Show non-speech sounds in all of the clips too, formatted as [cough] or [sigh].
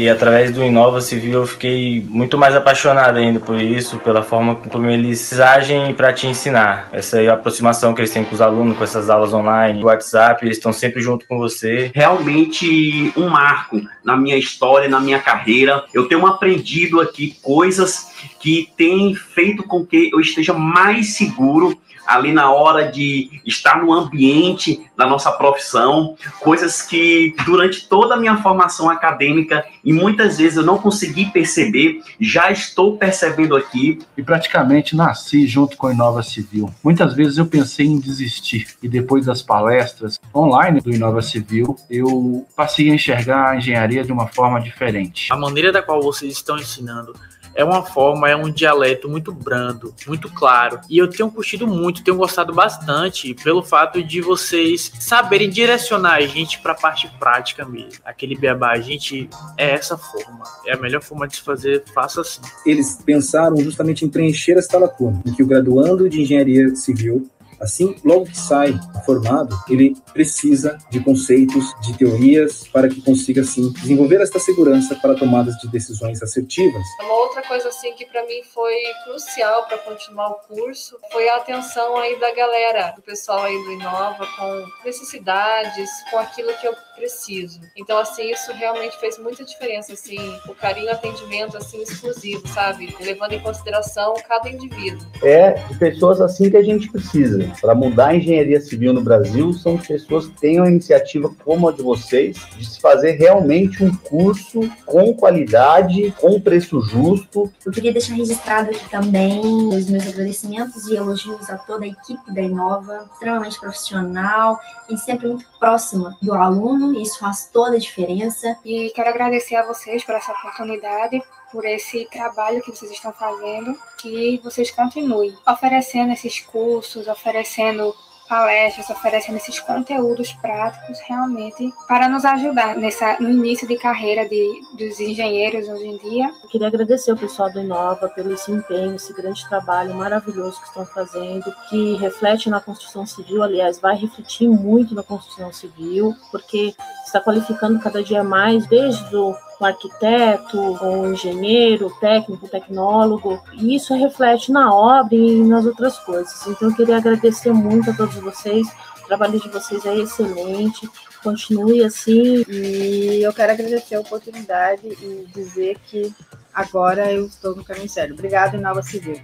E através do Inova Civil eu fiquei muito mais apaixonado ainda por isso, pela forma como eles agem para te ensinar. Essa aproximação que eles têm com os alunos, com essas aulas online, WhatsApp, eles estão sempre junto com você. Realmente um marco na minha história, na minha carreira. Eu tenho aprendido aqui coisas que têm feito com que eu esteja mais seguro ali na hora de estar no ambiente da nossa profissão, coisas que durante toda a minha formação acadêmica e muitas vezes eu não consegui perceber, já estou percebendo aqui. E praticamente nasci junto com a Inova Civil. Muitas vezes eu pensei em desistir e depois das palestras online do Inova Civil, eu passei a enxergar a engenharia de uma forma diferente. A maneira da qual vocês estão ensinando é uma forma, é um dialeto muito brando, muito claro. E eu tenho curtido muito, tenho gostado bastante pelo fato de vocês saberem direcionar a gente para a parte prática mesmo. Aquele beabá, a gente é essa forma. É a melhor forma de se fazer, faça assim. Eles pensaram justamente em preencher essa lacuna, em que o graduando de engenharia civil Assim, logo que sai formado, ele precisa de conceitos, de teorias, para que consiga, assim, desenvolver esta segurança para tomadas de decisões assertivas. Uma outra coisa, assim, que para mim foi crucial para continuar o curso foi a atenção aí da galera, do pessoal aí do Inova, com necessidades, com aquilo que eu preciso. Então, assim, isso realmente fez muita diferença, assim, o carinho e atendimento, assim, exclusivo, sabe? Levando em consideração cada indivíduo. É de pessoas assim que a gente precisa para mudar a engenharia civil no Brasil são pessoas que tenham a iniciativa como a de vocês, de se fazer realmente um curso com qualidade, com preço justo. Eu queria deixar registrado aqui também os meus agradecimentos e elogios a toda a equipe da Inova, extremamente profissional e sempre muito próxima do aluno, isso faz toda a diferença. E quero agradecer a vocês por essa oportunidade, por esse trabalho que vocês estão fazendo, que vocês continuem oferecendo esses cursos, oferecendo palestras, oferecendo esses conteúdos práticos realmente para nos ajudar nessa, no início de carreira de, dos engenheiros hoje em dia. Eu queria agradecer o pessoal do Inova pelo esse empenho, esse grande trabalho maravilhoso que estão fazendo, que reflete na construção civil, aliás, vai refletir muito na construção civil, porque está qualificando cada dia mais, desde o o arquiteto, o engenheiro, técnico, tecnólogo, e isso reflete na obra e nas outras coisas. Então, eu queria agradecer muito a todos vocês, o trabalho de vocês é excelente, continue assim. E eu quero agradecer a oportunidade e dizer que agora eu estou no caminho sério. Obrigada, Nova Civil.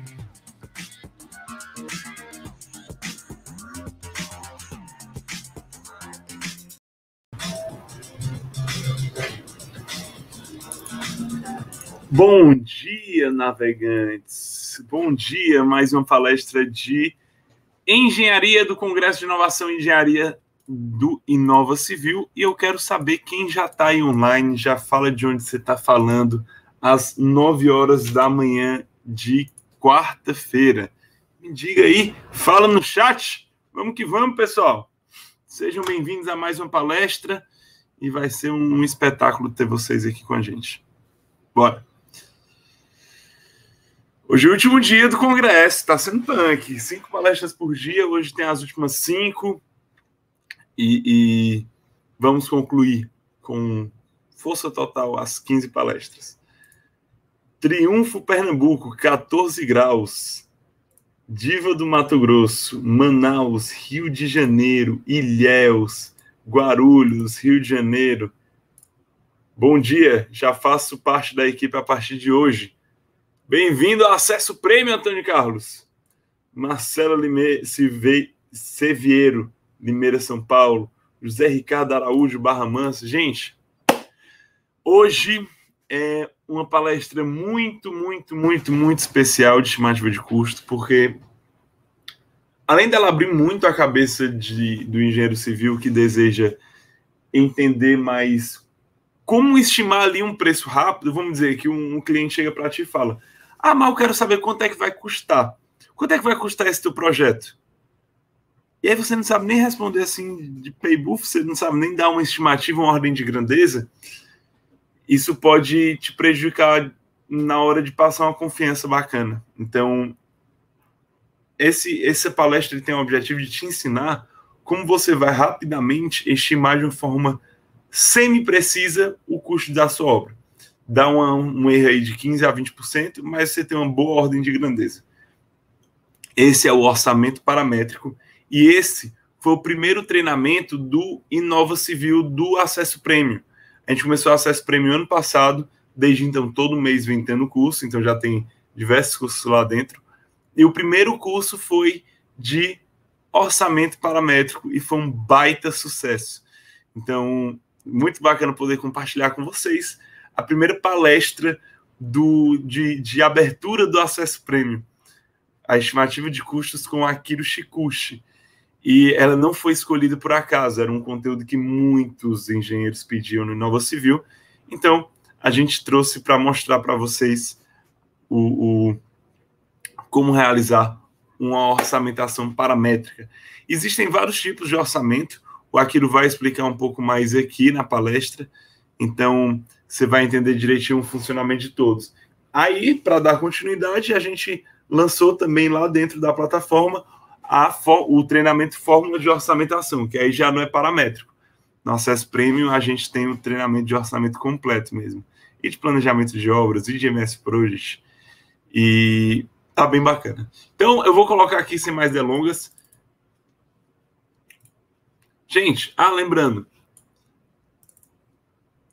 Bom dia, navegantes. Bom dia, mais uma palestra de Engenharia do Congresso de Inovação e Engenharia do Inova Civil. E eu quero saber quem já está aí online, já fala de onde você está falando, às 9 horas da manhã de quarta-feira. Me diga aí, fala no chat. Vamos que vamos, pessoal. Sejam bem-vindos a mais uma palestra e vai ser um espetáculo ter vocês aqui com a gente. Bora! Hoje é o último dia do congresso, está sendo punk. Cinco palestras por dia, hoje tem as últimas cinco. E, e, vamos concluir com força total as 15 palestras. Triunfo Pernambuco, 14 graus. Diva do Mato Grosso, Manaus, Rio de Janeiro, Ilhéus, Guarulhos, Rio de Janeiro. Bom dia, já faço parte da equipe a partir de hoje. Bem-vindo ao Acesso Prêmio, Antônio Carlos. Marcelo Lime... Seviero, Limeira, São Paulo. José Ricardo Araújo, Barra Mansa. Gente, hoje é uma palestra muito, muito, muito, muito especial de estimativa de custo, porque além dela abrir muito a cabeça de, do engenheiro civil que deseja entender mais como estimar ali um preço rápido, vamos dizer que um, um cliente chega para ti e fala: ah, mas eu quero saber quanto é que vai custar. Quanto é que vai custar esse teu projeto? E aí você não sabe nem responder assim de paybuff, você não sabe nem dar uma estimativa, uma ordem de grandeza. Isso pode te prejudicar na hora de passar uma confiança bacana. Então, esse, essa palestra tem o objetivo de te ensinar como você vai rapidamente estimar de uma forma semi-precisa o custo da sua obra. Dá uma, um erro aí de 15% a 20%, mas você tem uma boa ordem de grandeza. Esse é o orçamento paramétrico e esse foi o primeiro treinamento do Inova Civil do Acesso Prêmio. A gente começou o Acesso Prêmio ano passado, desde então todo mês vem tendo curso, então já tem diversos cursos lá dentro. E o primeiro curso foi de orçamento paramétrico e foi um baita sucesso. Então, muito bacana poder compartilhar com vocês a primeira palestra do, de, de abertura do acesso prêmio, a estimativa de custos com Akiro Shikushi. E ela não foi escolhida por acaso, era um conteúdo que muitos engenheiros pediam no Nova Civil. Então, a gente trouxe para mostrar para vocês o, o, como realizar uma orçamentação paramétrica. Existem vários tipos de orçamento, o Akiro vai explicar um pouco mais aqui na palestra, então você vai entender direitinho o funcionamento de todos. Aí, para dar continuidade, a gente lançou também lá dentro da plataforma o treinamento Fórmula de Orçamentação, que aí já não é paramétrico. No acesso premium, a gente tem o treinamento de orçamento completo mesmo, e de planejamento de obras, e de MS Project, e tá bem bacana. Então, eu vou colocar aqui sem mais delongas. Gente, ah, lembrando,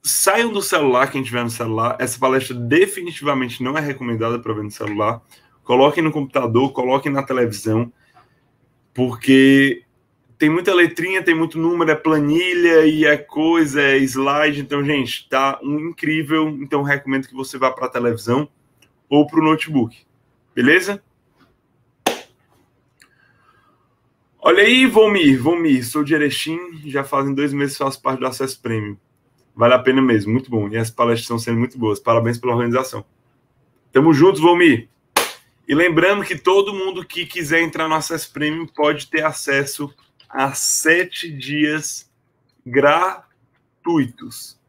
saiam do celular, quem tiver no celular. Essa palestra definitivamente não é recomendada para ver no celular. Coloquem no computador, coloquem na televisão, porque tem muita letrinha, tem muito número, é planilha e é coisa, é slide. Então, gente, tá um incrível. Então, recomendo que você vá para a televisão ou para o notebook. Beleza? Olha aí, Vomir, Vomir, sou de Erechim, já fazem dois meses faço parte do Acesso Prêmio. Vale a pena mesmo, muito bom. E as palestras estão sendo muito boas. Parabéns pela organização. Tamo juntos, Vomir. E lembrando que todo mundo que quiser entrar no Acesso Premium pode ter acesso a sete dias gratuitos.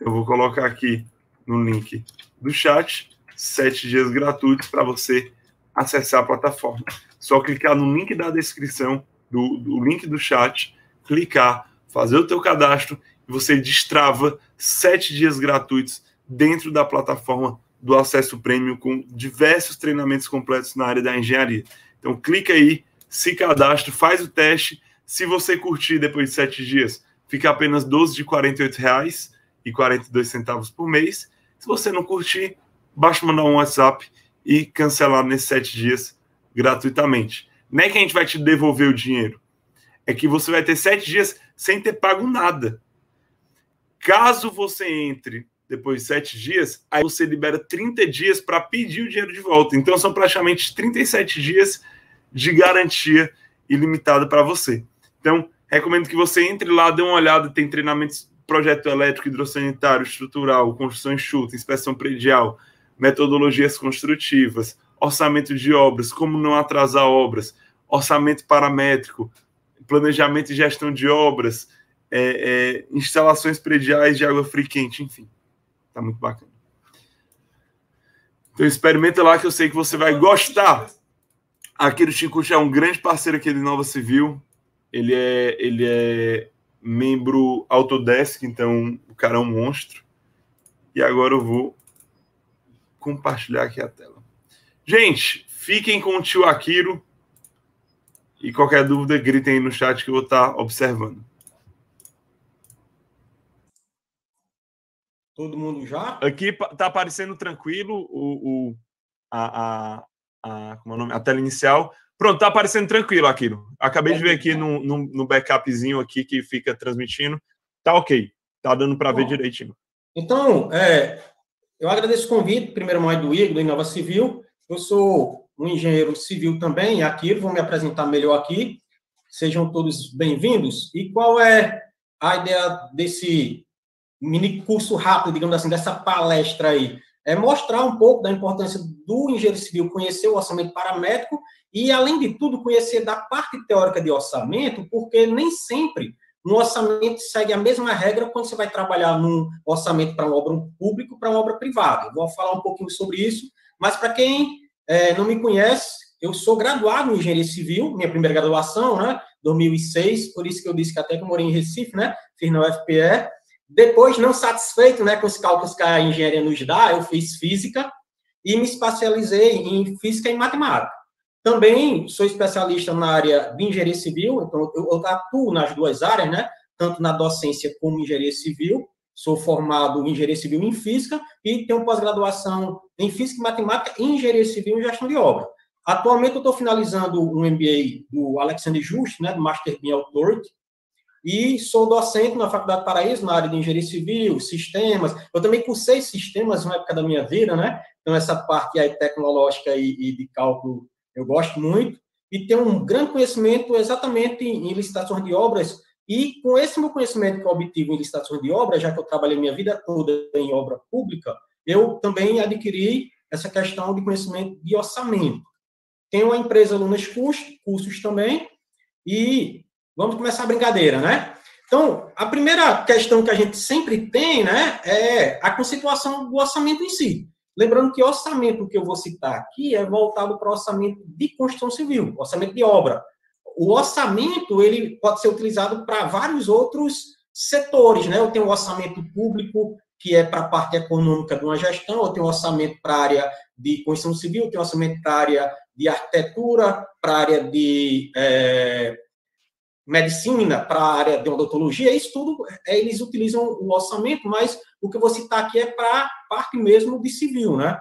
Eu vou colocar aqui no link do chat sete dias gratuitos para você acessar a plataforma. Só clicar no link da descrição do, do link do chat, clicar, fazer o teu cadastro você destrava sete dias gratuitos dentro da plataforma do acesso prêmio com diversos treinamentos completos na área da engenharia. Então clica aí, se cadastra, faz o teste. Se você curtir depois de sete dias, fica apenas 12 de R$ 48,00 e 42 centavos por mês. Se você não curtir, basta mandar um WhatsApp e cancelar nesses sete dias gratuitamente. Não é que a gente vai te devolver o dinheiro, é que você vai ter sete dias sem ter pago nada. Caso você entre depois de sete dias, aí você libera 30 dias para pedir o dinheiro de volta. Então são praticamente 37 dias de garantia ilimitada para você. Então, recomendo que você entre lá, dê uma olhada, tem treinamentos projeto elétrico, hidrossanitário, estrutural, construção enxuta, inspeção predial, metodologias construtivas, orçamento de obras, como não atrasar obras, orçamento paramétrico, planejamento e gestão de obras, é, é, instalações prediais de água fria e quente, enfim. Tá muito bacana. Então experimenta lá que eu sei que você vai gostar. Aqui do Chicucho é um grande parceiro aqui de Nova Civil. Ele é, ele é membro Autodesk, então o cara é um monstro. E agora eu vou compartilhar aqui a tela. Gente, fiquem com o tio Akiro. E qualquer dúvida, gritem aí no chat que eu vou estar observando. Todo mundo já? Aqui tá aparecendo tranquilo o, o a, a, a, como é o nome? a tela inicial. Pronto, tá aparecendo tranquilo aquilo. Acabei de ver aqui no, no, no backupzinho aqui que fica transmitindo. Tá ok. Tá dando para ver direitinho. Então, é, eu agradeço o convite, primeiro mais do Igor, do Inova Civil. Eu sou um engenheiro civil também, aqui, vou me apresentar melhor aqui. Sejam todos bem-vindos. E qual é a ideia desse mini curso rápido, digamos assim, dessa palestra aí, é mostrar um pouco da importância do engenheiro civil conhecer o orçamento paramétrico e, além de tudo, conhecer da parte teórica de orçamento, porque nem sempre no orçamento segue a mesma regra quando você vai trabalhar num orçamento para uma obra pública para uma obra privada. vou falar um pouquinho sobre isso, mas para quem é, não me conhece, eu sou graduado em engenharia civil, minha primeira graduação, né, 2006, por isso que eu disse que até que eu morei em Recife, né, fiz na UFPE, Depois, não satisfeito né, com os cálculos que a engenharia nos dá, eu fiz física e me especializei em física e matemática. Também sou especialista na área de engenharia civil, então eu, atuo nas duas áreas, né? Tanto na docência como engenharia civil. Sou formado em engenharia civil em física e tenho pós-graduação em física e matemática e engenharia civil em gestão de obra. Atualmente eu estou finalizando um MBA do Alexander Just, né, do Master in Authority, e sou docente na Faculdade Paraíso, na área de engenharia civil, sistemas. Eu também cursei sistemas na época da minha vida, né? Então, essa parte aí tecnológica e, e de cálculo eu gosto muito. E tenho um grande conhecimento exatamente em licitações de obras. E com esse meu conhecimento que eu obtive em licitações de obras, já que eu trabalhei minha vida toda em obra pública, eu também adquiri essa questão de conhecimento de orçamento. Tenho uma empresa Lunas Cursos, cursos também, e vamos começar a brincadeira, né? Então, a primeira questão que a gente sempre tem, né, é a conceituação do orçamento em si. Lembrando que o orçamento que eu vou citar aqui é voltado para o orçamento de construção civil, orçamento de obra. O orçamento ele pode ser utilizado para vários outros setores, né? Eu tenho o orçamento público, que é para a parte econômica de uma gestão, eu tenho orçamento para a área de construção civil, eu tenho orçamento para a área de arquitetura, para a área de é, medicina, para a área de odontologia, isso tudo, é, eles utilizam o orçamento, mas o que eu vou citar aqui é para parte mesmo de civil, né?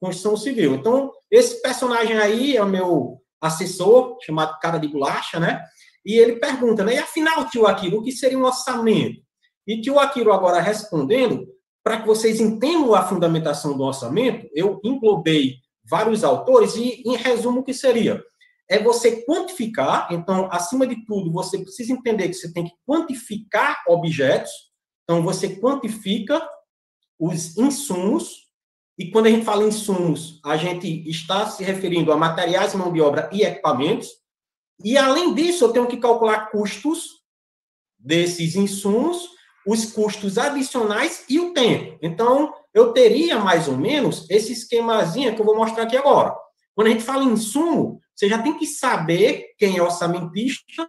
Construção civil. Então, esse personagem aí é o meu assessor, chamado Cara de Bolacha, né? E ele pergunta, né? E afinal, tio Aquilo, o que seria um orçamento? E tio Aquilo agora respondendo, para que vocês entendam a fundamentação do orçamento, eu englobei vários autores e, em resumo, o que seria? É você quantificar. Então, acima de tudo, você precisa entender que você tem que quantificar objetos. Então, você quantifica os insumos. E quando a gente fala insumos, a gente está se referindo a materiais, mão de obra e equipamentos. E, além disso, eu tenho que calcular custos desses insumos, os custos adicionais e o tempo. Então, eu teria mais ou menos esse esquemazinho que eu vou mostrar aqui agora. Quando a gente fala em insumo, você já tem que saber quem é orçamentista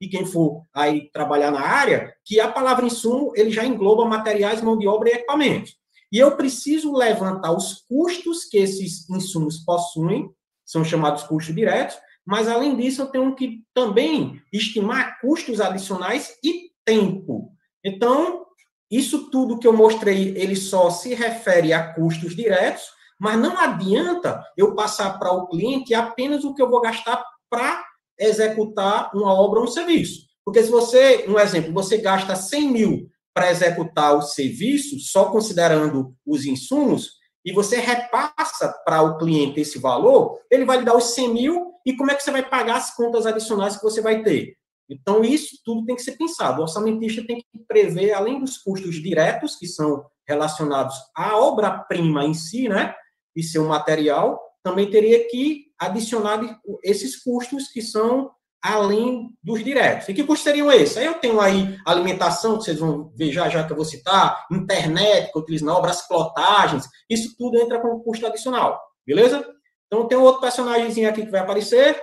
e quem for aí trabalhar na área, que a palavra insumo, ele já engloba materiais, mão de obra e equipamentos. E eu preciso levantar os custos que esses insumos possuem, são chamados custos diretos, mas além disso eu tenho que também estimar custos adicionais e tempo. Então, isso tudo que eu mostrei, ele só se refere a custos diretos, mas não adianta eu passar para o cliente apenas o que eu vou gastar para executar uma obra ou um serviço. Porque se você, um exemplo, você gasta 100 mil para executar o serviço, só considerando os insumos, e você repassa para o cliente esse valor, ele vai lhe dar os 100 mil, e como é que você vai pagar as contas adicionais que você vai ter? Então, isso tudo tem que ser pensado. O orçamentista tem que prever, além dos custos diretos, que são relacionados à obra-prima em si, né? E seu material, também teria que adicionar esses custos que são além dos diretos. E que custos seriam esses? Aí eu tenho aí alimentação, que vocês vão ver já, já que eu vou citar, internet, que eu utilizo na obra, as plotagens, isso tudo entra como custo adicional, beleza? Então tem um outro personagemzinho aqui que vai aparecer,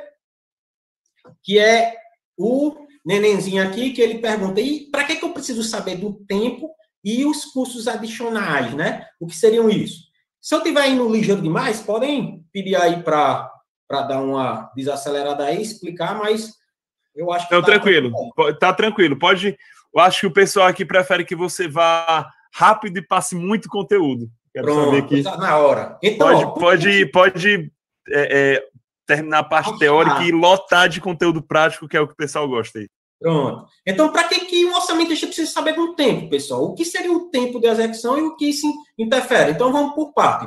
que é o nenenzinho aqui, que ele pergunta, e para que, que eu preciso saber do tempo e os custos adicionais, né? O que seriam isso? Se eu estiver indo ligeiro demais, podem pedir aí para dar uma desacelerada aí, explicar, mas eu acho que. Não, tá tranquilo, tá tranquilo. Pode. Eu acho que o pessoal aqui prefere que você vá rápido e passe muito conteúdo. Quero Pronto, saber que. Tá na hora. Então, pode, ó, pode, pode é, é, terminar a parte teórica e lotar de conteúdo prático, que é o que o pessoal gosta aí. Pronto. Então, para que, que um orçamentista precisa saber do tempo, pessoal? O que seria o tempo de execução e o que isso interfere? Então, vamos por parte.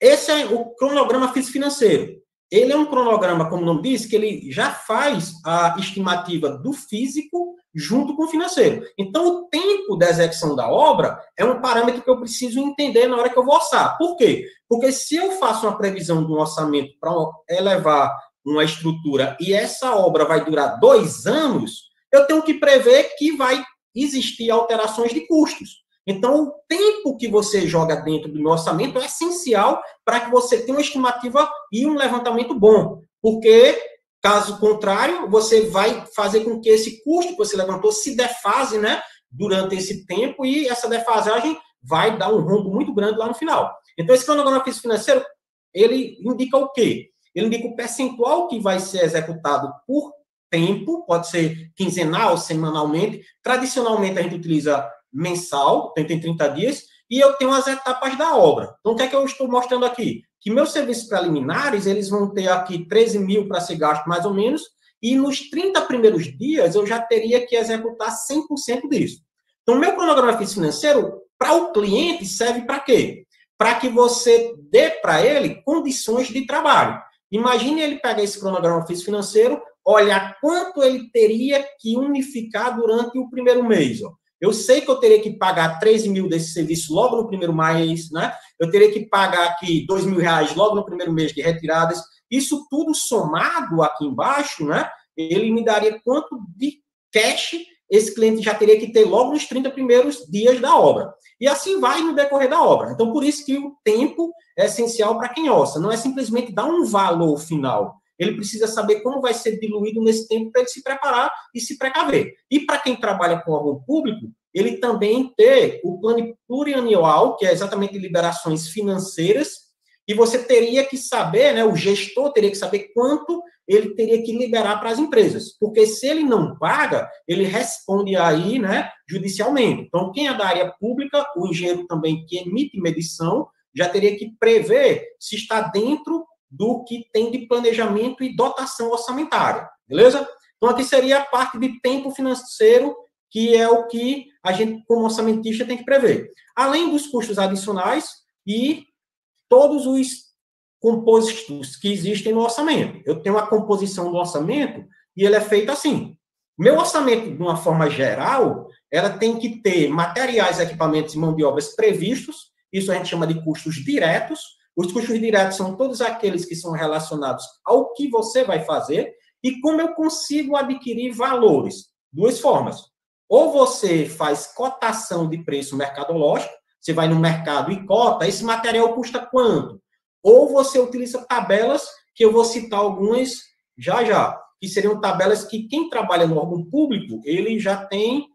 Esse é o cronograma físico-financeiro. Ele é um cronograma, como o nome diz, que ele já faz a estimativa do físico junto com o financeiro. Então, o tempo da execução da obra é um parâmetro que eu preciso entender na hora que eu vou orçar. Por quê? Porque se eu faço uma previsão de um orçamento para elevar uma estrutura e essa obra vai durar dois anos, eu tenho que prever que vai existir alterações de custos. Então, o tempo que você joga dentro do meu orçamento é essencial para que você tenha uma estimativa e um levantamento bom. Porque, caso contrário, você vai fazer com que esse custo que você levantou se defase, né? durante esse tempo e essa defasagem vai dar um rombo muito grande lá no final. Então, esse cronograma financeiro, ele indica o quê? Ele indica o percentual que vai ser executado por tempo, pode ser quinzenal, semanalmente. Tradicionalmente, a gente utiliza mensal, tem 30 dias, e eu tenho as etapas da obra. Então, o que é que eu estou mostrando aqui? Que meus serviços preliminares, eles vão ter aqui 13 mil para ser gasto mais ou menos, e nos 30 primeiros dias eu já teria que executar 100% disso. Então, meu cronograma financeiro, para o cliente, serve para quê? Para que você dê para ele condições de trabalho. Imagine ele pegar esse cronograma financeiro, olhar quanto ele teria que unificar durante o primeiro mês. Ó. Eu sei que eu teria que pagar 13 mil desse serviço logo no primeiro mês, né? Eu teria que pagar aqui 2 mil reais logo no primeiro mês de retiradas. Isso tudo somado aqui embaixo, né? Ele me daria quanto de cash esse cliente já teria que ter logo nos 30 primeiros dias da obra. E assim vai no decorrer da obra. Então, por isso que o tempo é essencial para quem orça. Não é simplesmente dar um valor final. Ele precisa saber como vai ser diluído nesse tempo para ele se preparar e se precaver. E para quem trabalha com órgão público, ele também ter o plano plurianual, que é exatamente liberações financeiras, e você teria que saber, né, o gestor teria que saber quanto ele teria que liberar para as empresas, porque se ele não paga, ele responde aí, né, judicialmente. Então, quem é da área pública, o engenheiro também que emite medição, já teria que prever se está dentro do que tem de planejamento e dotação orçamentária, beleza? Então, aqui seria a parte de tempo financeiro, que é o que a gente, como orçamentista, tem que prever. Além dos custos adicionais e todos os compostos que existem no orçamento. Eu tenho uma composição do orçamento e ele é feito assim. Meu orçamento, de uma forma geral, ela tem que ter materiais, equipamentos e mão de obras previstos, isso a gente chama de custos diretos, os custos diretos são todos aqueles que são relacionados ao que você vai fazer e como eu consigo adquirir valores. Duas formas. Ou você faz cotação de preço mercadológico, você vai no mercado e cota, esse material custa quanto? Ou você utiliza tabelas, que eu vou citar algumas já já, que seriam tabelas que quem trabalha no órgão público, ele já tem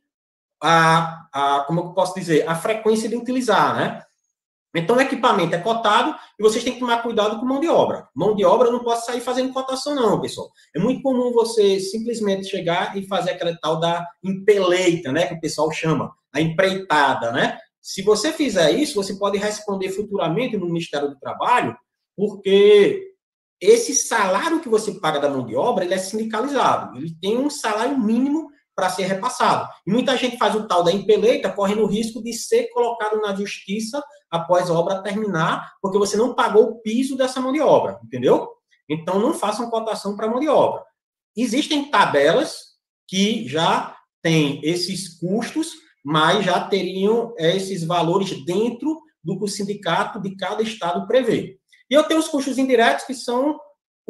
a, a como eu posso dizer, a frequência de utilizar, né? Então, o equipamento é cotado e vocês têm que tomar cuidado com mão de obra. Mão de obra não pode sair fazendo cotação, não, pessoal. É muito comum você simplesmente chegar e fazer aquela tal da empeleita, né? Que o pessoal chama, a empreitada, né? Se você fizer isso, você pode responder futuramente no Ministério do Trabalho, porque esse salário que você paga da mão de obra, ele é sindicalizado. Ele tem um salário mínimo para ser repassado. E muita gente faz o tal da empeleita, correndo o risco de ser colocado na justiça após a obra terminar, porque você não pagou o piso dessa mão de obra, entendeu? Então, não façam cotação para mão de obra. Existem tabelas que já têm esses custos, mas já teriam é, esses valores dentro do que o sindicato de cada estado prevê. E eu tenho os custos indiretos, que são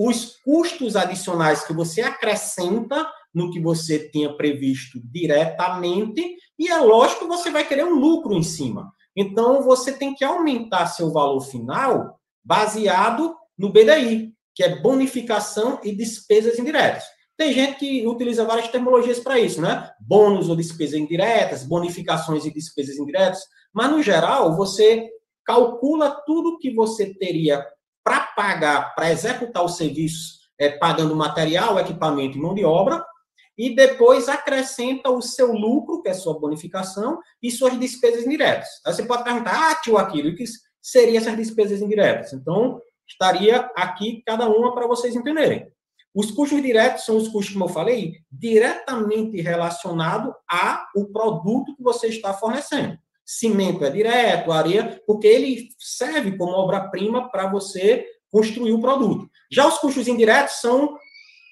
os custos adicionais que você acrescenta no que você tinha previsto diretamente, e é lógico que você vai querer um lucro em cima. Então, você tem que aumentar seu valor final baseado no BDI, que é bonificação e despesas indiretas. Tem gente que utiliza várias terminologias para isso, né? Bônus ou despesas indiretas, bonificações e despesas indiretas, mas no geral, você calcula tudo que você teria para pagar, para executar os serviços, é, pagando material, equipamento e mão de obra, e depois acrescenta o seu lucro, que é sua bonificação, e suas despesas indiretas. Aí você pode perguntar, ah, tio Aquilo, o que seriam essas despesas indiretas? Então, estaria aqui cada uma para vocês entenderem. Os custos diretos são os custos, como eu falei, diretamente relacionados ao produto que você está fornecendo. Cimento é direto, areia, porque ele serve como obra-prima para você construir o produto. Já os custos indiretos são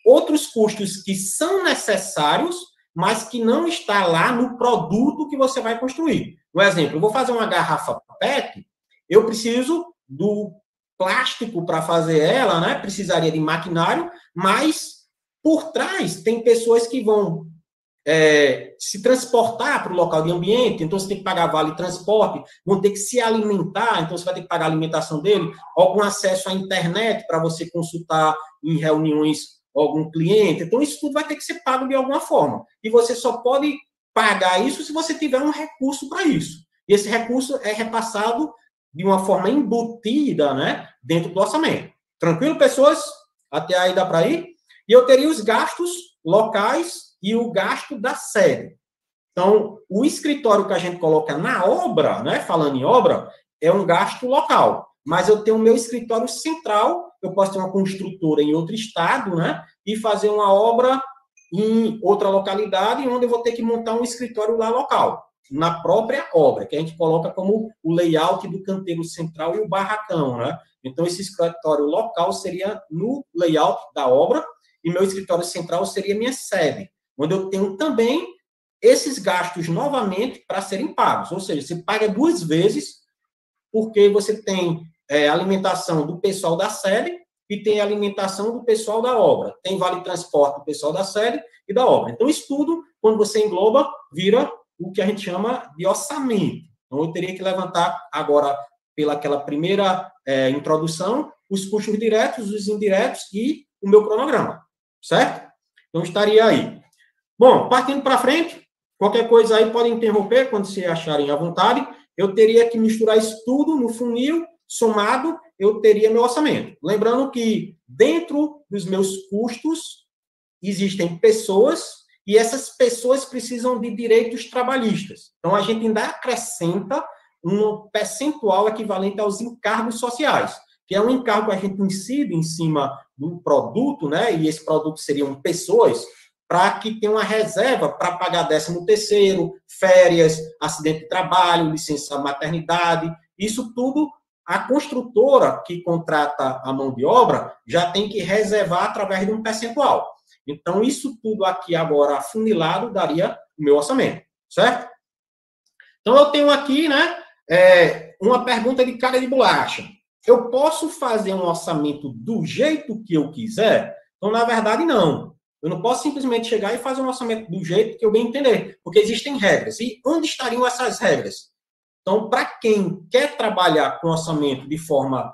outros custos que são necessários, mas que não está lá no produto que você vai construir. Um exemplo, eu vou fazer uma garrafa PET, eu preciso do plástico para fazer ela, né? Precisaria de maquinário, mas por trás tem pessoas que vão é, se transportar para o local de ambiente, então você tem que pagar vale transporte, vão ter que se alimentar, então você vai ter que pagar a alimentação dele, algum acesso à internet para você consultar em reuniões algum cliente. Então, isso tudo vai ter que ser pago de alguma forma. E você só pode pagar isso se você tiver um recurso para isso. E esse recurso é repassado de uma forma embutida, né, dentro do orçamento. Tranquilo, pessoas? Até aí dá para ir? E eu teria os gastos locais e o gasto da sede. Então, o escritório que a gente coloca na obra, né, falando em obra, é um gasto local. Mas eu tenho o meu escritório central, eu posso ter uma construtora em outro estado, né, e fazer uma obra em outra localidade, onde eu vou ter que montar um escritório lá local, na própria obra, que a gente coloca como o layout do canteiro central e o barracão, né? Então, esse escritório local seria no layout da obra, e meu escritório central seria minha sede, onde eu tenho também esses gastos novamente para serem pagos. Ou seja, você paga duas vezes, porque você tem é, alimentação do pessoal da sede e tem alimentação do pessoal da obra. Tem vale transporte do pessoal da sede e da obra. Então, isso tudo, quando você engloba, vira o que a gente chama de orçamento. Então, eu teria que levantar agora, pela aquela primeira é, introdução, os custos diretos, os indiretos e o meu cronograma, certo? Então, estaria aí. Bom, partindo para frente, qualquer coisa aí pode interromper quando se acharem à vontade. Eu teria que misturar isso tudo no funil, somado, eu teria meu orçamento. Lembrando que dentro dos meus custos existem pessoas e essas pessoas precisam de direitos trabalhistas. Então, a gente ainda acrescenta um percentual equivalente aos encargos sociais, que é um encargo que a gente incide em cima do produto, né? E esse produto seriam pessoas, para que tenha uma reserva para pagar 13 terceiro, férias, acidente de trabalho, licença maternidade, isso tudo a construtora que contrata a mão de obra já tem que reservar através de um percentual. Então, isso tudo aqui agora afunilado daria o meu orçamento, certo? Então, eu tenho aqui, né, é, uma pergunta de cara de bolacha. Eu posso fazer um orçamento do jeito que eu quiser? Então, na verdade, não. Eu não posso simplesmente chegar e fazer um orçamento do jeito que eu bem entender, porque existem regras. E onde estariam essas regras? Então, para quem quer trabalhar com orçamento de forma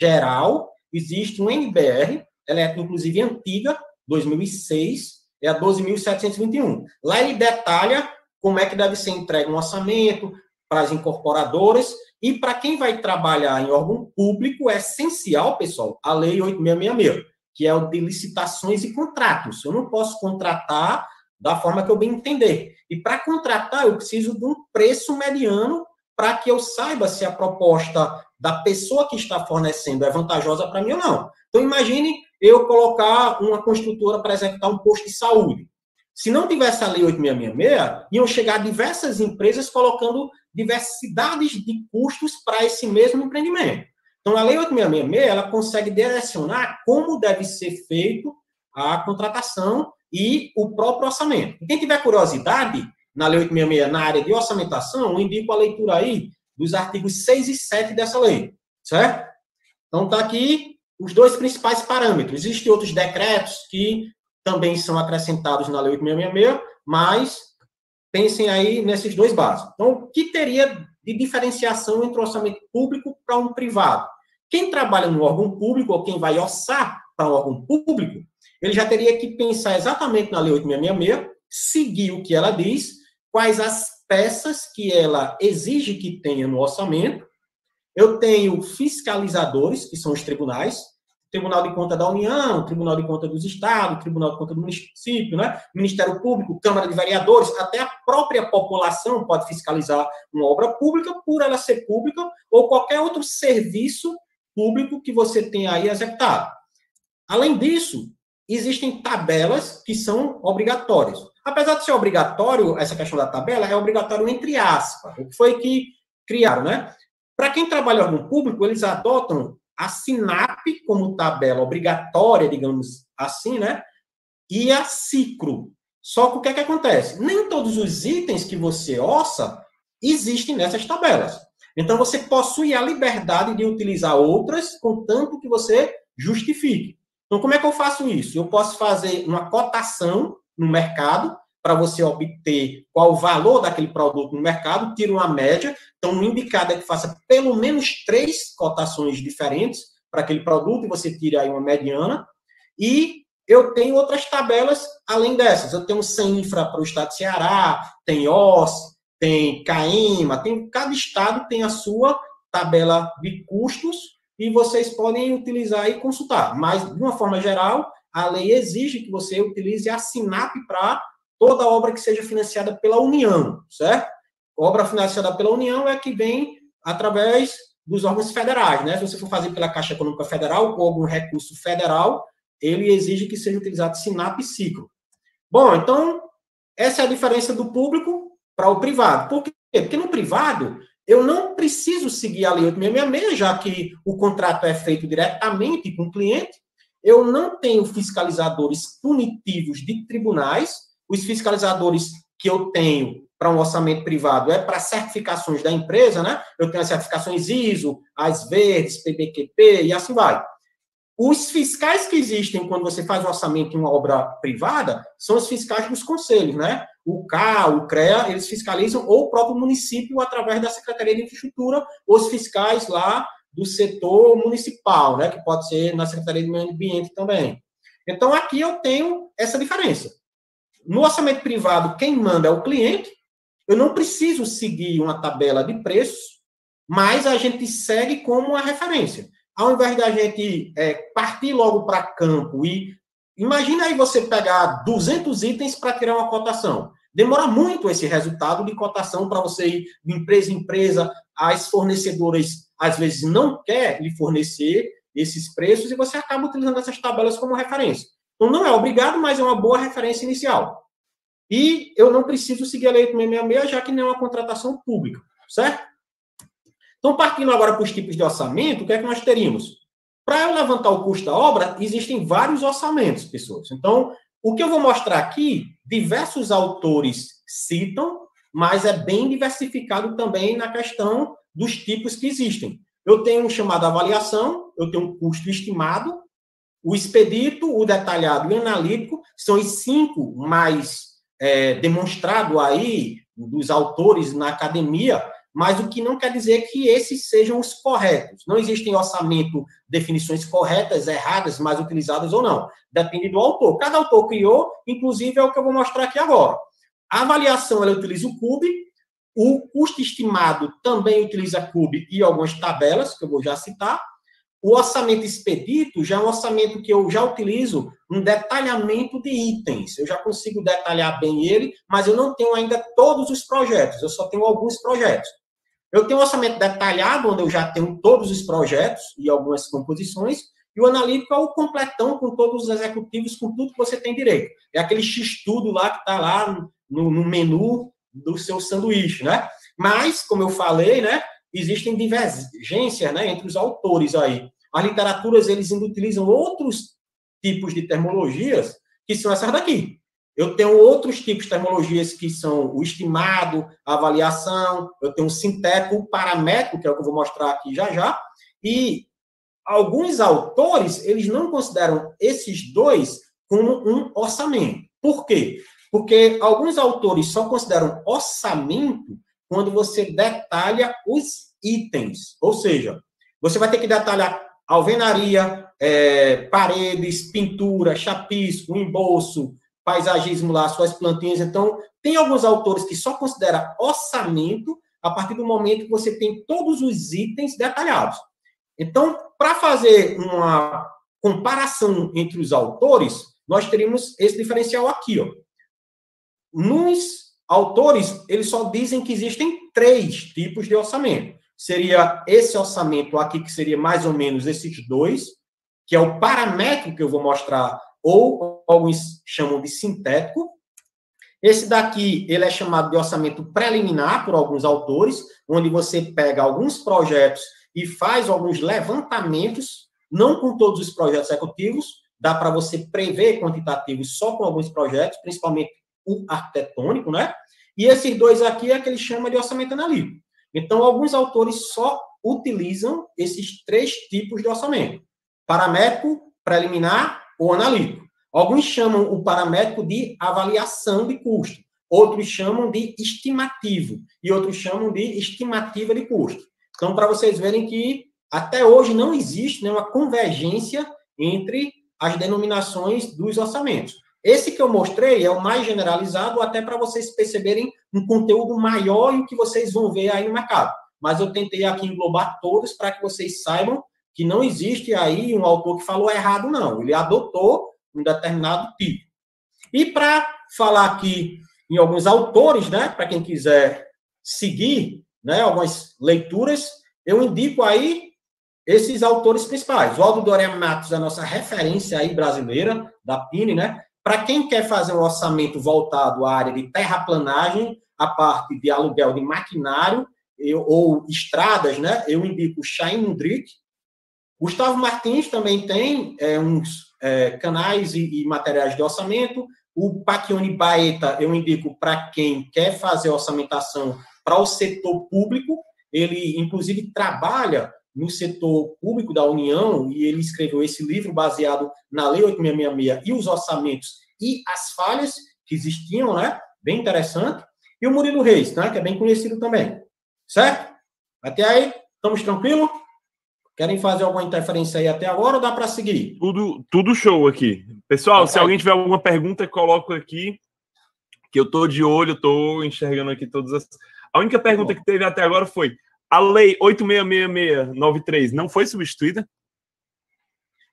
geral, existe um NBR, ela é inclusive antiga, 2006, é a 12.721. Lá ele detalha como é que deve ser entregue um orçamento, para as incorporadoras e para quem vai trabalhar em órgão público é essencial, pessoal, a lei 8666, que é o de licitações e contratos. Eu não posso contratar da forma que eu bem entender. E para contratar, eu preciso de um preço mediano para que eu saiba se a proposta da pessoa que está fornecendo é vantajosa para mim ou não. Então, imagine eu colocar uma construtora para executar um posto de saúde. Se não tivesse a Lei 8666, iam chegar diversas empresas colocando diversidades de custos para esse mesmo empreendimento. Então, a Lei 8666, ela consegue direcionar como deve ser feito a contratação e o próprio orçamento. Quem tiver curiosidade, na Lei 866, na área de orçamentação, eu indico a leitura aí dos artigos 6 e 7 dessa lei, certo? Então, está aqui os dois principais parâmetros. Existem outros decretos que também são acrescentados na Lei 8666, mas pensem aí nesses dois básicos. Então, o que teria de diferenciação entre o orçamento público para um privado? Quem trabalha no órgão público, ou quem vai orçar para um órgão público, ele já teria que pensar exatamente na Lei 8666, seguir o que ela diz, quais as peças que ela exige que tenha no orçamento. Eu tenho fiscalizadores, que são os tribunais, Tribunal de Conta da União, Tribunal de Conta dos Estados, Tribunal de Conta do Município, né? Ministério Público, Câmara de Vereadores, até a própria população pode fiscalizar uma obra pública por ela ser pública ou qualquer outro serviço público que você tenha aí executado. Além disso, existem tabelas que são obrigatórias. Apesar de ser obrigatório, essa questão da tabela é obrigatório entre aspas. O que foi que criaram, né? Para quem trabalha no público, eles adotam a SINAP como tabela obrigatória, digamos assim, né? E a CICRO. Só que o que é que acontece? Nem todos os itens que você orça existem nessas tabelas. Então você possui a liberdade de utilizar outras, contanto que você justifique. Então, como é que eu faço isso? Eu posso fazer uma cotação no mercado para você obter qual o valor daquele produto no mercado, tira uma média. Então, o indicado é que faça pelo menos três cotações diferentes para aquele produto e você tira aí uma mediana. E eu tenho outras tabelas além dessas. Eu tenho o CENFRA para o estado de Ceará, tem OS, tem CAIMA, tem, cada estado tem a sua tabela de custos e vocês podem utilizar e consultar. Mas, de uma forma geral, a lei exige que você utilize a SINAP para toda obra que seja financiada pela União, certo? Obra financiada pela União é que vem através dos órgãos federais, né? Se você for fazer pela Caixa Econômica Federal ou algum recurso federal, ele exige que seja utilizado SINAP e ciclo. Bom, então, essa é a diferença do público para o privado. Por quê? Porque no privado, eu não preciso seguir a Lei 8666, já que o contrato é feito diretamente com o cliente, eu não tenho fiscalizadores punitivos de tribunais, os fiscalizadores que eu tenho para um orçamento privado é para certificações da empresa, né? Eu tenho as certificações ISO, as verdes, PBQP e assim vai. Os fiscais que existem quando você faz um orçamento em uma obra privada são os fiscais dos conselhos, né? O CA, o CREA, eles fiscalizam ou o próprio município através da Secretaria de Infraestrutura, os fiscais lá do setor municipal, né? Que pode ser na Secretaria de Meio Ambiente também. Então aqui eu tenho essa diferença. No orçamento privado, quem manda é o cliente, eu não preciso seguir uma tabela de preços, mas a gente segue como uma referência. Ao invés da gente é, partir logo para campo e imagina aí você pegar 200 itens para tirar uma cotação. Demora muito esse resultado de cotação para você ir de empresa em empresa. As fornecedoras às vezes não quer lhe fornecer esses preços e você acaba utilizando essas tabelas como referência. Então não é obrigado, mas é uma boa referência inicial. E eu não preciso seguir a lei 666, já que não é uma contratação pública, certo? Então, partindo agora para os tipos de orçamento, o que é que nós teríamos? Para eu levantar o custo da obra, existem vários orçamentos, pessoas. Então, o que eu vou mostrar aqui, diversos autores citam, mas é bem diversificado também na questão dos tipos que existem. Eu tenho um chamado avaliação, eu tenho um custo estimado, o expedito, o detalhado e o analítico são os cinco mais é, demonstrado aí dos autores na academia, mas o que não quer dizer que esses sejam os corretos. Não existem orçamento definições corretas, erradas, mais utilizadas ou não. Depende do autor. Cada autor criou, inclusive é o que eu vou mostrar aqui agora. A avaliação, ela utiliza o CUB, o custo estimado também utiliza CUB e algumas tabelas, que eu vou já citar, o orçamento expedito já é um orçamento que eu já utilizo um detalhamento de itens. Eu já consigo detalhar bem ele, mas eu não tenho ainda todos os projetos, eu só tenho alguns projetos. Eu tenho um orçamento detalhado, onde eu já tenho todos os projetos e algumas composições, e o analítico é o completão com todos os executivos, com tudo que você tem direito. É aquele X-tudo lá que está lá no, no menu do seu sanduíche, né? Mas, como eu falei, né, existem divergências né, entre os autores aí. As literaturas, eles ainda utilizam outros tipos de termologias, que são essas daqui. Eu tenho outros tipos de termologias que são o estimado, a avaliação, eu tenho o sintético, o paramétrico, que é o que eu vou mostrar aqui já já, e alguns autores, eles não consideram esses dois como um orçamento. Por quê? Porque alguns autores só consideram orçamento quando você detalha os itens. Ou seja, você vai ter que detalhar alvenaria, é, paredes, pintura, chapisco, embolso, paisagismo lá, suas plantinhas. Então, tem alguns autores que só consideram orçamento a partir do momento que você tem todos os itens detalhados. Então, para fazer uma comparação entre os autores, nós teríamos esse diferencial aqui, ó. Nos autores, eles só dizem que existem três tipos de orçamento. Seria esse orçamento aqui, que seria mais ou menos esses dois, que é o paramétrico que eu vou mostrar, ou alguns chamam de sintético. Esse daqui, ele é chamado de orçamento preliminar por alguns autores, onde você pega alguns projetos e faz alguns levantamentos, não com todos os projetos executivos, dá para você prever quantitativos só com alguns projetos, principalmente o arquitetônico, né? E esses dois aqui é que ele chama de orçamento analítico. Então, alguns autores só utilizam esses três tipos de orçamento: paramétrico, preliminar ou analítico. Alguns chamam o paramétrico de avaliação de custo, outros chamam de estimativo e outros chamam de estimativa de custo. Então, para vocês verem que até hoje não existe nenhuma convergência entre as denominações dos orçamentos. Esse que eu mostrei é o mais generalizado, até para vocês perceberem um conteúdo maior e o que vocês vão ver aí no mercado. Mas eu tentei aqui englobar todos para que vocês saibam que não existe aí um autor que falou errado, não. Ele adotou um determinado tipo. E para falar aqui em alguns autores, né, para quem quiser seguir, né, algumas leituras, eu indico aí esses autores principais. O Aldo Doria Matos é a nossa referência aí brasileira, da PINE, né? Para quem quer fazer um orçamento voltado à área de terraplanagem, a parte de aluguel de maquinário eu, ou estradas, né? Eu indico o Shine Mundrik. Gustavo Martins também tem é, uns é, canais e, e, materiais de orçamento. O Pacchioni Baeta eu indico para quem quer fazer orçamentação para o setor público. Ele, inclusive, trabalha no setor público da União e ele escreveu esse livro baseado na Lei 8666 e os orçamentos e as falhas que existiam, né? Bem interessante. E o Murilo Reis, né? Que é bem conhecido também. Certo? Até aí, estamos tranquilos? Querem fazer alguma interferência aí até agora ou dá para seguir? Tudo, tudo show aqui. Pessoal, se alguém tiver alguma pergunta, coloco aqui, que eu tô de olho, tô enxergando aqui todas as. A única pergunta que teve até agora foi: a lei 866693 não foi substituída?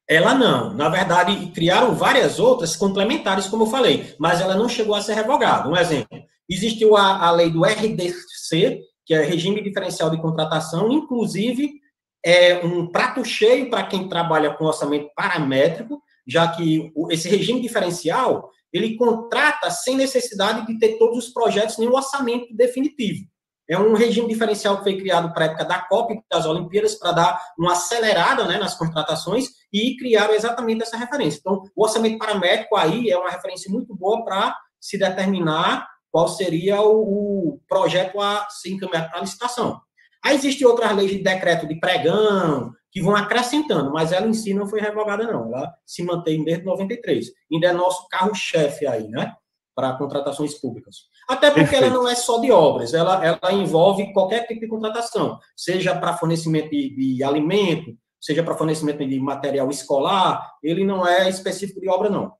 Ela não. Na verdade, criaram várias outras complementares, como eu falei, mas ela não chegou a ser revogada. Um exemplo: existiu a, a lei do RDC, que é Regime Diferencial de Contratação, inclusive é um prato cheio para quem trabalha com orçamento paramétrico, já que esse regime diferencial ele contrata sem necessidade de ter todos os projetos nem o orçamento definitivo. É um regime diferencial que foi criado para a época da COP e das Olimpíadas para dar uma acelerada né, nas contratações e criaram exatamente essa referência. Então, o orçamento paramétrico aí é uma referência muito boa para se determinar qual seria o, projeto a ser encaminhado para a licitação. Aí existem outras leis de decreto de pregão, que vão acrescentando, mas ela em si não foi revogada, não. Ela se mantém desde 93. Ainda é nosso carro-chefe aí, né? Para contratações públicas. Até porque Perfeito. ela não é só de obras, ela, ela envolve qualquer tipo de contratação, seja para fornecimento de, de alimento, seja para fornecimento de material escolar, ele não é específico de obra, não.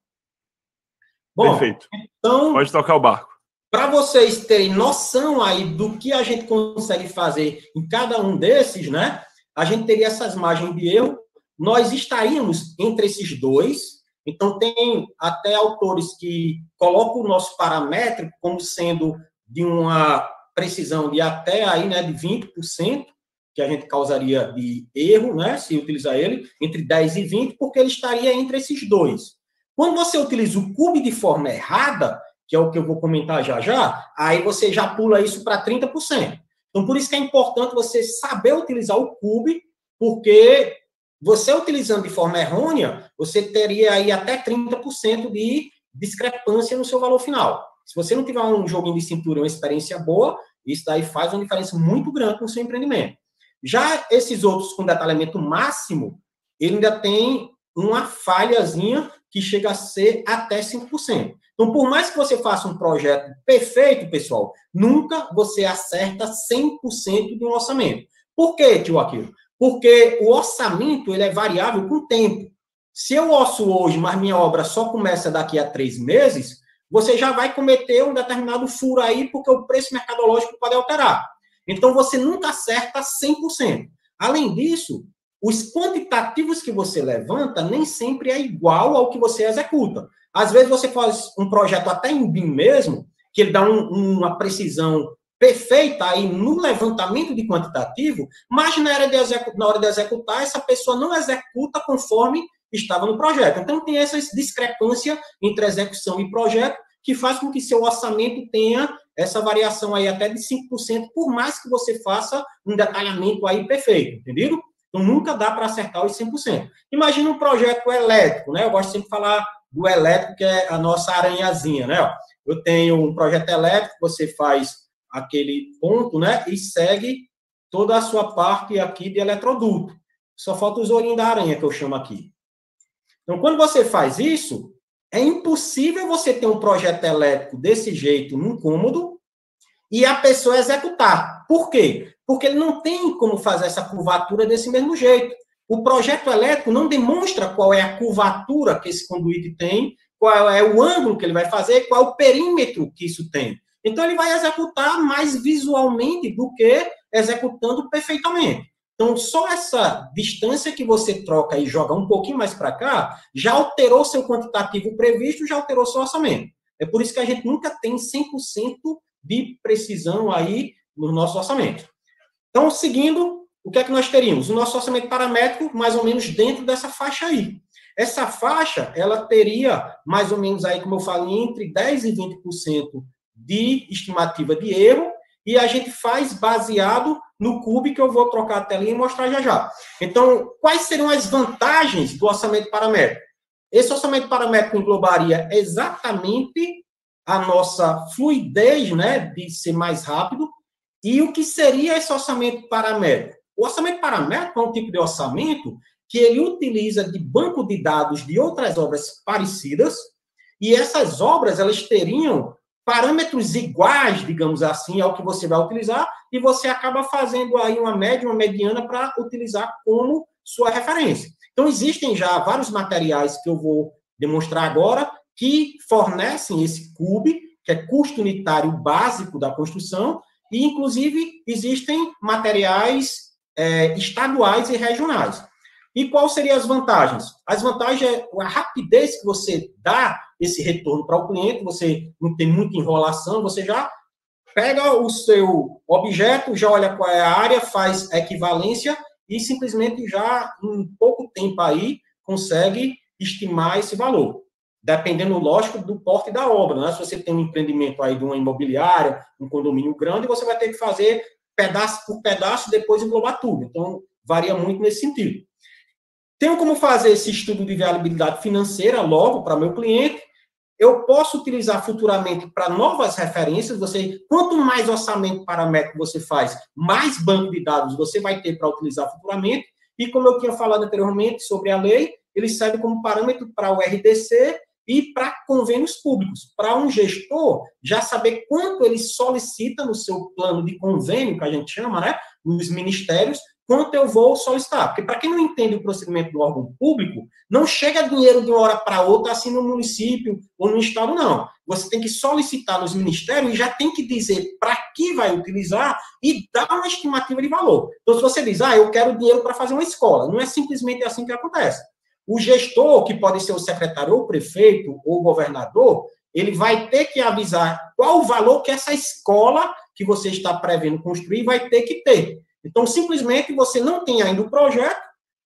Bom, Perfeito. Então, Pode tocar o barco. Para vocês terem noção aí do que a gente consegue fazer em cada um desses, né? A gente teria essas margens de erro. Nós estaríamos entre esses dois. Então, tem até autores que colocam o nosso paramétrico como sendo de uma precisão de até aí, né, de 20%, que a gente causaria de erro, né, se utilizar ele, entre 10 e 20, porque ele estaria entre esses dois. Quando você utiliza o cube de forma errada, que é o que eu vou comentar já já, aí você já pula isso para 30%. Então, por isso que é importante você saber utilizar o Cube, porque você utilizando de forma errônea, você teria aí até 30% de discrepância no seu valor final. Se você não tiver um joguinho de cintura, uma experiência boa, isso daí faz uma diferença muito grande no seu empreendimento. Já esses outros com detalhamento máximo, ele ainda tem uma falhazinha que chega a ser até 5%. Então, por mais que você faça um projeto perfeito, pessoal, nunca você acerta 100% de um orçamento. Por quê, tio Aquilo? Porque o orçamento ele é variável com o tempo. Se eu orço hoje, mas minha obra só começa daqui a três meses, você já vai cometer um determinado furo aí, porque o preço mercadológico pode alterar. Então, você nunca acerta 100%. Além disso, os quantitativos que você levanta nem sempre é igual ao que você executa. Às vezes você faz um projeto até em BIM mesmo, que ele dá um, uma precisão perfeita aí no levantamento de quantitativo, mas na hora, de na hora de executar, essa pessoa não executa conforme estava no projeto. Então, tem essa discrepância entre execução e projeto, que faz com que seu orçamento tenha essa variação aí até de 5%, por mais que você faça um detalhamento aí perfeito, entendido? Então, nunca dá para acertar os 100%. Imagina um projeto elétrico, né? Eu gosto sempre de falar do elétrico, que é a nossa aranhazinha, né? Eu tenho um projeto elétrico, você faz aquele ponto, né? E segue toda a sua parte aqui de eletroduto. Só falta os olhinhos da aranha, que eu chamo aqui. Então, quando você faz isso, é impossível você ter um projeto elétrico desse jeito num cômodo e a pessoa executar. Por quê? Porque ele não tem como fazer essa curvatura desse mesmo jeito. O projeto elétrico não demonstra qual é a curvatura que esse conduíte tem qual é o ângulo que ele vai fazer, qual é o perímetro que isso tem. Então, ele vai executar mais visualmente do que executando perfeitamente. Então, só essa distância que você troca e joga um pouquinho mais para cá, já alterou seu quantitativo previsto, já alterou seu orçamento. É por isso que a gente nunca tem 100% de precisão aí no nosso orçamento. Então, seguindo, o que é que nós teríamos? O nosso orçamento paramétrico, mais ou menos dentro dessa faixa aí. Essa faixa, ela teria mais ou menos aí, como eu falei, entre 10% e 20% de estimativa de erro, e a gente faz baseado no CUB, que eu vou trocar a telinha e mostrar já já. Então, quais seriam as vantagens do orçamento paramétrico? Esse orçamento paramétrico englobaria exatamente a nossa fluidez, né, de ser mais rápido, e o que seria esse orçamento paramétrico? O orçamento paramétrico é um tipo de orçamento que ele utiliza de banco de dados de outras obras parecidas, e essas obras elas teriam parâmetros iguais, digamos assim, ao que você vai utilizar, e você acaba fazendo aí uma média, uma mediana para utilizar como sua referência. Então, existem já vários materiais que eu vou demonstrar agora que fornecem esse CUB, que é custo unitário básico da construção, e, inclusive, existem materiais é, estaduais e regionais. E quais seriam as vantagens? As vantagens é a rapidez que você dá esse retorno para o cliente, você não tem muita enrolação, você já pega o seu objeto, já olha qual é a área, faz equivalência e simplesmente já em pouco tempo aí consegue estimar esse valor. Dependendo, lógico, do porte da obra. Né? Se você tem um empreendimento aí de uma imobiliária, um condomínio grande, você vai ter que fazer pedaço por pedaço, depois englobar tudo. Então, varia muito nesse sentido. Tenho como fazer esse estudo de viabilidade financeira logo para meu cliente. Eu posso utilizar futuramente para novas referências. Você, quanto mais orçamento paramétrico você faz, mais banco de dados você vai ter para utilizar futuramente. E como eu tinha falado anteriormente sobre a lei, ele serve como parâmetro para o RDC e para convênios públicos. Para um gestor já saber quanto ele solicita no seu plano de convênio, que a gente chama, né, nos ministérios, quanto eu vou solicitar. Porque, para quem não entende o procedimento do órgão público, não chega dinheiro de uma hora para outra, assim, no município ou no estado, não. Você tem que solicitar nos ministérios e já tem que dizer para que vai utilizar e dar uma estimativa de valor. Então, se você diz, ah, eu quero dinheiro para fazer uma escola, não é simplesmente assim que acontece. O gestor, que pode ser o secretário ou o prefeito ou o governador, ele vai ter que avisar qual o valor que essa escola que você está prevendo construir vai ter que ter. Então, simplesmente você não tem ainda o projeto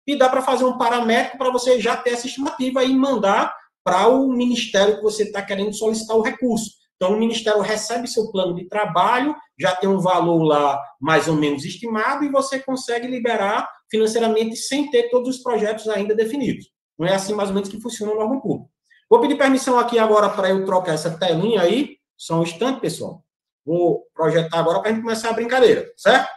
e dá para fazer um paramétrico para você já ter essa estimativa e mandar para o ministério que você está querendo solicitar o recurso. Então, o ministério recebe seu plano de trabalho, já tem um valor lá mais ou menos estimado e você consegue liberar financeiramente sem ter todos os projetos ainda definidos. Não é assim mais ou menos que funciona o órgão público. Vou pedir permissão aqui agora para eu trocar essa telinha aí, só um instante, pessoal. Vou projetar agora para a gente começar a brincadeira, certo?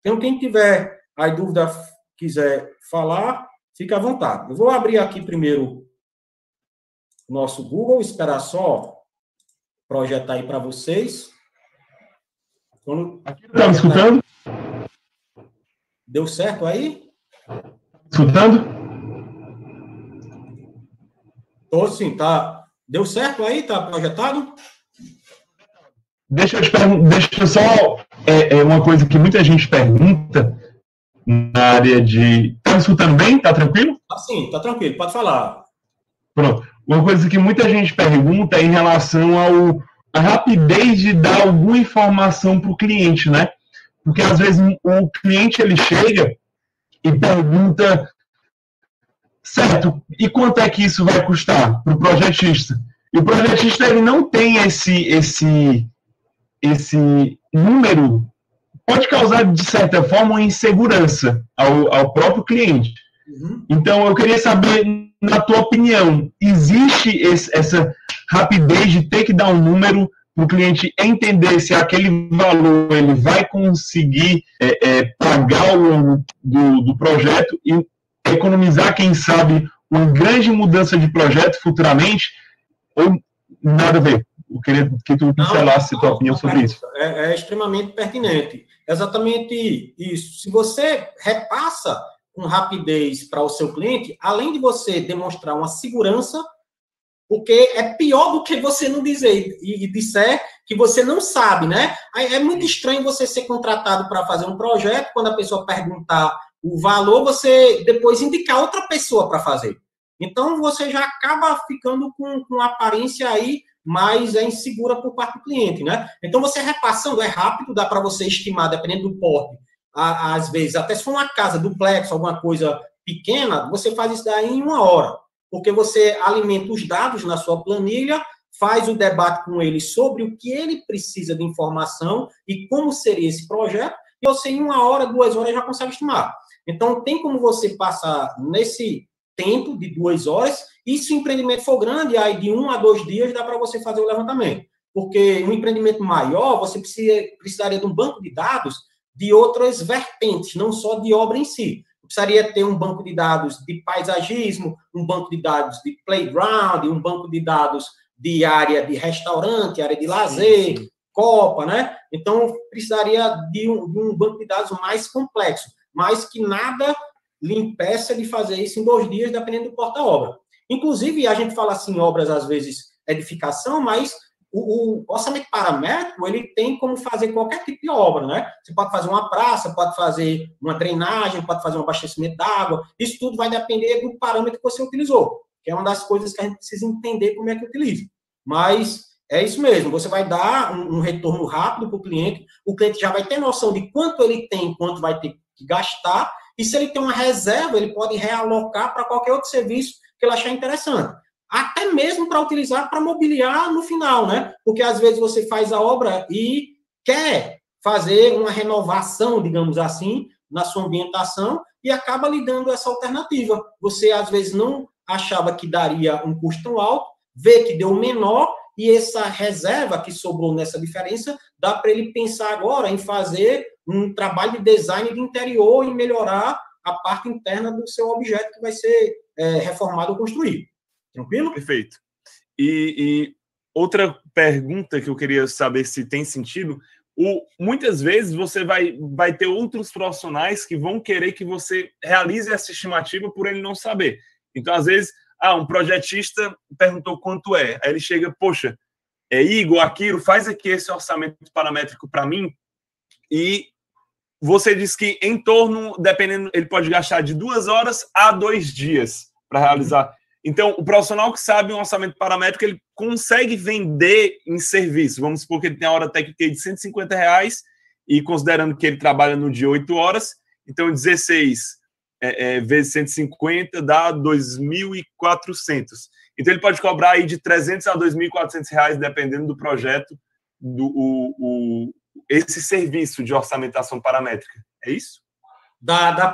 Então, quem tiver aí dúvida, quiser falar, fique à vontade. Eu vou abrir aqui primeiro o nosso Google, esperar só projetar aí para vocês. Quando... Está me escutando? Deu certo aí? Escutando? Tô sim, tá. Deu certo aí? Tá projetado? Deixa eu, te deixa só é, é, uma coisa que muita gente pergunta na área de. Tá me escutando bem? Tá tranquilo? Ah, sim, tá tranquilo, pode falar. Pronto. Uma coisa que muita gente pergunta é em relação ao a rapidez de dar alguma informação para o cliente, né? Porque às vezes o cliente ele chega e pergunta, certo? E quanto é que isso vai custar para o projetista? E o projetista ele não tem esse esse esse número pode causar, de certa forma, uma insegurança ao, ao próprio cliente. Uhum. Então, eu queria saber, na tua opinião, existe esse, essa rapidez de ter que dar um número para o cliente entender se aquele valor ele vai conseguir é, é, pagar ao longo do, do projeto e economizar, quem sabe, uma grande mudança de projeto futuramente, ou nada a ver? Eu queria que tu pincelasse a tua opinião sobre isso. É, é, extremamente pertinente. Exatamente isso. Se você repassa com rapidez para o seu cliente, além de você demonstrar uma segurança, porque é pior do que você não dizer e, e disser que você não sabe, né? É muito estranho você ser contratado para fazer um projeto, quando a pessoa perguntar o valor, você depois indicar outra pessoa para fazer. Então, você já acaba ficando com, com aparência aí mais é insegura por parte do cliente, né? Então, você repassando é rápido, dá para você estimar, dependendo do porte, às vezes, até se for uma casa, duplex, alguma coisa pequena, você faz isso daí em uma hora porque você alimenta os dados na sua planilha, faz o debate com ele sobre o que ele precisa de informação e como seria esse projeto, e você, em uma hora, duas horas, já consegue estimar. Então, tem como você passar nesse tempo de duas horas, e se o empreendimento for grande, aí de um a dois dias dá para você fazer o levantamento. Porque um empreendimento maior, você precisa, precisaria de um banco de dados de outras vertentes, não só de obra em si precisaria ter um banco de dados de paisagismo, um banco de dados de playground, um banco de dados de área de restaurante, área de lazer, sim, sim. copa, né? Então, precisaria de um, de um, banco de dados mais complexo, mas que nada lhe impeça de fazer isso em dois dias, dependendo do porta-obra. Inclusive, a gente fala assim, obras, às vezes, edificação, mas o, o, orçamento paramétrico, ele tem como fazer qualquer tipo de obra, né? Você pode fazer uma praça, pode fazer uma drenagem, pode fazer um abastecimento d'água, isso tudo vai depender do parâmetro que você utilizou, que é uma das coisas que a gente precisa entender como é que utiliza. Mas é isso mesmo, você vai dar um, um retorno rápido para o cliente, o cliente já vai ter noção de quanto ele tem, quanto vai ter que gastar, e se ele tem uma reserva, ele pode realocar para qualquer outro serviço que ele achar interessante até mesmo para utilizar para mobiliar no final, né? Porque às vezes você faz a obra e quer fazer uma renovação, digamos assim, na sua ambientação e acaba lhe dando essa alternativa. Você às vezes não achava que daria um custo alto, vê que deu menor e essa reserva que sobrou nessa diferença dá para ele pensar agora em fazer um trabalho de design de interior e melhorar a parte interna do seu objeto que vai ser é, reformado ou construído. Tranquilo? Perfeito. E, e, outra pergunta que eu queria saber se tem sentido. O, muitas vezes você vai, vai ter outros profissionais que vão querer que você realize essa estimativa por ele não saber. Então, às vezes, ah, um projetista perguntou quanto é. Aí ele chega, poxa, é Igor, Akiro, faz aqui esse orçamento paramétrico para mim. E você diz que em torno, dependendo, ele pode gastar de duas horas a dois dias para realizar. Então, o profissional que sabe um orçamento paramétrico, ele consegue vender em serviço. Vamos supor que ele tem a hora técnica de 150 reais e considerando que ele trabalha no dia 8 horas, então 16 é, é, vezes 150 dá 2.400. Então, ele pode cobrar aí de 300 a 2.400 reais, dependendo do projeto, do, o, o, esse serviço de orçamentação paramétrica. É isso? Dá, dá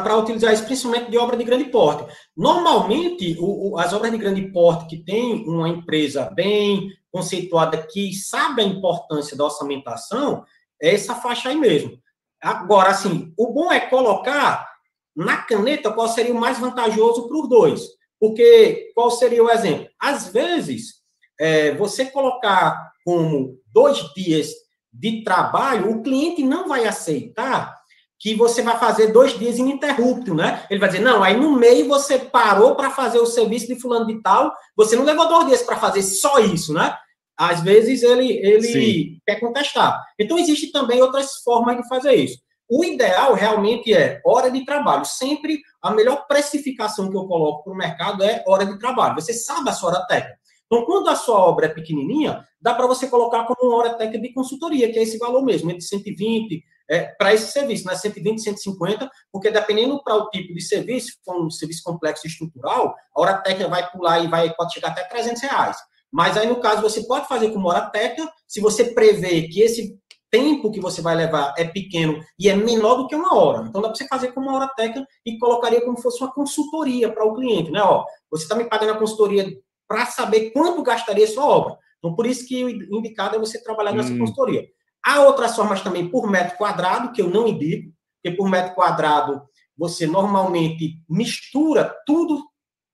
para utilizar isso principalmente de obra de grande porte. Normalmente, o, o, as obras de grande porte que tem uma empresa bem conceituada que sabe a importância da orçamentação, é essa faixa aí mesmo. Agora, assim, o bom é colocar na caneta qual seria o mais vantajoso para os dois. Porque qual seria o exemplo? Às vezes, é, você colocar como dois dias de trabalho, o cliente não vai aceitar que você vai fazer dois dias ininterrupto, né? Ele vai dizer, não, aí no meio você parou para fazer o serviço de fulano de tal, você não levou dois dias para fazer só isso, né? Às vezes ele, ele quer contestar. Então, existe também outras formas de fazer isso. O ideal realmente é hora de trabalho. Sempre a melhor precificação que eu coloco para o mercado é hora de trabalho. Você sabe a sua hora técnica. Então, quando a sua obra é pequenininha, dá para você colocar como uma hora técnica de consultoria, que é esse valor mesmo, entre 120 é, para esse serviço, né? 120, 150, porque dependendo para o tipo de serviço, se for um serviço complexo estrutural, a hora técnica vai pular e vai, pode chegar até 300 reais. Mas aí, no caso, você pode fazer como hora técnica, se você prevê que esse tempo que você vai levar é pequeno e é menor do que uma hora. Então, dá para você fazer como uma hora técnica e colocaria como se fosse uma consultoria para o cliente, né? Ó, você está me pagando a consultoria para saber quanto gastaria a sua obra. Então, por isso que o indicado é você trabalhar nessa hum. consultoria. Há outras formas também por metro quadrado, que eu não indico, porque por metro quadrado você normalmente mistura tudo,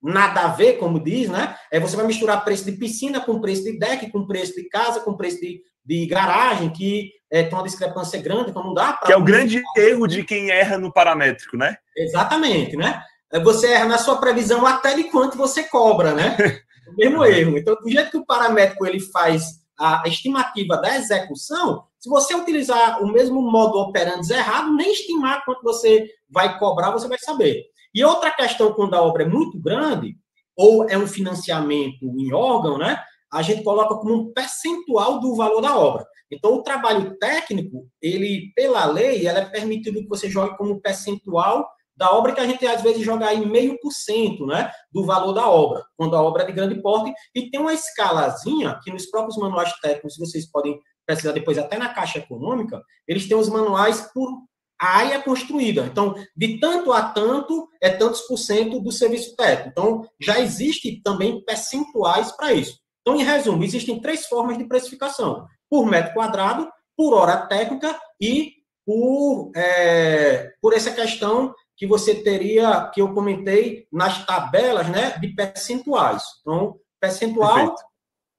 nada a ver, como diz, né? É, você vai misturar preço de piscina com preço de deck, com preço de casa, com preço de, de garagem, que é, tem uma discrepância grande, então não dá para. Que é o grande erro de quem erra no paramétrico, né? Exatamente, né? É, você erra na sua previsão até de quanto você cobra, né? [laughs] o mesmo erro. Então, do jeito que o paramétrico ele faz a estimativa da execução, se você utilizar o mesmo modo operandi errado, nem estimar quanto você vai cobrar, você vai saber. E outra questão, quando a obra é muito grande, ou é um financiamento em órgão, né? A gente coloca como um percentual do valor da obra. Então, o trabalho técnico, ele, pela lei, ela é permitido que você jogue como percentual da obra que a gente às vezes joga aí meio por cento, né, do valor da obra, quando a obra é de grande porte, e tem uma escalazinha que nos próprios manuais técnicos vocês podem precisar depois até na Caixa Econômica, eles têm os manuais por área construída. Então, de tanto a tanto é tantos por cento do serviço técnico. Então, já existe também percentuais para isso. Então, em resumo, existem três formas de precificação: por metro quadrado, por hora técnica e por, é, por essa questão que você teria, que eu comentei nas tabelas, né, de percentuais. Então, percentual,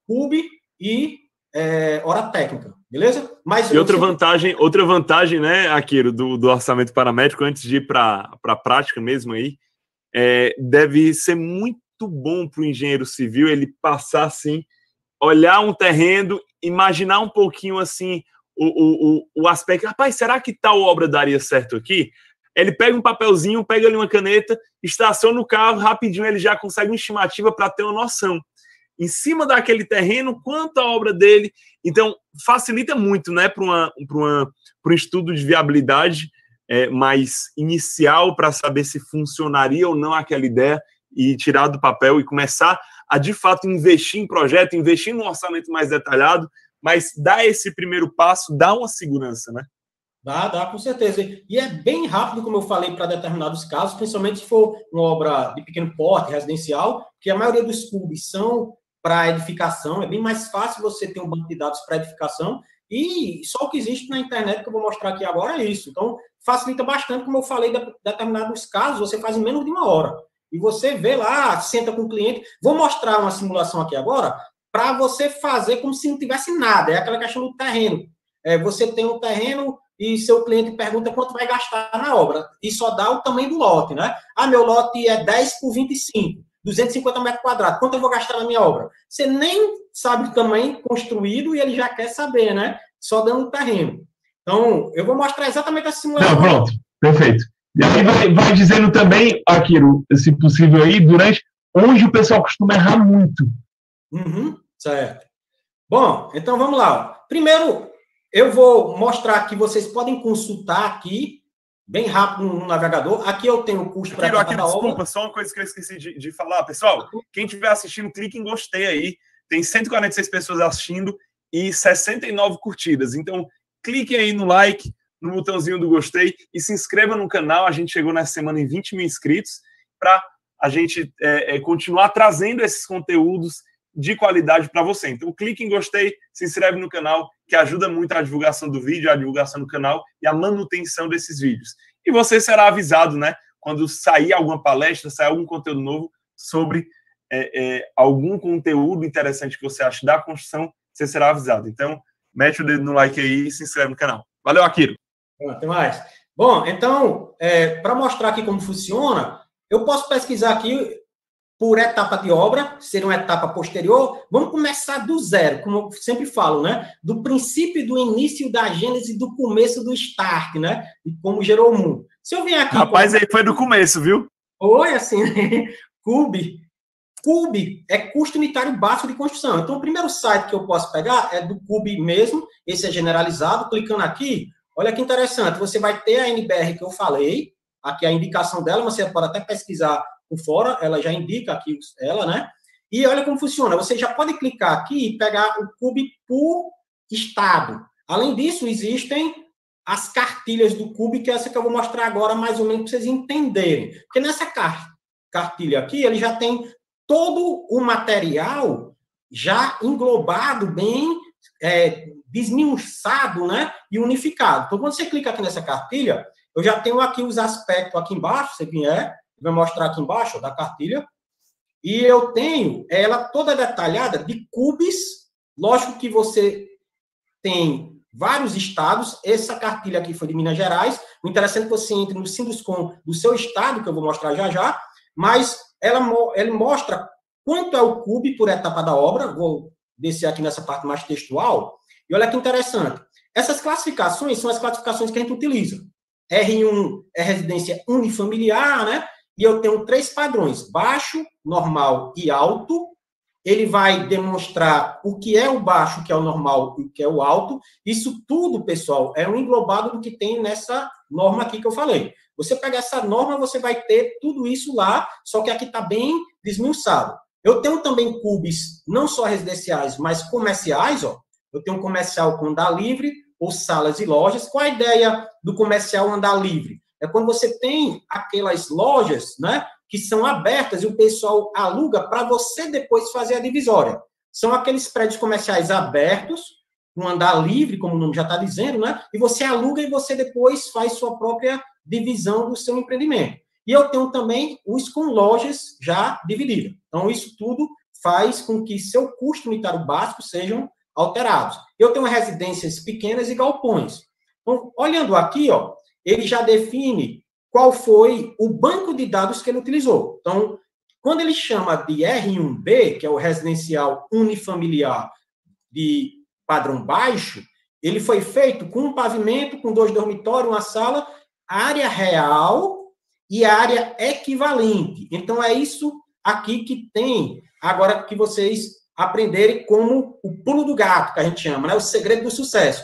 cub e é, hora técnica, beleza? Mas e outra vantagem, outra vantagem, né, Akiro, do, do orçamento paramétrico, antes de ir para a prática mesmo aí, é, deve ser muito bom para o engenheiro civil ele passar assim, olhar um terreno, imaginar um pouquinho assim o, o, o, o aspecto, rapaz, será que tal obra daria certo aqui? Ele pega um papelzinho, pega ali uma caneta, estaciona o carro, rapidinho ele já consegue uma estimativa para ter uma noção. Em cima daquele terreno, quanto a obra dele. Então, facilita muito né, para um estudo de viabilidade é, mais inicial para saber se funcionaria ou não aquela ideia e tirar do papel e começar a, de fato, investir em projeto, investir num orçamento mais detalhado, mas dar esse primeiro passo dá uma segurança, né? Dá, dá, com certeza. E é bem rápido, como eu falei, para determinados casos, principalmente se for uma obra de pequeno porte, residencial, que a maioria dos clubes são para edificação, é bem mais fácil você ter um banco de dados para edificação, e só o que existe na internet que eu vou mostrar aqui agora é isso. Então, facilita bastante, como eu falei, de determinados casos, você faz em menos de uma hora. E você vê lá, senta com o cliente. Vou mostrar uma simulação aqui agora, para você fazer como se não tivesse nada. É aquela questão do terreno. É, você tem um terreno e seu cliente pergunta quanto vai gastar na obra. E só dá o tamanho do lote, né? Ah, meu lote é 10 por 25, 250 metros quadrados. Quanto eu vou gastar na minha obra? Você nem sabe o tamanho construído e ele já quer saber, né? Só dando o terreno. Então, eu vou mostrar exatamente a simulação. Não, pronto. Perfeito. E aí vai, vai dizendo também, Akiro, se possível aí, durante onde o pessoal costuma errar muito. Uhum, certo. Bom, então vamos lá. Primeiro, eu vou mostrar que vocês podem consultar aqui, bem rápido no navegador. Aqui eu tenho o custo para cada Desculpa, obra. só uma coisa que eu esqueci de, de falar. Pessoal, quem estiver assistindo, clique em gostei aí. Tem 146 pessoas assistindo e 69 curtidas. Então, clique aí no like, no botãozinho do gostei e se inscreva no canal. A gente chegou nessa semana em 20 mil inscritos para a gente é, é, continuar trazendo esses conteúdos de qualidade para você. Então, clique em gostei, se inscreve no canal, que ajuda muito a divulgação do vídeo, a divulgação do canal e a manutenção desses vídeos. E você será avisado, né? Quando sair alguma palestra, sair algum conteúdo novo sobre é, é, algum conteúdo interessante que você acha da construção, você será avisado. Então, mete o dedo no like aí e se inscreve no canal. Valeu, Akiro. Até mais. Bom, então, é, para mostrar aqui como funciona, eu posso pesquisar aqui por etapa de obra, ser uma etapa posterior, vamos começar do zero, como eu sempre falo, né? Do princípio, do início da gênese, do começo do start, né? E como gerou o mundo. Se eu vier aqui... Rapaz, aí foi do começo, viu? Oi, assim, [laughs] CUB. CUB é custo unitário básico de construção. Então, o primeiro site que eu posso pegar é do CUB mesmo, esse é generalizado. Clicando aqui, olha que interessante, você vai ter a NBR que eu falei, aqui a indicação dela, você pode até pesquisar por fora, ela já indica aqui ela, né? E olha como funciona. Você já pode clicar aqui e pegar o CUB por estado. Além disso, existem as cartilhas do CUB, que é essa que eu vou mostrar agora, mais ou menos, para vocês entenderem. Porque nessa cartilha aqui, ele já tem todo o material já englobado, bem é, desmiuçado, né? E unificado. Então, quando você clica aqui nessa cartilha, eu já tenho aqui os aspectos aqui embaixo, se vier, vai mostrar aqui embaixo da cartilha. E eu tenho ela toda detalhada de cubes. Lógico que você tem vários estados. Essa cartilha aqui foi de Minas Gerais. O interessante é que você entre no Sinduscom do seu estado, que eu vou mostrar já já. Mas ela, ela mostra quanto é o CUB por etapa da obra, vou descer aqui nessa parte mais textual, e olha que interessante. Essas classificações são as classificações que a gente utiliza. R1 é residência unifamiliar, né? E eu tenho três padrões: baixo, normal e alto. Ele vai demonstrar o que é o baixo, o que é o normal e o que é o alto. Isso tudo, pessoal, é um englobado do que tem nessa norma aqui que eu falei. Você pegar essa norma, você vai ter tudo isso lá, só que aqui está bem desmiuçado. Eu tenho também cubes, não só residenciais, mas comerciais, ó. Eu tenho um comercial com andar livre, ou salas e lojas. Qual a ideia do comercial andar livre? É quando você tem aquelas lojas, né, que são abertas e o pessoal aluga para você depois fazer a divisória. São aqueles prédios comerciais abertos, com andar livre, como o nome já está dizendo, né? E você aluga e você depois faz sua própria divisão do seu empreendimento. E eu tenho também os com lojas já divididas. Então, isso tudo faz com que seu custo unitário básico sejam alterados. Eu tenho residências pequenas e galpões. Então, olhando aqui, ó, ele já define qual foi o banco de dados que ele utilizou. Então, quando ele chama de R1B, que é o residencial unifamiliar de padrão baixo, ele foi feito com um pavimento, com dois dormitórios, uma sala, área real e área equivalente. Então, é isso aqui que tem, agora que vocês aprenderem como o pulo do gato, que a gente chama, né? o segredo do sucesso.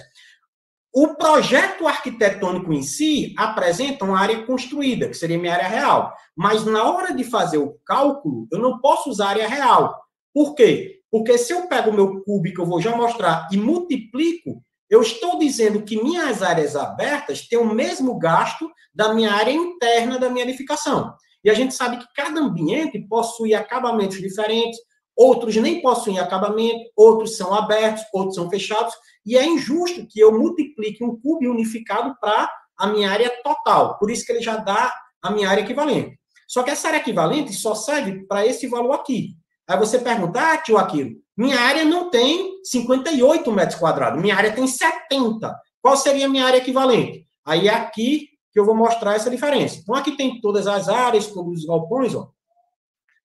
O projeto arquitetônico em si apresenta uma área construída, que seria minha área real. Mas na hora de fazer o cálculo, eu não posso usar área real. Por quê? Porque se eu pego o meu cube, que eu vou já mostrar, e multiplico, eu estou dizendo que minhas áreas abertas têm o mesmo gasto da minha área interna da minha edificação. E a gente sabe que cada ambiente possui acabamentos diferentes, outros nem possuem acabamento, outros são abertos, outros são fechados, e é injusto que eu multiplique um cubo unificado para a minha área total. Por isso que ele já dá a minha área equivalente. Só que essa área equivalente só serve para esse valor aqui. Aí você pergunta, ah, tio Aquilo, minha área não tem 58 metros quadrados, minha área tem 70. Qual seria a minha área equivalente? Aí é aqui que eu vou mostrar essa diferença. Então, aqui tem todas as áreas, todos os galpões, ó,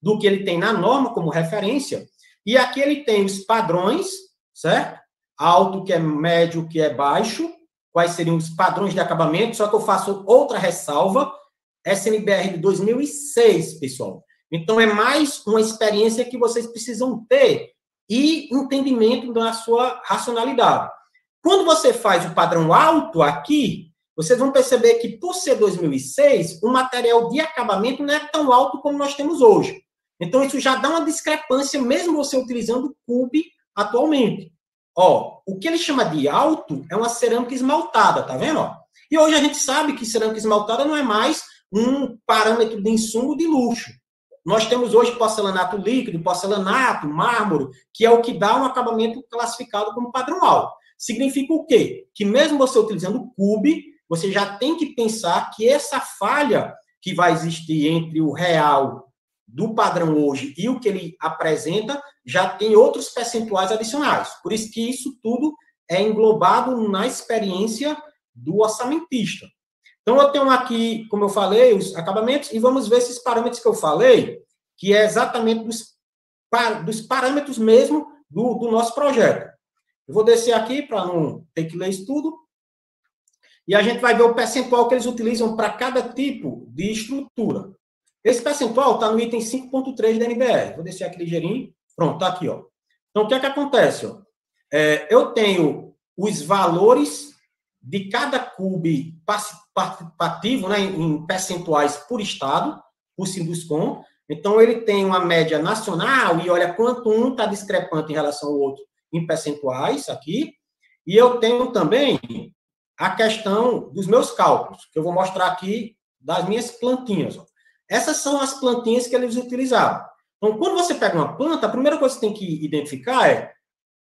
do que ele tem na norma como referência. E aqui ele tem os padrões, certo? Alto, que é médio, que é baixo. Quais seriam os padrões de acabamento? Só que eu faço outra ressalva. SNBR de 2006, pessoal. Então, é mais uma experiência que vocês precisam ter e entendimento da sua racionalidade. Quando você faz o padrão alto aqui, vocês vão perceber que, por ser 2006, o material de acabamento não é tão alto como nós temos hoje. Então, isso já dá uma discrepância, mesmo você utilizando o cube atualmente. Ó, o que ele chama de alto é uma cerâmica esmaltada, tá vendo? Ó? E hoje a gente sabe que cerâmica esmaltada não é mais um parâmetro de insumo de luxo. Nós temos hoje porcelanato líquido, porcelanato, mármore, que é o que dá um acabamento classificado como padrão alto. Significa o quê? Que mesmo você utilizando o cube, você já tem que pensar que essa falha que vai existir entre o real do padrão hoje e o que ele apresenta, já tem outros percentuais adicionais. Por isso que isso tudo é englobado na experiência do orçamentista. Então, eu tenho aqui, como eu falei, os acabamentos, e vamos ver esses parâmetros que eu falei, que é exatamente dos, dos parâmetros mesmo do, do nosso projeto. Eu vou descer aqui para não ter que ler isso tudo. E a gente vai ver o percentual que eles utilizam para cada tipo de estrutura. Esse percentual está no item 5.3 da NBR. Vou descer aqui ligeirinho. Pronto, está aqui. Ó. Então, o que é que acontece? Ó? É, eu tenho os valores de cada CUB participativo né, em percentuais por estado, por Sinduscom. Então, ele tem uma média nacional e olha quanto um está discrepante em relação ao outro em percentuais aqui. E eu tenho também a questão dos meus cálculos, que eu vou mostrar aqui das minhas plantinhas. Ó. Essas são as plantinhas que eles utilizavam. Então, quando você pega uma planta, a primeira coisa que você tem que identificar é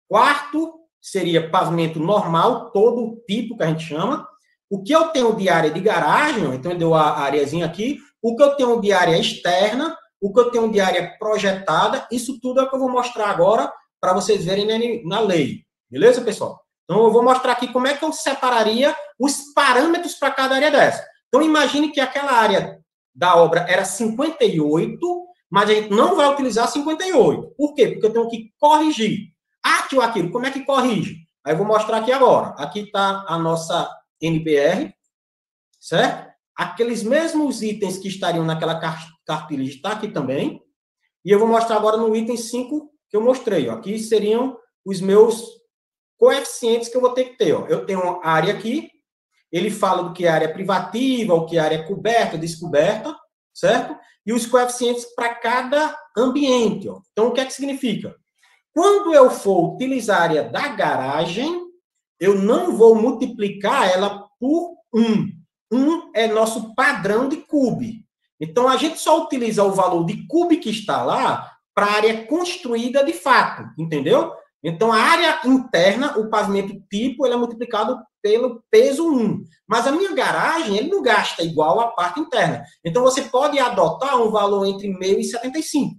quarto seria pavimento normal, todo tipo que a gente chama. O que eu tenho de área de garagem, então deu a areazinha aqui, o que eu tenho de área externa, o que eu tenho de área projetada, isso tudo é o que eu vou mostrar agora para vocês verem na lei. Beleza, pessoal? Então, eu vou mostrar aqui como é que eu separaria os parâmetros para cada área dessa. Então, imagine que aquela área da obra era 58 mas a gente não vai utilizar 58. Por quê? Porque eu tenho que corrigir. Ah, tio Aquilo, como é que corrige? Aí eu vou mostrar aqui agora. Aqui está a nossa NBR, certo? Aqueles mesmos itens que estariam naquela cartilha está aqui também. E eu vou mostrar agora no item 5 que eu mostrei. Ó. Aqui seriam os meus coeficientes que eu vou ter que ter. Ó. Eu tenho área aqui, ele fala do que é área privativa, o que é área coberta, descoberta, certo? E os coeficientes para cada ambiente. Ó. Então, o que é que significa? Quando eu for utilizar a área da garagem, eu não vou multiplicar ela por 1. 1 é nosso padrão de cube. Então, a gente só utiliza o valor de cube que está lá para a área construída de fato, entendeu? Então, a área interna, o pavimento tipo, ele é multiplicado pelo peso 1. Mas a minha garagem, ele não gasta igual a parte interna. Então, você pode adotar um valor entre meio e 75.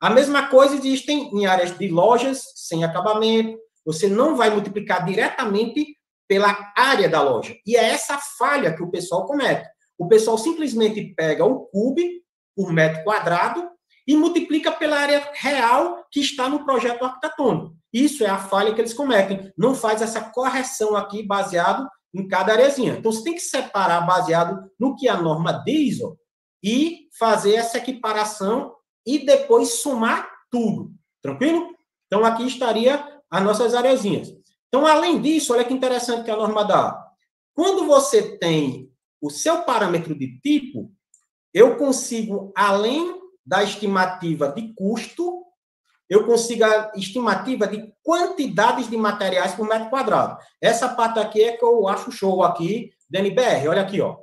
A mesma coisa existe em áreas de lojas sem acabamento. Você não vai multiplicar diretamente pela área da loja. E é essa falha que o pessoal comete. O pessoal simplesmente pega o cube por metro quadrado e multiplica pela área real que está no projeto arquitetônico. Isso é a falha que eles cometem. Não faz essa correção aqui baseado em cada areazinha. Então, você tem que separar baseado no que a norma diz ó, e fazer essa equiparação e depois somar tudo. Tranquilo? Então, aqui estaria as nossas areazinhas. Então, além disso, olha que interessante que a norma dá. Quando você tem o seu parâmetro de tipo, eu consigo, além da estimativa de custo, eu consigo a estimativa de quantidades de materiais por metro quadrado. Essa parte aqui é que eu acho show aqui da NBR. Olha aqui, ó.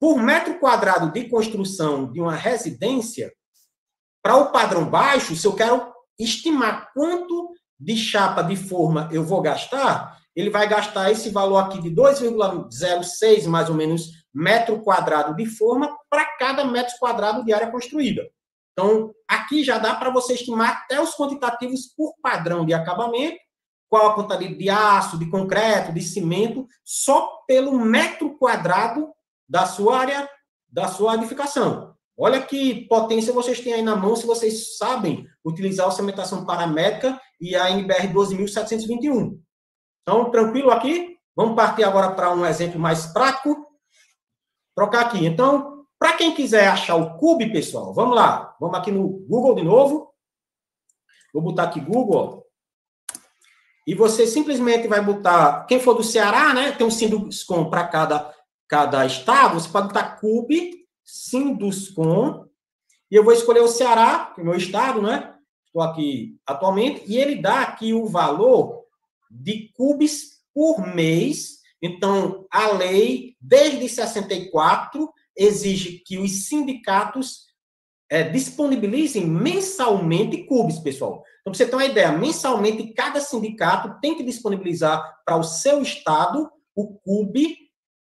Por metro quadrado de construção de uma residência, para o padrão baixo, se eu quero estimar quanto de chapa de forma eu vou gastar, ele vai gastar esse valor aqui de 2,06 mais ou menos metro quadrado de forma para cada metro quadrado de área construída. Então, aqui já dá para você estimar até os quantitativos por padrão de acabamento, qual a quantidade de aço, de concreto, de cimento, só pelo metro quadrado da sua área, da sua edificação. Olha que potência vocês têm aí na mão se vocês sabem utilizar a cimentação paramétrica e a NBR 12.721. Então, tranquilo aqui? Vamos partir agora para um exemplo mais prático. Trocar aqui. Então, para quem quiser achar o Cube, pessoal, vamos lá. Vamos aqui no Google de novo. Vou botar aqui Google. E você simplesmente vai botar. Quem for do Ceará, né? Tem um Sinduscom para cada, cada estado. Você pode botar Cube, Sinduscom. E eu vou escolher o Ceará, que é o meu estado, né? Estou aqui atualmente. E ele dá aqui o valor de cubes por mês. Então, a lei, desde 64, exige que os sindicatos é, disponibilizem mensalmente cubes, pessoal. Então, você ter uma ideia, mensalmente cada sindicato tem que disponibilizar para o seu estado o cube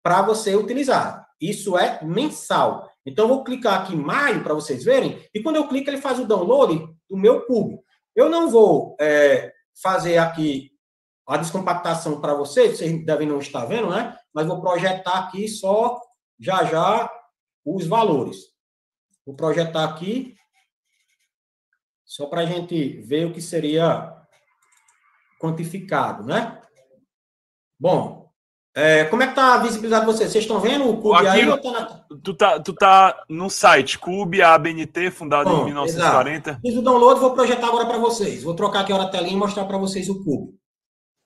para você utilizar. Isso é mensal. Então, eu vou clicar aqui em maio para vocês verem, e quando eu clico, ele faz o download do meu cube. Eu não vou é, fazer aqui a descompactação para vocês, vocês devem não estar vendo, né? Mas vou projetar aqui só já já os valores. Vou projetar aqui, só para a gente ver o que seria quantificado, né? Bom, é, como é que tá a visibilidade de vocês? Vocês estão vendo o Cube aí ou tá na... tu, tá, tu tá no site Cube ABNT, fundado Bom, em 1940. Exato. Fiz o download, vou projetar agora para vocês. Vou trocar aqui a telinha e mostrar para vocês o Cube.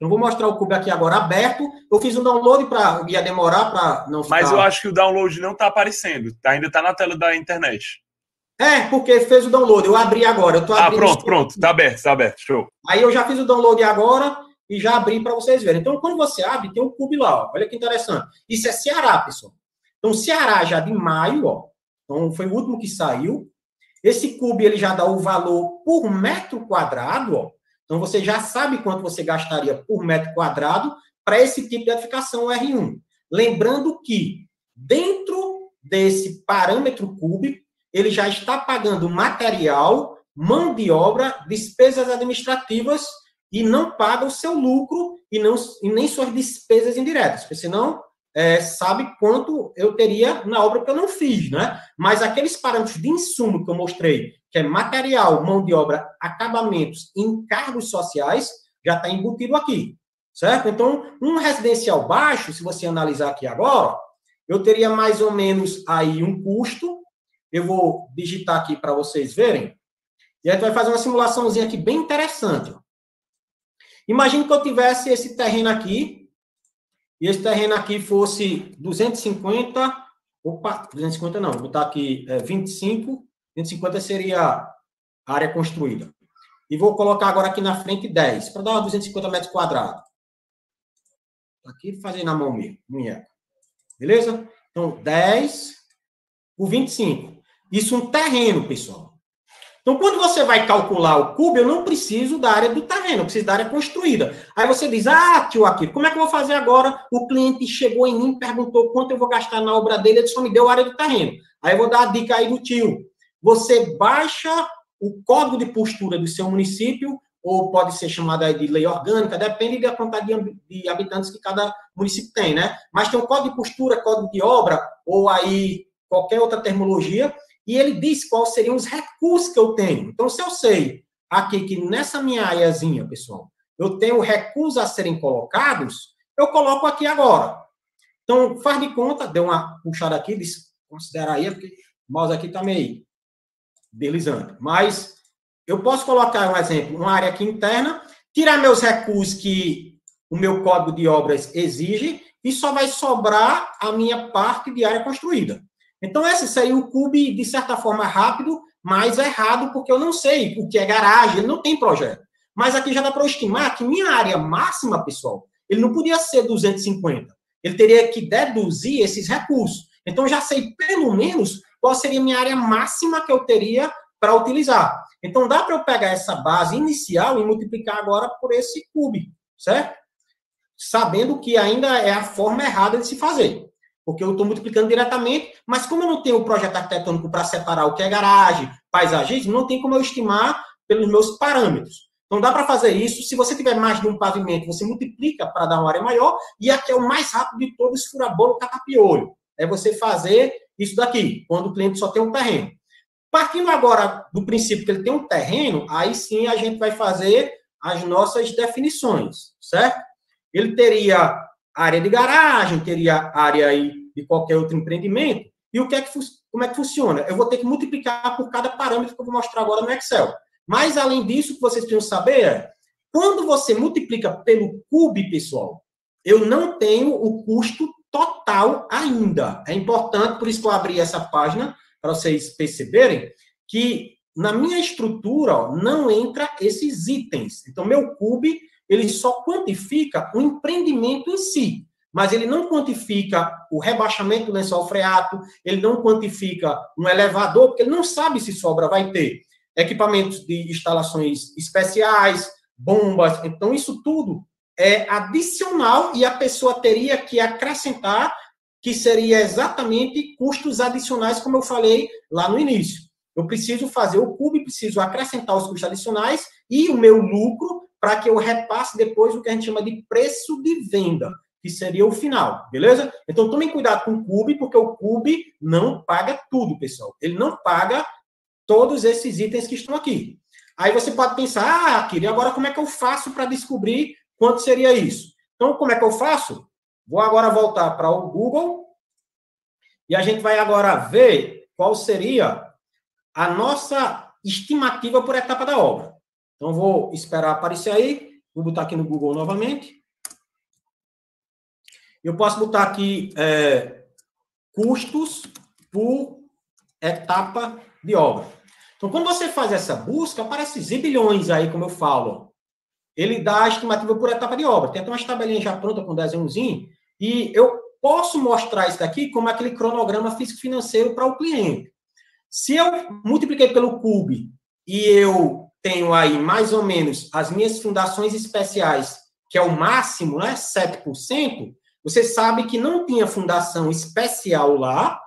Eu vou mostrar o Cube aqui agora aberto. Eu fiz um download para ia demorar para não ficar... Mas eu acho que o download não está aparecendo. Tá, ainda está na tela da internet. É, porque fez o download. Eu abri agora. Eu tô ah, pronto, pronto. Está aberto, está aberto. Show. Aí eu já fiz o download agora e já abri para vocês verem. Então, quando você abre, tem um Cube lá. Ó. Olha que interessante. Isso é Ceará, pessoal. Então, Ceará já de maio, ó. Então, foi o último que saiu. Esse Cube, ele já dá o valor por metro quadrado, ó. Então, você já sabe quanto você gastaria por metro quadrado para esse tipo de edificação R1. Lembrando que, dentro desse parâmetro cúbico, ele já está pagando material, mão de obra, despesas administrativas e não paga o seu lucro e, não, e nem suas despesas indiretas, porque senão é, sabe quanto eu teria na obra que eu não fiz, né? Mas aqueles parâmetros de insumo que eu mostrei, que é material, mão de obra, acabamentos encargos sociais, já está embutido aqui, certo? Então, um residencial baixo, se você analisar aqui agora, eu teria mais ou menos aí um custo, eu vou digitar aqui para vocês verem, e a gente vai fazer uma simulaçãozinha aqui bem interessante. Imagine que eu tivesse esse terreno aqui, e esse terreno aqui fosse 250, opa, 250 não, vou botar aqui é, 25, 250 seria a área construída. E vou colocar agora aqui na frente 10, para dar 250 metros quadrados. Aqui fazer na mão mesmo, munheca. Beleza? Então, 10 por 25. Isso um terreno, pessoal. Então, quando você vai calcular o cubo, eu não preciso da área do terreno, eu preciso da área construída. Aí você diz, ah, tio Aquilo, como é que eu vou fazer agora? O cliente chegou em mim, perguntou quanto eu vou gastar na obra dele, ele só me deu a área do terreno. Aí eu vou dar a dica aí do tio. Você baixa o código de postura do seu município, ou pode ser chamado aí de lei orgânica, depende da quantidade de habitantes que cada município tem, né? Mas tem o código de postura, código de obra, ou aí qualquer outra terminologia, e ele diz quais seriam os recursos que eu tenho. Então, se eu sei aqui que nessa minha áreazinha, pessoal, eu tenho recursos a serem colocados, eu coloco aqui agora. Então, faz de conta, deu uma puxada aqui, considera aí, porque o mouse aqui está meio deslizando. Mas eu posso colocar um exemplo, uma área aqui interna, tirar meus recursos que o meu código de obras exige e só vai sobrar a minha parte de área construída. Então, esse seria o cube, de certa forma, rápido, mas errado, porque eu não sei o que é garagem, não tem projeto. Mas aqui já dá para estimar que minha área máxima, pessoal, ele não podia ser 250. Ele teria que deduzir esses recursos. Então, já sei pelo menos qual seria a minha área máxima que eu teria para utilizar. Então, dá para eu pegar essa base inicial e multiplicar agora por esse cube, certo? Sabendo que ainda é a forma errada de se fazer porque eu estou multiplicando diretamente, mas como eu não tenho o projeto arquitetônico para separar o que é garagem, paisagismo, não tem como eu estimar pelos meus parâmetros. Então dá para fazer isso. Se você tiver mais de um pavimento, você multiplica para dar uma área maior. E aqui é o mais rápido de todos, furabolo, catapiolho. É você fazer isso daqui, quando o cliente só tem um terreno. Partindo agora do princípio que ele tem um terreno, aí sim a gente vai fazer as nossas definições, certo? Ele teria área de garagem, teria área aí de qualquer outro empreendimento. E o que é que, como é que funciona? Eu vou ter que multiplicar por cada parâmetro que eu vou mostrar agora no Excel. Mas, além disso, o que vocês precisam saber é, quando você multiplica pelo cube, pessoal, eu não tenho o custo total ainda. É importante, por isso que eu abri essa página, para vocês perceberem que na minha estrutura ó, não entra esses itens. Então, meu cube, ele só quantifica o empreendimento em si mas ele não quantifica o rebaixamento do lençol freato, ele não quantifica um elevador, porque ele não sabe se sobra vai ter equipamentos de instalações especiais, bombas. Então, isso tudo é adicional e a pessoa teria que acrescentar, que seria exatamente custos adicionais, como eu falei lá no início. Eu preciso fazer o cube, preciso acrescentar os custos adicionais e o meu lucro para que eu repasse depois o que a gente chama de preço de venda que seria o final, beleza? Então tomem cuidado com o Cube, porque o Cube não paga tudo, pessoal. Ele não paga todos esses itens que estão aqui. Aí você pode pensar, ah, Kiri, agora como é que eu faço para descobrir quanto seria isso? Então, como é que eu faço? Vou agora voltar para o Google e a gente vai agora ver qual seria a nossa estimativa por etapa da obra. Então, vou esperar aparecer aí, vou botar aqui no Google novamente. Eu posso botar aqui é, custos por etapa de obra. Então, quando você faz essa busca, aparece zibilhões aí, como eu falo. Ele dá a estimativa por etapa de obra. Tem até umas tabelinhas já prontas com desenhozinho. E eu posso mostrar isso daqui como aquele cronograma físico-financeiro para o cliente. Se eu multipliquei pelo CUB e eu tenho aí mais ou menos as minhas fundações especiais, que é o máximo, né, 7%, você sabe que não tinha fundação especial lá,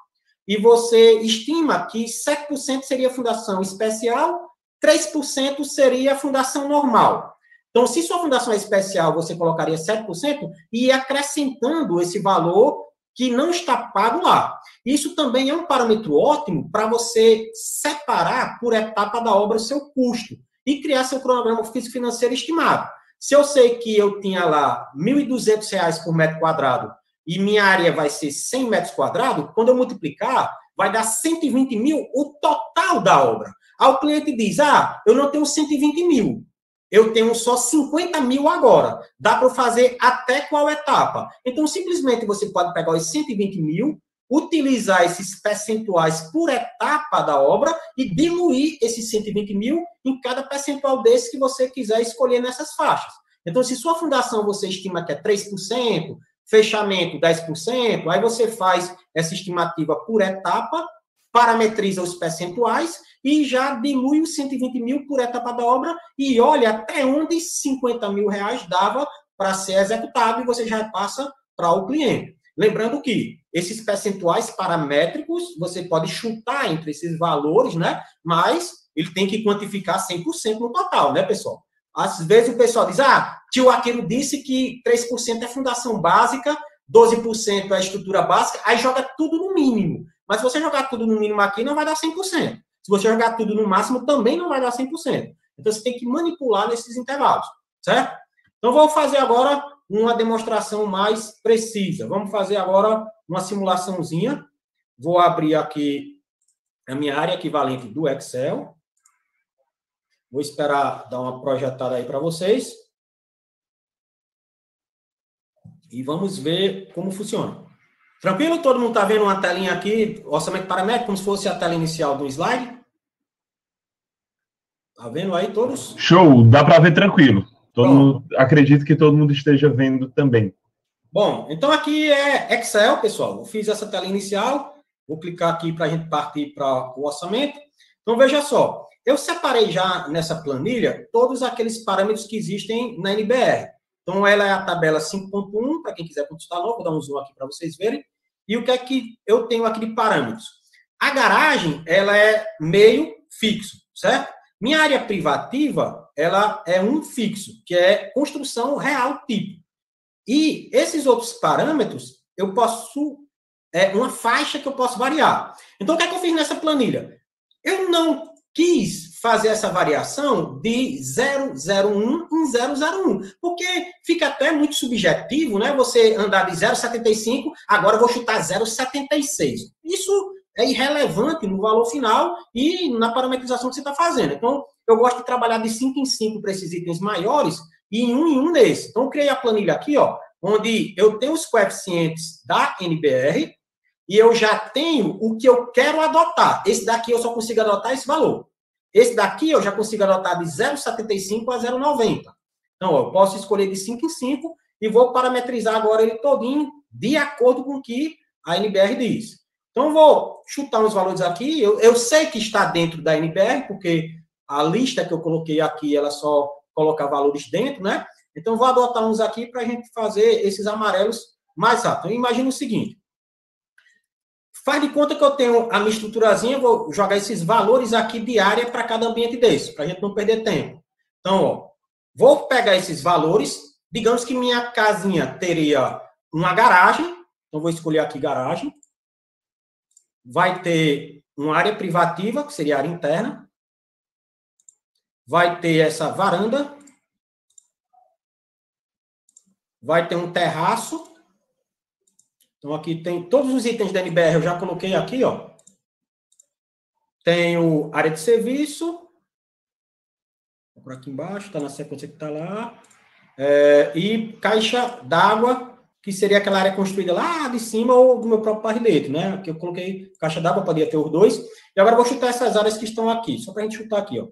e você estima que 7% seria fundação especial, 3% seria fundação normal. Então, se sua fundação é especial, você colocaria 7% e acrescentando esse valor que não está pago lá. Isso também é um parâmetro ótimo para você separar por etapa da obra o seu custo e criar seu cronograma físico-financeiro estimado. Se eu sei que eu tinha lá R$ 1.200 por metro quadrado e minha área vai ser 100 metros quadrados, quando eu multiplicar, vai dar 120 mil o total da obra. Aí o cliente diz: Ah, eu não tenho 120 mil, eu tenho só 50 mil agora. Dá para fazer até qual etapa? Então, simplesmente você pode pegar os 120 mil, utilizar esses percentuais por etapa da obra e diluir esses 120 mil em cada percentual desse que você quiser escolher nessas faixas. Então, se sua fundação você estima que é 3%, fechamento 10%, aí você faz essa estimativa por etapa, parametriza os percentuais e já dilui os 120 mil por etapa da obra e olha até onde 50 mil reais dava para ser executado e você já passa para o cliente. Lembrando que esses percentuais paramétricos você pode chutar entre esses valores, né? Mas ele tem que quantificar 100% no total, né, pessoal? Às vezes o pessoal diz, ah, tio Aquilo disse que 3% é fundação básica, 12% é estrutura básica, aí joga tudo no mínimo. Mas se você jogar tudo no mínimo aqui, não vai dar 100%. Se você jogar tudo no máximo, também não vai dar 100%. Então, você tem que manipular nesses intervalos, certo? Então, vou fazer agora uma demonstração mais precisa. Vamos fazer agora uma simulaçãozinha. Vou abrir aqui a minha área equivalente do Excel. Vou esperar dar uma projetada aí para vocês. E vamos ver como funciona. Tranquilo? Todo mundo está vendo uma telinha aqui, orçamento paramétrico, como se fosse a tela inicial do slide? Tá vendo aí todos? Show, dá para ver tranquilo. Todo mundo, acredito que todo mundo esteja vendo também. Bom, então aqui é Excel, pessoal. Eu fiz essa tela inicial, vou clicar aqui para a gente partir para o orçamento. Então veja só, eu separei já nessa planilha todos aqueles parâmetros que existem na NBR. Então, ela é a tabela 5.1, para quem quiser consultar novo, vou dar um zoom aqui para vocês verem. E o que é que eu tenho aqui de parâmetros? A garagem, ela é meio fixo, certo? Minha área privativa, ela é um fixo, que é construção real tipo. E esses outros parâmetros, eu posso, é uma faixa que eu posso variar. Então, o que é que eu fiz nessa planilha? Eu não quis fazer essa variação de 001 em 001, porque fica até muito subjetivo, né? Você andar de 0,75, agora eu vou chutar 0,76. Isso é irrelevante no valor final e na parametrização que você está fazendo. Então, eu gosto de trabalhar de 5 em 5 para esses itens maiores e em um em um nesse. Então, eu criei a planilha aqui, ó, onde eu tenho os coeficientes da NBR, e eu já tenho o que eu quero adotar. Esse daqui eu só consigo adotar esse valor. Esse daqui eu já consigo adotar de 0,75 a 0,90. Então, eu posso escolher de 5 em 5 e vou parametrizar agora ele todinho de acordo com o que a NBR diz. Então, vou chutar uns valores aqui. Eu, eu sei que está dentro da NBR, porque a lista que eu coloquei aqui, ela só coloca valores dentro, né? Então, vou adotar uns aqui para a gente fazer esses amarelos mais rápido. Então, imagina o seguinte. Faz de conta que eu tenho a minha estruturazinha, vou jogar esses valores aqui de área para cada ambiente desse, para a gente não perder tempo. Então, ó, vou pegar esses valores, digamos que minha casinha teria uma garagem, então vou escolher aqui garagem. Vai ter uma área privativa, que seria a área interna. Vai ter essa varanda. Vai ter um terraço então, aqui tem todos os itens da NBR, eu já coloquei aqui, ó. Tenho área de serviço. Por aqui embaixo, está na sequência que está lá. É, e caixa d'água, que seria aquela área construída lá de cima ou do meu próprio parrilete, né? Que eu coloquei caixa d'água, poderia ter os dois. E agora vou chutar essas áreas que estão aqui, só para a gente chutar aqui, ó.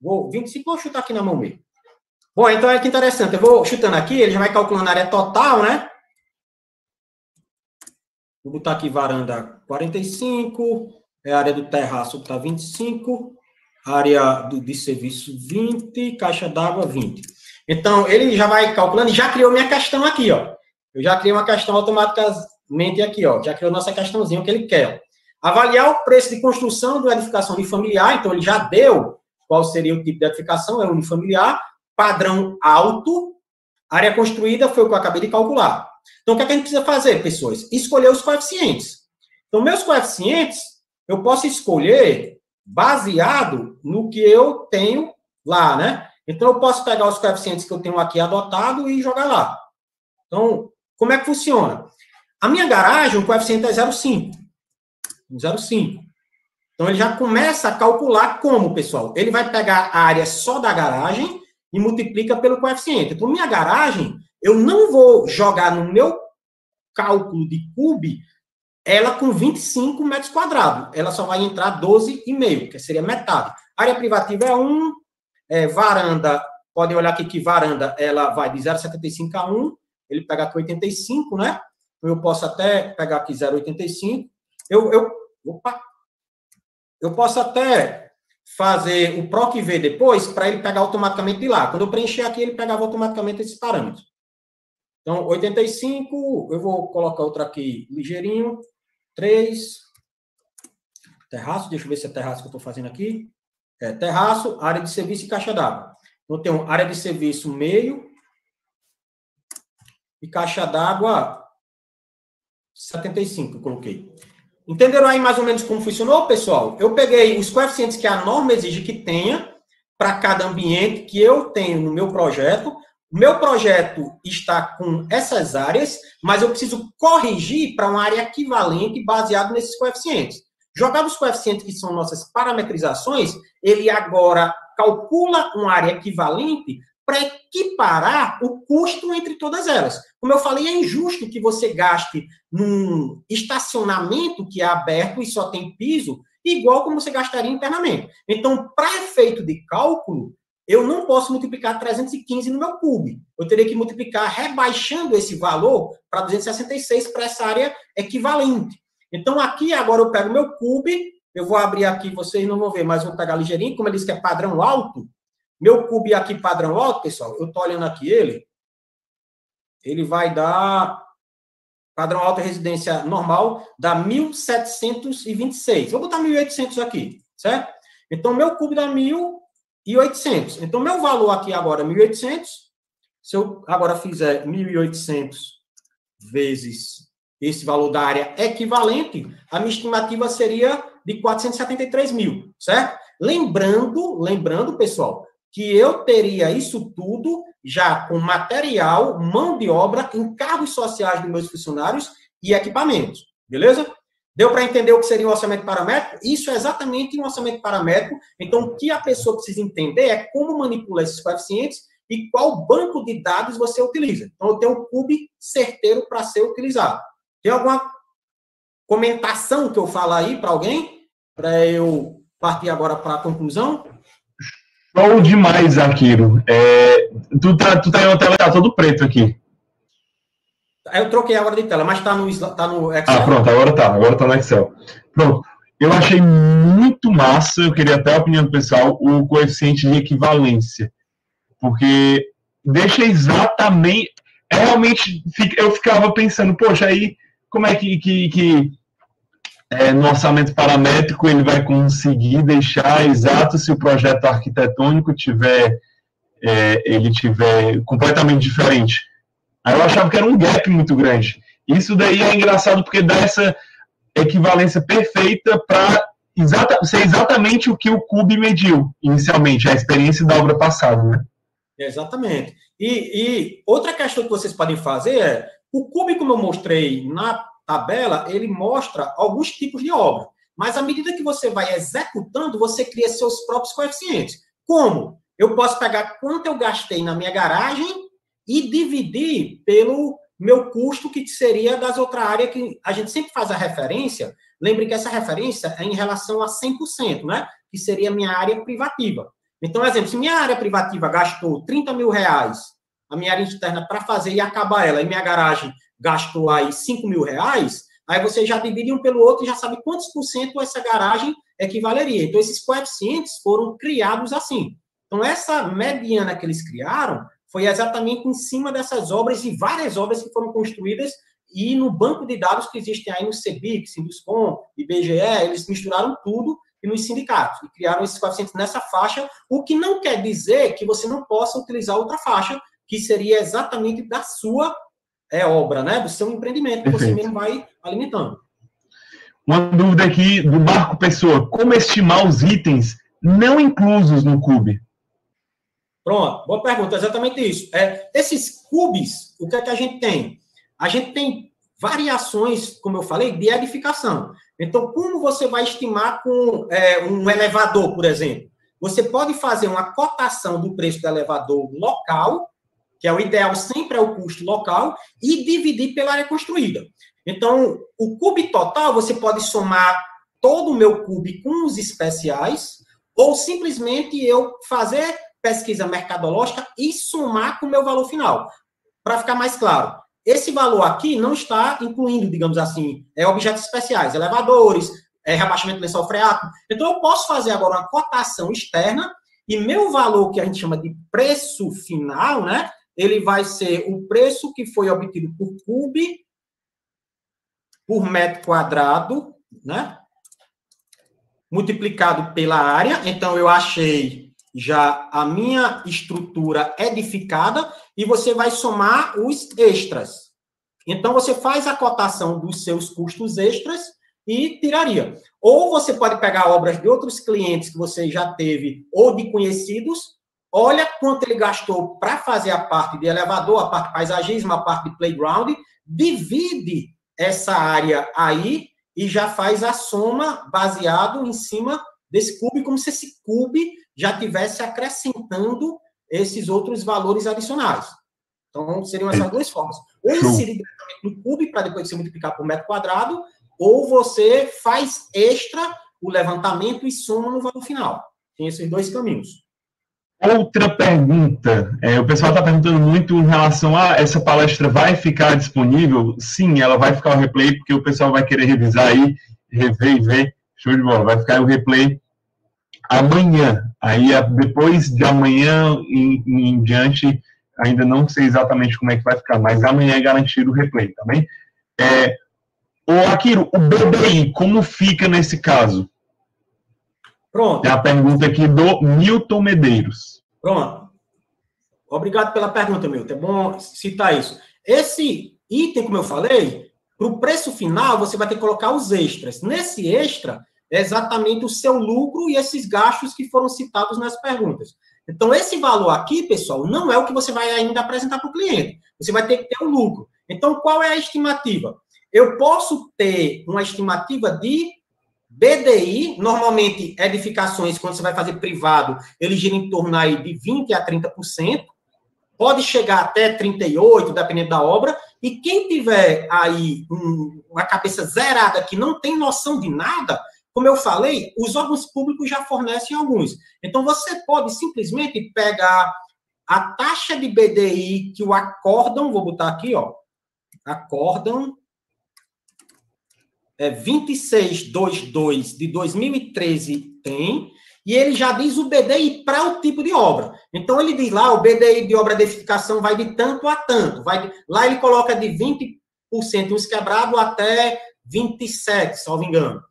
Vou, 25, vou chutar aqui na mão mesmo. Bom, então é que interessante. Eu vou chutando aqui, ele já vai calculando a área total, né? Vou botar aqui varanda 45, é a área do terraço está 25, área do, de serviço 20, caixa d'água 20. Então, ele já vai calculando e já criou minha questão aqui, ó. Eu já criei uma questão automaticamente aqui, ó. Já criou nossa questãozinha que ele quer. Avaliar o preço de construção de edificação unifamiliar, então ele já deu qual seria o tipo de edificação, é unifamiliar, padrão alto, área construída foi o que eu acabei de calcular. Então, o que, é que a gente precisa fazer, pessoas? Escolher os coeficientes. Então, meus coeficientes, eu posso escolher baseado no que eu tenho lá, né? Então, eu posso pegar os coeficientes que eu tenho aqui adotado e jogar lá. Então, como é que funciona? A minha garagem, o coeficiente é 0,5. 0,5. Então, ele já começa a calcular como, pessoal? Ele vai pegar a área só da garagem e multiplica pelo coeficiente. Então, minha garagem, eu não vou jogar no meu cálculo de cube ela com 25 metros quadrados. Ela só vai entrar 12,5, que seria metade. Área privativa é 1, é, varanda, podem olhar aqui que varanda, ela vai de 0,75 a 1, ele pega aqui 85, né? Eu posso até pegar aqui 0,85. Eu, eu, opa, eu posso até fazer o PROC V depois para ele pegar automaticamente de lá. Quando eu preencher aqui, ele pegava automaticamente esses parâmetros. Então, 85, eu vou colocar outra aqui ligeirinho. 3. Terraço, deixa eu ver se é terraço que eu estou fazendo aqui. É, terraço, área de serviço e caixa d'água. Então, eu tenho área de serviço meio e caixa d'água 75, eu coloquei. Entenderam aí mais ou menos como funcionou, pessoal? Eu peguei os coeficientes que a norma exige que tenha para cada ambiente que eu tenho no meu projeto. Meu projeto está com essas áreas, mas eu preciso corrigir para uma área equivalente baseado nesses coeficientes. Jogado os coeficientes que são nossas parametrizações, ele agora calcula uma área equivalente para equiparar o custo entre todas elas. Como eu falei, é injusto que você gaste num estacionamento que é aberto e só tem piso, igual como você gastaria internamente. Então, para efeito de cálculo, eu não posso multiplicar 315 no meu cube. Eu teria que multiplicar rebaixando esse valor para 266 para essa área equivalente. Então, aqui agora eu pego meu cube, eu vou abrir aqui, vocês não vão ver, mas vou pegar ligeirinho, como ele disse que é padrão alto, meu cube aqui padrão alto, pessoal, eu estou olhando aqui ele, ele vai dar, padrão alto residência normal, dá 1.726. Vou botar 1.800 aqui, certo? Então, meu cube dá 1.800. Então, meu valor aqui agora é 1.800. Se eu agora fizer 1.800 vezes esse valor da área equivalente, a minha estimativa seria de 473 mil, certo? Lembrando, lembrando, pessoal, que eu teria isso tudo já com material, mão de obra, encargos sociais dos meus funcionários e equipamentos. Beleza? Deu para entender o que seria um orçamento paramétrico? Isso é exatamente um orçamento paramétrico. Então, o que a pessoa precisa entender é como manipula esses coeficientes e qual banco de dados você utiliza. Então, eu tenho um cube certeiro para ser utilizado. Tem alguma comentação que eu falo aí para alguém? Para eu partir agora para a conclusão? Show demais, Akiro. É, tu, tá, tu tá em uma tela, tá todo preto aqui. Eu troquei agora de tela, mas tá no, tá no Excel. Ah, pronto, agora tá, agora tá no Excel. Pronto. Eu achei muito massa, eu queria até a opinião do pessoal, o coeficiente de equivalência. Porque deixa exatamente. Realmente, eu ficava pensando, poxa, aí como é que, que, que é, no orçamento paramétrico ele vai conseguir deixar exato se o projeto arquitetônico tiver é, ele tiver completamente diferente. Aí eu achava que era um gap muito grande. Isso daí é engraçado porque dá essa equivalência perfeita para exata, ser exatamente o que o Cube mediu inicialmente, a experiência da obra passada, né? Exatamente. E, e outra questão que vocês podem fazer é o Cube, como eu mostrei na tabela, ele mostra alguns tipos de obra. Mas à medida que você vai executando, você cria seus próprios coeficientes. Como? Eu posso pegar quanto eu gastei na minha garagem e dividir pelo meu custo, que seria das outras áreas que a gente sempre faz a referência. Lembre que essa referência é em relação a 100%, né? Que seria a minha área privativa. Então, exemplo, se minha área privativa gastou 30 mil reais, a minha área externa para fazer e acabar ela, e minha garagem gastou aí 5 mil reais, aí você já divide um pelo outro e já sabe quantos por cento essa garagem equivaleria. Então, esses coeficientes foram criados assim. Então, essa mediana que eles criaram foi exatamente em cima dessas obras e várias obras que foram construídas e no banco de dados que existem aí no CEBIC, Sinduscom, IBGE, eles misturaram tudo e nos sindicatos e criaram esses coeficientes nessa faixa, o que não quer dizer que você não possa utilizar outra faixa, que seria exatamente da sua é obra, né? Do seu empreendimento, que você mesmo vai alimentando. Uma dúvida aqui do Marco Pessoa: como estimar os itens não inclusos no CUB? Pronto, boa pergunta, exatamente isso. É, esses cubes, o que é que a gente tem? A gente tem variações, como eu falei, de edificação. Então, como você vai estimar com é, um elevador, por exemplo? Você pode fazer uma cotação do preço do elevador local, que é o ideal sempre é o custo local, e dividir pela área construída. Então, o cube total, você pode somar todo o meu cube com os especiais, ou simplesmente eu fazer pesquisa mercadológica e somar com o meu valor final. Para ficar mais claro, esse valor aqui não está incluindo, digamos assim, é, objetos especiais, elevadores, é, rebaixamento lençol freático. Então, eu posso fazer agora uma cotação externa e meu valor, que a gente chama de preço final, né? Ele vai ser o preço que foi obtido por cube por metro quadrado, né? Multiplicado pela área. Então, eu achei já a minha estrutura edificada e você vai somar os extras. Então, você faz a cotação dos seus custos extras e tiraria. Ou você pode pegar obras de outros clientes que você já teve ou de conhecidos, olha quanto ele gastou para fazer a parte de elevador, a parte de paisagismo, a parte de playground, divide essa área aí e já faz a soma baseado em cima desse cube, como se esse cube já tivesse acrescentando esses outros valores adicionais. Então, seriam essas duas formas. Ou inserir diretamente no cube, para depois você multiplicar por metro quadrado, ou você faz extra o levantamento e soma no valor final. Tem esses dois caminhos. Outra pergunta. É, o pessoal está perguntando muito em relação a essa palestra vai ficar disponível? Sim, ela vai ficar o replay, porque o pessoal vai querer revisar aí, rever e ver. Show de bola. Vai ficar o replay amanhã. Aí, depois de amanhã em, em diante, ainda não sei exatamente como é que vai ficar, mas amanhã é garantido o replay, tá bem? É, o Akiro, o BBI, como fica nesse caso? Pronto. É a pergunta aqui do Milton Medeiros. Pronto. Obrigado pela pergunta, Milton. É bom citar isso. Esse item, como eu falei, para o preço final, você vai ter que colocar os extras. Nesse extra, é exatamente o seu lucro e esses gastos que foram citados nas perguntas. Então, esse valor aqui, pessoal, não é o que você vai ainda apresentar para o cliente. Você vai ter que ter o um lucro. Então, qual é a estimativa? Eu posso ter uma estimativa de BDI, normalmente edificações, quando você vai fazer privado, ele gira em torno aí de 20% a 30%, pode chegar até 38%, dependendo da obra, e quem tiver aí um, uma cabeça zerada, que não tem noção de nada, como eu falei, os órgãos públicos já fornecem alguns. Então, você pode simplesmente pegar a taxa de BDI que o acórdão, vou botar aqui, ó, acórdão é 2622 de 2013 tem, e ele já diz o BDI para o tipo de obra. Então, ele diz lá, o BDI de obra de edificação vai de tanto a tanto. Vai de, lá ele coloca de 20% uns quebrado até 27, salvo engano.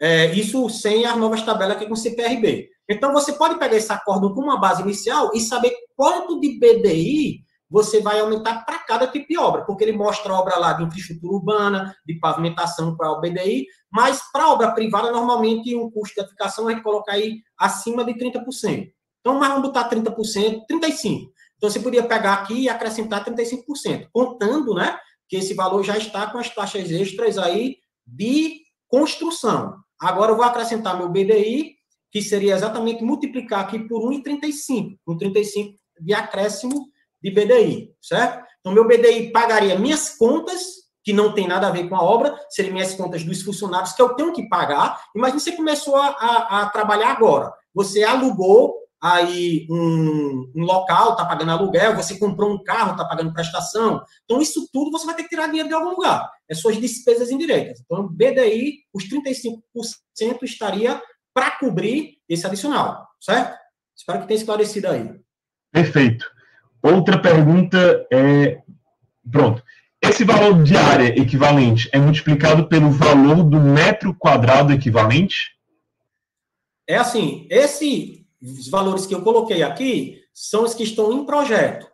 É, isso sem as novas tabelas aqui com CPRB. Então, você pode pegar esse acordo com uma base inicial e saber quanto de BDI você vai aumentar para cada tipo de obra, porque ele mostra a obra lá de infraestrutura urbana, de pavimentação para o BDI, mas para obra privada, normalmente, um custo de edificação a gente coloca aí acima de 30%. Então, mas vamos botar 30%, 35%. Então, você poderia pegar aqui e acrescentar 35%, contando, né, que esse valor já está com as taxas extras aí de construção. Agora eu vou acrescentar meu BDI, que seria exatamente multiplicar aqui por 1,35, 1,35 de acréscimo de BDI, certo? Então, meu BDI pagaria minhas contas, que não tem nada a ver com a obra, seriam minhas contas dos funcionários que eu tenho que pagar. Imagina você começou a, a, a trabalhar agora. Você alugou aí um, um local, está pagando aluguel, você comprou um carro, está pagando prestação. Então, isso tudo você vai ter que tirar dinheiro de algum lugar. É suas despesas indiretas. Então, BDI, os 35% estaria para cobrir esse adicional, certo? Espero que tenha esclarecido aí. Perfeito. Outra pergunta é. Pronto. Esse valor de área equivalente é multiplicado pelo valor do metro quadrado equivalente? É assim, esse os valores que eu coloquei aqui são os que estão em projeto.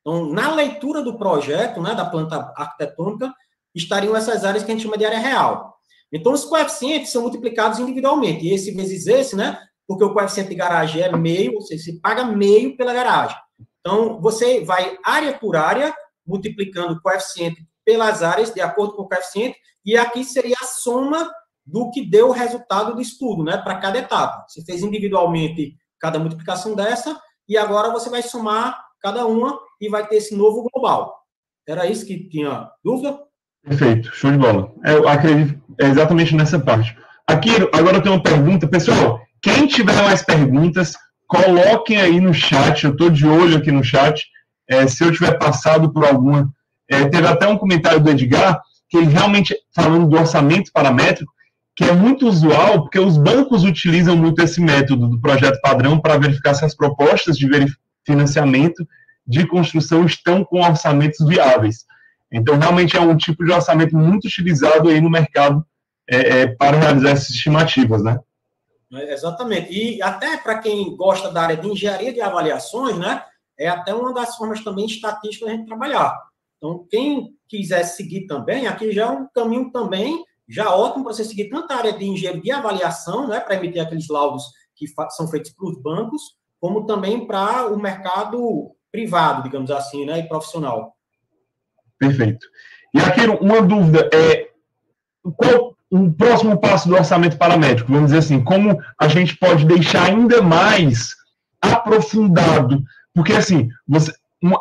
Então, na leitura do projeto, né, da planta arquitetônica, estariam essas áreas que a gente chama de área real. Então, os coeficientes são multiplicados individualmente, e esse vezes esse, né, porque o coeficiente de garagem é meio, ou seja, você paga meio pela garagem. Então, você vai área por área, multiplicando o coeficiente pelas áreas, de acordo com o coeficiente, e aqui seria a soma do que deu o resultado do estudo, né, para cada etapa. Você fez individualmente cada multiplicação dessa, e agora você vai somar cada uma e vai ter esse novo global. Era isso que tinha dúvida? Perfeito, show de bola. É, eu acredito é exatamente nessa parte. Aqui, agora eu tenho uma pergunta. Pessoal, quem tiver mais perguntas, coloquem aí no chat. Eu estou de olho aqui no chat. É, se eu tiver passado por alguma. É, teve até um comentário do Edgar, que ele realmente, falando do orçamento paramétrico, que é muito usual, porque os bancos utilizam muito esse método do projeto padrão para verificar se as propostas de financiamento de construção estão com orçamentos viáveis. Então, realmente é um tipo de orçamento muito utilizado aí no mercado é, é, para realizar essas estimativas, né? É, exatamente. E até para quem gosta da área de engenharia de avaliações, né, é até uma das formas também estatísticas da gente trabalhar. Então, quem quiser seguir também, aqui já é um caminho também já ótimo para você seguir tanto a área de engenharia de avaliação, né, para emitir aqueles laudos que são feitos para os bancos, como também para o mercado privado, digamos assim, né, e profissional. Perfeito. E aqui uma dúvida é qual o próximo passo do orçamento paramétrico? Vamos dizer assim, como a gente pode deixar ainda mais aprofundado? Porque assim, você,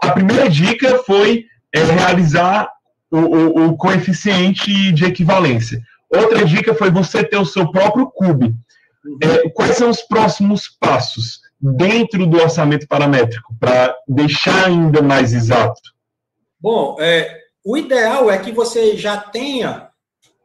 a primeira dica foi é, realizar o, o, o, coeficiente de equivalência. Outra dica foi você ter o seu próprio CUB. É, quais são os próximos passos dentro do orçamento paramétrico para deixar ainda mais exato? Bom, é, o ideal é que você já tenha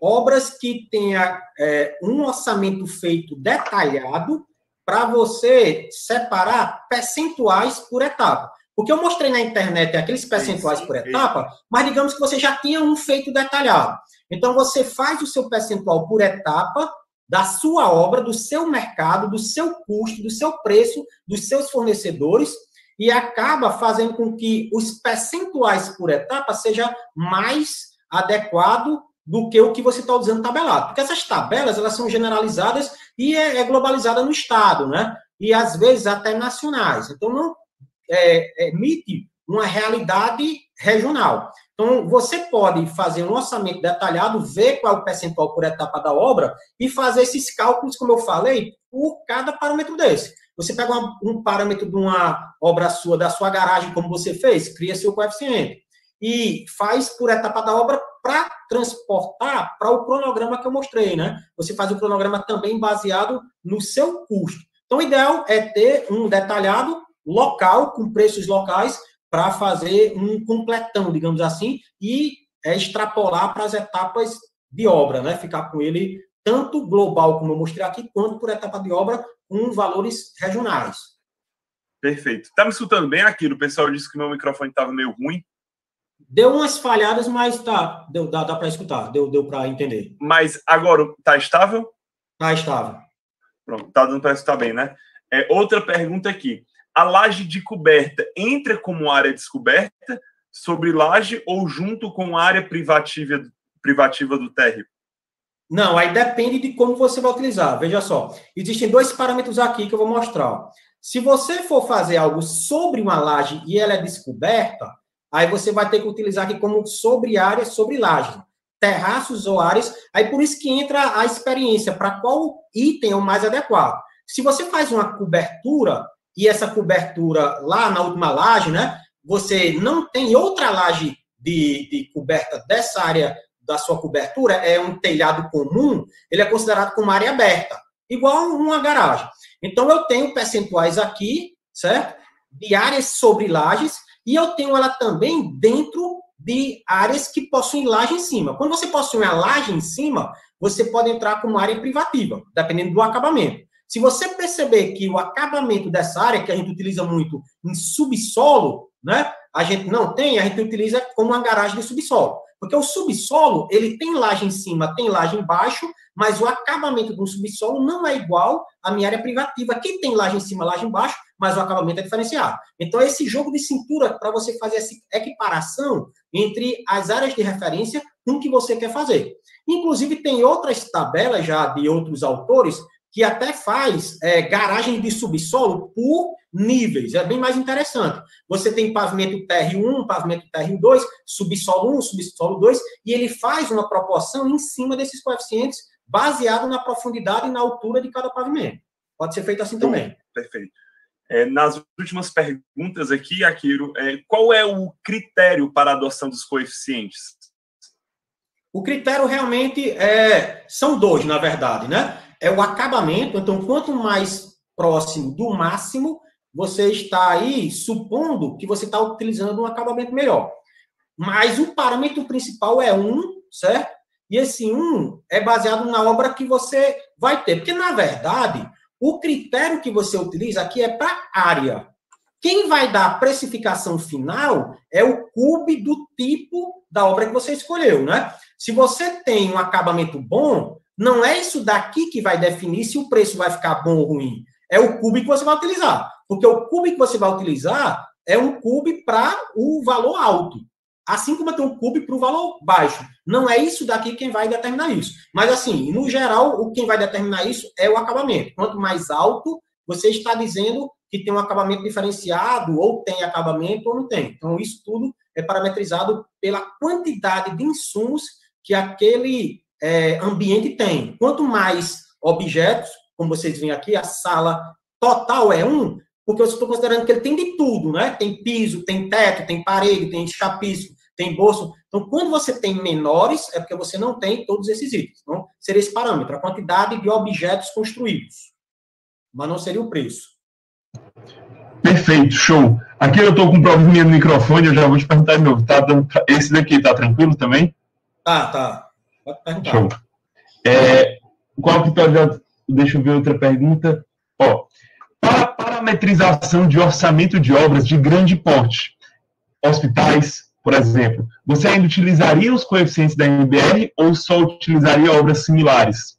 obras que tenha é, um orçamento feito detalhado para você separar percentuais por etapa. Porque eu mostrei na internet aqueles percentuais por etapa, mas digamos que você já tinha um feito detalhado. Então, você faz o seu percentual por etapa da sua obra, do seu mercado, do seu custo, do seu preço, dos seus fornecedores, e acaba fazendo com que os percentuais por etapa seja mais adequado do que o que você está usando tabelado. Porque essas tabelas, elas são generalizadas e é, é globalizada no Estado, né? E às vezes até nacionais. Então, não é, emite uma realidade regional. Então, você pode fazer um orçamento detalhado, ver qual é o percentual por etapa da obra e fazer esses cálculos, como eu falei, por cada parâmetro desse. Você pega uma, um parâmetro de uma obra sua, da sua garagem, como você fez, cria seu coeficiente. E faz por etapa da obra para transportar para o cronograma que eu mostrei, né? Você faz o cronograma também baseado no seu custo. Então, o ideal é ter um detalhado local, com preços locais, para fazer um completão, digamos assim, e é, extrapolar para as etapas de obra, né? Ficar com ele tanto global, como eu mostrei aqui, quanto por etapa de obra, com valores regionais. Perfeito. Tá me escutando bem aqui? O pessoal disse que meu microfone estava meio ruim. Deu umas falhadas, mas tá, deu, dá, dá para escutar, deu, deu para entender. Mas agora tá estável? Tá estável. Pronto, tá dando para escutar bem, né? É, outra pergunta aqui a laje de coberta entra como área descoberta sobre laje ou junto com área privativa, privativa do térreo? Não, aí depende de como você vai utilizar. Veja só, existem dois parâmetros aqui que eu vou mostrar. Se você for fazer algo sobre uma laje e ela é descoberta, aí você vai ter que utilizar aqui como sobre área, sobre laje. Terraços ou áreas, aí por isso que entra a experiência, para qual item é o mais adequado. Se você faz uma cobertura, e essa cobertura lá na última laje, né? Você não tem outra laje de, de coberta dessa área da sua cobertura, é um telhado comum, ele é considerado como área aberta, igual uma garagem. Então, eu tenho percentuais aqui, certo? De áreas sobre lajes, e eu tenho ela também dentro de áreas que possuem laje em cima. Quando você possui uma laje em cima, você pode entrar como área privativa, dependendo do acabamento. Se você perceber que o acabamento dessa área, que a gente utiliza muito em subsolo, né? A gente não tem, a gente utiliza como uma garagem de subsolo. Porque o subsolo, ele tem laje em cima, tem laje embaixo, mas o acabamento do subsolo não é igual à minha área privativa, que tem laje em cima, laje embaixo, mas o acabamento é diferenciado. Então, esse jogo de cintura para você fazer essa equiparação entre as áreas de referência com o que você quer fazer. Inclusive, tem outras tabelas já de outros autores que até faz é, garagem de subsolo por níveis. É bem mais interessante. Você tem pavimento TR1, pavimento TR2, subsolo 1, subsolo 2, e ele faz uma proporção em cima desses coeficientes baseado na profundidade e na altura de cada pavimento. Pode ser feito assim também. Perfeito. É, nas últimas perguntas aqui, Akiro, é, qual é o critério para a adoção dos coeficientes? O critério realmente é, são dois, na verdade, né? É o acabamento, então, quanto mais próximo do máximo, você está aí supondo que você está utilizando um acabamento melhor. Mas o parâmetro principal é um, certo? E esse um é baseado na obra que você vai ter. Porque, na verdade, o critério que você utiliza aqui é para área. Quem vai dar a precificação final é o cube do tipo da obra que você escolheu, né? Se você tem um acabamento bom, não é isso daqui que vai definir se o preço vai ficar bom ou ruim. É o cube que você vai utilizar. Porque o cube que você vai utilizar é um cube para o valor alto. Assim como tem um cube para o valor baixo. Não é isso daqui quem vai determinar isso. Mas, assim, no geral, o quem vai determinar isso é o acabamento. Quanto mais alto, você está dizendo que tem um acabamento diferenciado, ou tem acabamento, ou não tem. Então, isso tudo é parametrizado pela quantidade de insumos que aquele é, ambiente tem. Quanto mais objetos, como vocês veem aqui, a sala total é um, porque eu estou considerando que ele tem de tudo, né? Tem piso, tem teto, tem parede, tem chapisco, tem bolso. Então, quando você tem menores, é porque você não tem todos esses itens. Então, seria esse parâmetro, a quantidade de objetos construídos. Mas não seria o preço. Perfeito, show. Aqui eu estou com um probleminha no microfone, eu já vou te perguntar de novo. Tá, esse daqui tá tranquilo também? Tá, tá. Pode perguntar. Show. É, qual que tá, deixa eu ver outra pergunta. Ó, para a parametrização de orçamento de obras de grande porte, hospitais, por exemplo, você ainda utilizaria os coeficientes da NBR ou só utilizaria obras similares?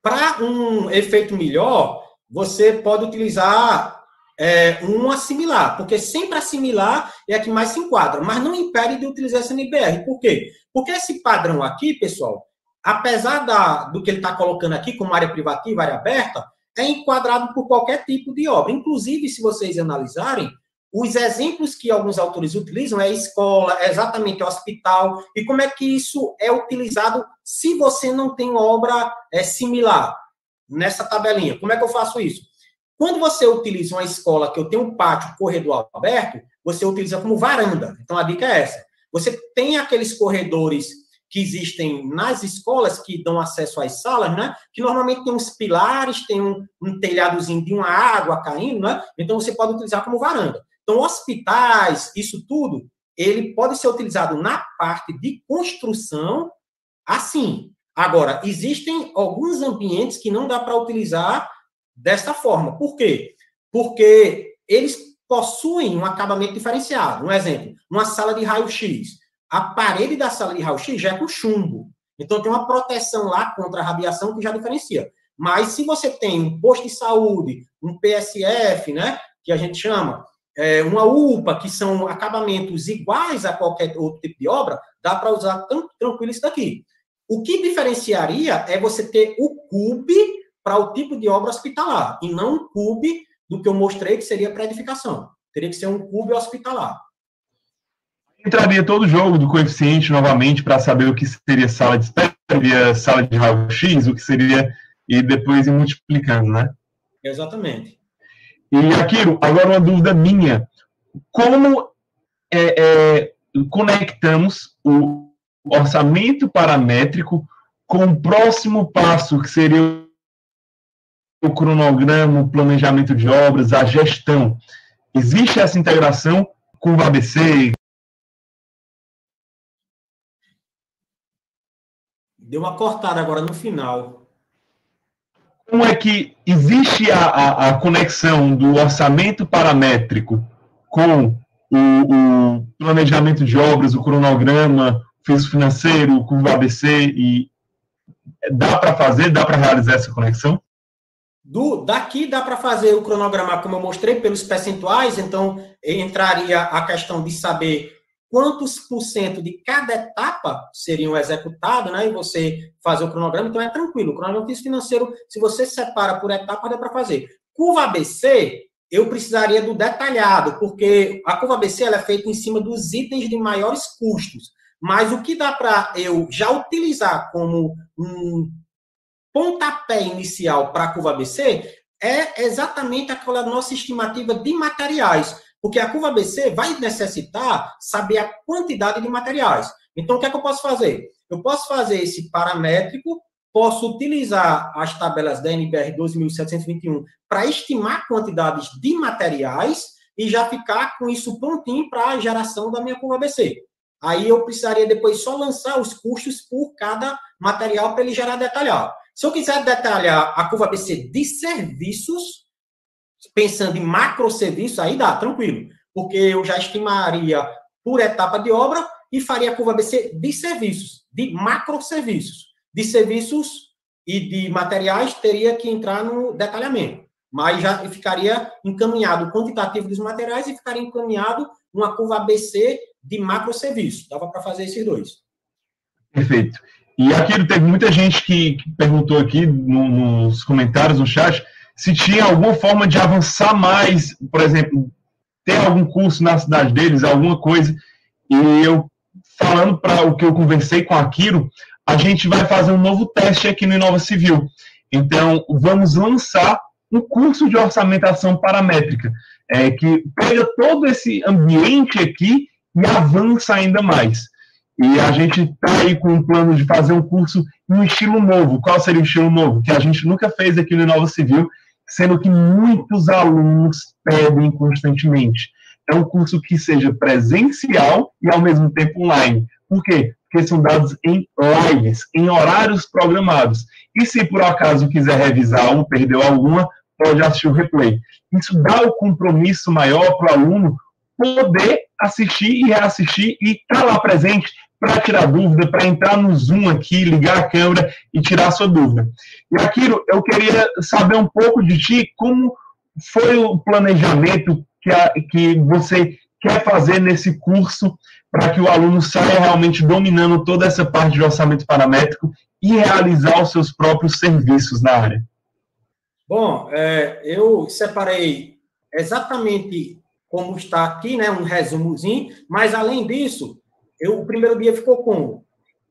Para um efeito melhor, você pode utilizar é, um assimilar, porque sempre assimilar é a que mais se enquadra, mas não impede de utilizar essa NBR. Por quê? Porque esse padrão aqui, pessoal, apesar da, do que ele está colocando aqui como área privativa, área aberta, é enquadrado por qualquer tipo de obra. Inclusive, se vocês analisarem, os exemplos que alguns autores utilizam é escola, é exatamente hospital, e como é que isso é utilizado se você não tem obra é, similar nessa tabelinha. Como é que eu faço isso? Quando você utiliza uma escola que eu tenho um pátio, corredor aberto, você utiliza como varanda. Então a dica é essa. Você tem aqueles corredores que existem nas escolas que dão acesso às salas, né? Que normalmente tem uns pilares, tem um, um telhadozinho de uma água caindo, né? Então você pode utilizar como varanda. Então, hospitais, isso tudo, ele pode ser utilizado na parte de construção, assim. Agora, existem alguns ambientes que não dá para utilizar desta forma. Por quê? Porque eles possuem um acabamento diferenciado. Um exemplo, uma sala de raio-x. A parede da sala de raio-x já é com chumbo. Então, tem uma proteção lá contra a radiação que já diferencia. Mas se você tem um posto de saúde, um PSF, né, que a gente chama, é, uma UPA, que são acabamentos iguais a qualquer outro tipo de obra, dá para usar tão tranquilo isso daqui. O que diferenciaria é você ter o CUB para o tipo de obra hospitalar, e não um CUB do que eu mostrei, que seria pré-edificação. Teria que ser um CUB hospitalar. Entraria todo o jogo do coeficiente novamente para saber o que seria sala de espera, sala de raio-x, o que seria, e depois ir multiplicando, né? Exatamente. E aquilo, agora uma dúvida minha: como é, é, conectamos o orçamento paramétrico com o próximo passo, que seria o cronograma, o planejamento de obras, a gestão? Existe essa integração com o ABC? Deu uma cortada agora no final como é que existe a, a, a conexão do orçamento paramétrico com o, o, planejamento de obras, o cronograma, o fluxo financeiro, curva ABC, e dá para fazer, dá para realizar essa conexão? Do, daqui dá para fazer o cronograma, como eu mostrei, pelos percentuais, então entraria a questão de saber quantos por cento de cada etapa seriam executados, né? E você fazer o cronograma, então é tranquilo. O cronograma financeiro, se você separa por etapa, dá para fazer. Curva ABC, eu precisaria do detalhado, porque a curva ABC ela é feita em cima dos itens de maiores custos. Mas o que dá para eu já utilizar como um pontapé inicial para a curva ABC é exatamente aquela nossa estimativa de materiais, porque a curva ABC vai necessitar saber a quantidade de materiais. Então, o que é que eu posso fazer? Eu posso fazer esse paramétrico, posso utilizar as tabelas da NBR 12.721 para estimar quantidades de materiais e já ficar com isso prontinho para a geração da minha curva ABC. Aí eu precisaria depois só lançar os custos por cada material para ele gerar detalhado. Se eu quiser detalhar a curva ABC de serviços, pensando em macro serviços, aí dá, tranquilo. Porque eu já estimaria por etapa de obra e faria a curva ABC de serviços, de macro serviços. De serviços e de materiais teria que entrar no detalhamento. Mas já ficaria encaminhado o quantitativo dos materiais e ficaria encaminhado uma curva ABC de macro serviço. Dava para fazer esses dois. Perfeito. E aqui teve muita gente que, perguntou aqui no, nos comentários, no chat, se tinha alguma forma de avançar mais, por exemplo, ter algum curso na cidade deles, alguma coisa. E eu, falando para o que eu conversei com a Kiro, a gente vai fazer um novo teste aqui no Inova Civil. Então, vamos lançar um curso de orçamentação paramétrica, é, que pega todo esse ambiente aqui e avança ainda mais. E a gente está aí com um plano de fazer um curso em um estilo novo. Qual seria o estilo novo? Que a gente nunca fez aqui no Inova Civil, sendo que muitos alunos pedem constantemente. É um curso que seja presencial e ao mesmo tempo online. Por quê? Porque são dados em lives, em horários programados. E se por acaso quiser revisar ou perdeu alguma, pode assistir o replay. Isso dá o compromisso maior para o aluno poder assistir e reassistir e estar tá lá presente para tirar dúvida, para entrar no Zoom aqui, ligar a câmera e tirar a sua dúvida. E aquilo, eu queria saber um pouco de ti, como foi o planejamento que, a, que você quer fazer nesse curso para que o aluno saia realmente dominando toda essa parte de orçamento paramétrico e realizar os seus próprios serviços na área? Bom, é, eu separei exatamente como está aqui, né, um resumozinho, mas além disso, eu, o primeiro dia ficou com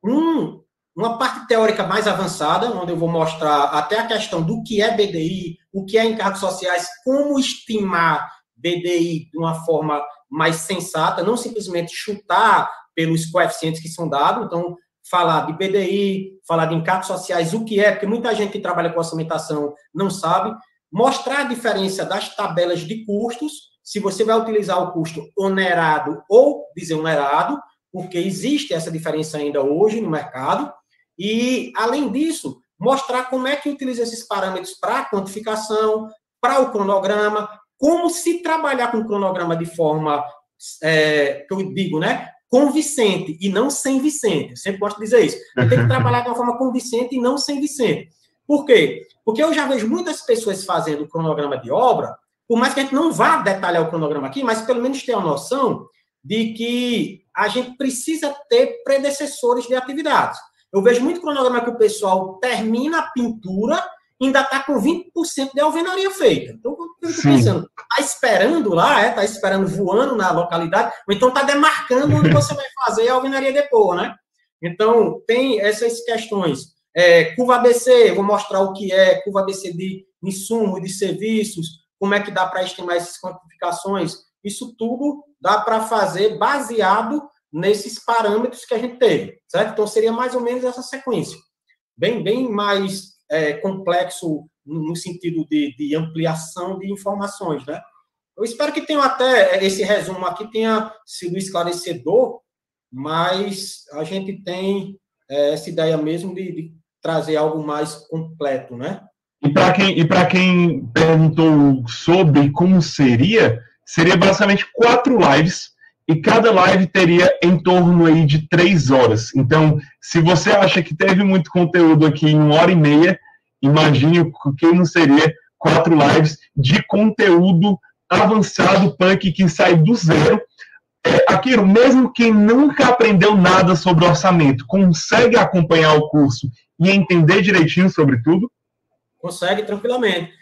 um, uma parte teórica mais avançada, onde eu vou mostrar até a questão do que é BDI, o que é encargos sociais, como estimar BDI de uma forma mais sensata, não simplesmente chutar pelos coeficientes que são dados. Então, falar de BDI, falar de encargos sociais, o que é, porque muita gente que trabalha com orçamentação não sabe. Mostrar a diferença das tabelas de custos, se você vai utilizar o custo onerado ou desonerado, porque existe essa diferença ainda hoje no mercado. E, além disso, mostrar como é que utiliza esses parâmetros para a quantificação, para o cronograma, como se trabalhar com o cronograma de forma, é, que eu digo, né? Convincente e não sem Vicente. Eu sempre gosto de dizer isso. Tem que trabalhar de uma forma convincente e não sem Vicente. Por quê? Porque eu já vejo muitas pessoas fazendo cronograma de obra, por mais que a gente não vá detalhar o cronograma aqui, mas pelo menos ter a noção de que a gente precisa ter predecessores de atividades. Eu vejo muito cronograma que o pessoal termina a pintura ainda está com 20% de alvenaria feita. Então, eu fico pensando, está esperando lá, está é, tá esperando voando na localidade, ou então está demarcando onde você vai fazer a alvenaria depois, né? Então, tem essas questões. É, curva ABC, vou mostrar o que é curva ABC de insumo, de serviços, como é que dá para estimar essas quantificações. Isso tudo dá para fazer baseado nesses parâmetros que a gente teve, certo? Então, seria mais ou menos essa sequência. Bem, bem mais é, complexo no sentido de, de, ampliação de informações, né? Eu espero que tenha até esse resumo aqui tenha sido esclarecedor, mas a gente tem é, essa ideia mesmo de, de trazer algo mais completo, né? E para quem, quem perguntou sobre como seria, seria basicamente quatro lives e cada live teria em torno aí de três horas. Então, se você acha que teve muito conteúdo aqui em uma hora e meia, imagine o que não seria quatro lives de conteúdo avançado punk que sai do zero. É, Aquilo, mesmo quem nunca aprendeu nada sobre orçamento, consegue acompanhar o curso e entender direitinho sobre tudo? Consegue tranquilamente.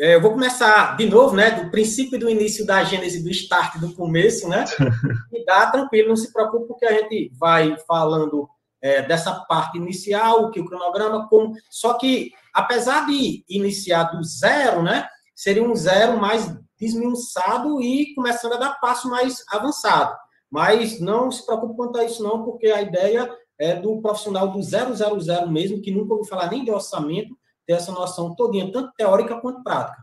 É, eu vou começar de novo, né? Do princípio do início da gênese, do start, do começo, né? [laughs] E dá tranquilo, não se preocupe, porque a gente vai falando é, dessa parte inicial, que o cronograma, como. Só que, apesar de iniciar do zero, né? Seria um zero mais desmiuçado e começando a dar passo mais avançado. Mas não se preocupe quanto a isso, não, porque a ideia é do profissional do 000 mesmo, que nunca ouviu falar nem de orçamento, ter essa noção todinha, tanto teórica quanto prática.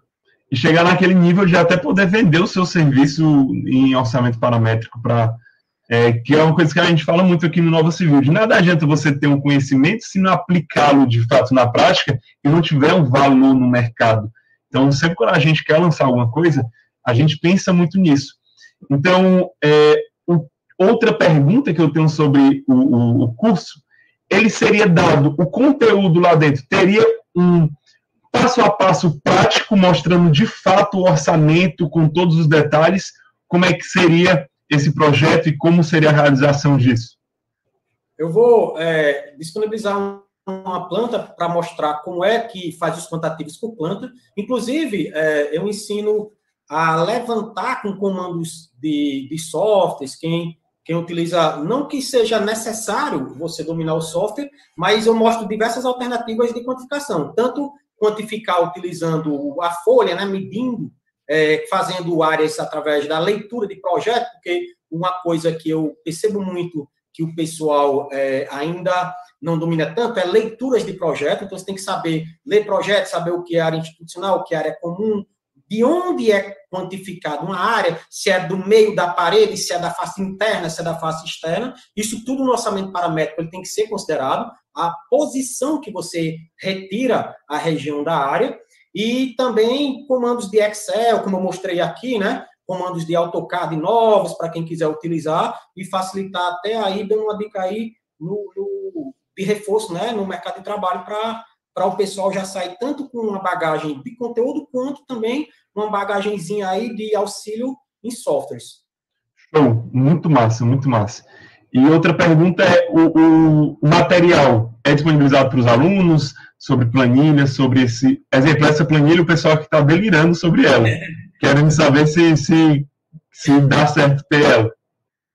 E chegar naquele nível de até poder vender o seu serviço em orçamento paramétrico para. É, que é uma coisa que a gente fala muito aqui no Nova Civil. De nada adianta você ter um conhecimento se não aplicá-lo de fato na prática e não tiver um valor no mercado. Então, sempre quando a gente quer lançar alguma coisa, a gente pensa muito nisso. Então, é, o, outra pergunta que eu tenho sobre o, o, o curso, ele seria dado, o conteúdo lá dentro teria um passo a passo prático, mostrando de fato o orçamento com todos os detalhes, como é que seria esse projeto e como seria a realização disso? Eu vou é, disponibilizar um, uma planta para mostrar como é que faz os quantitativos por planta. Inclusive, é, eu ensino a levantar com comandos de, de softwares, quem, quem utiliza, não que seja necessário você dominar o software, mas eu mostro diversas alternativas de quantificação, tanto quantificar utilizando a folha, né, medindo é, fazendo áreas através da leitura de projeto, porque uma coisa que eu percebo muito que o pessoal é, ainda não domina tanto é leituras de projeto, então você tem que saber ler projeto, saber o que é área institucional, o que é área comum, de onde é quantificada uma área, se é do meio da parede, se é da face interna, se é da face externa, isso tudo no orçamento paramétrico ele tem que ser considerado, a posição que você retira a região da área, e também comandos de Excel, como eu mostrei aqui, né? Comandos de AutoCAD novos para quem quiser utilizar e facilitar até aí, dando uma dica aí no, no de reforço, né? No mercado de trabalho para o pessoal já sair tanto com uma bagagem de conteúdo quanto também uma bagagenzinha aí de auxílio em softwares. Show, muito massa, muito massa. E outra pergunta é: o, o material é disponibilizado para os alunos? sobre planilha, sobre esse. Exemplo, essa planilha, o pessoal que está delirando sobre ela, [laughs] querendo saber se, se, se dá certo ter ela.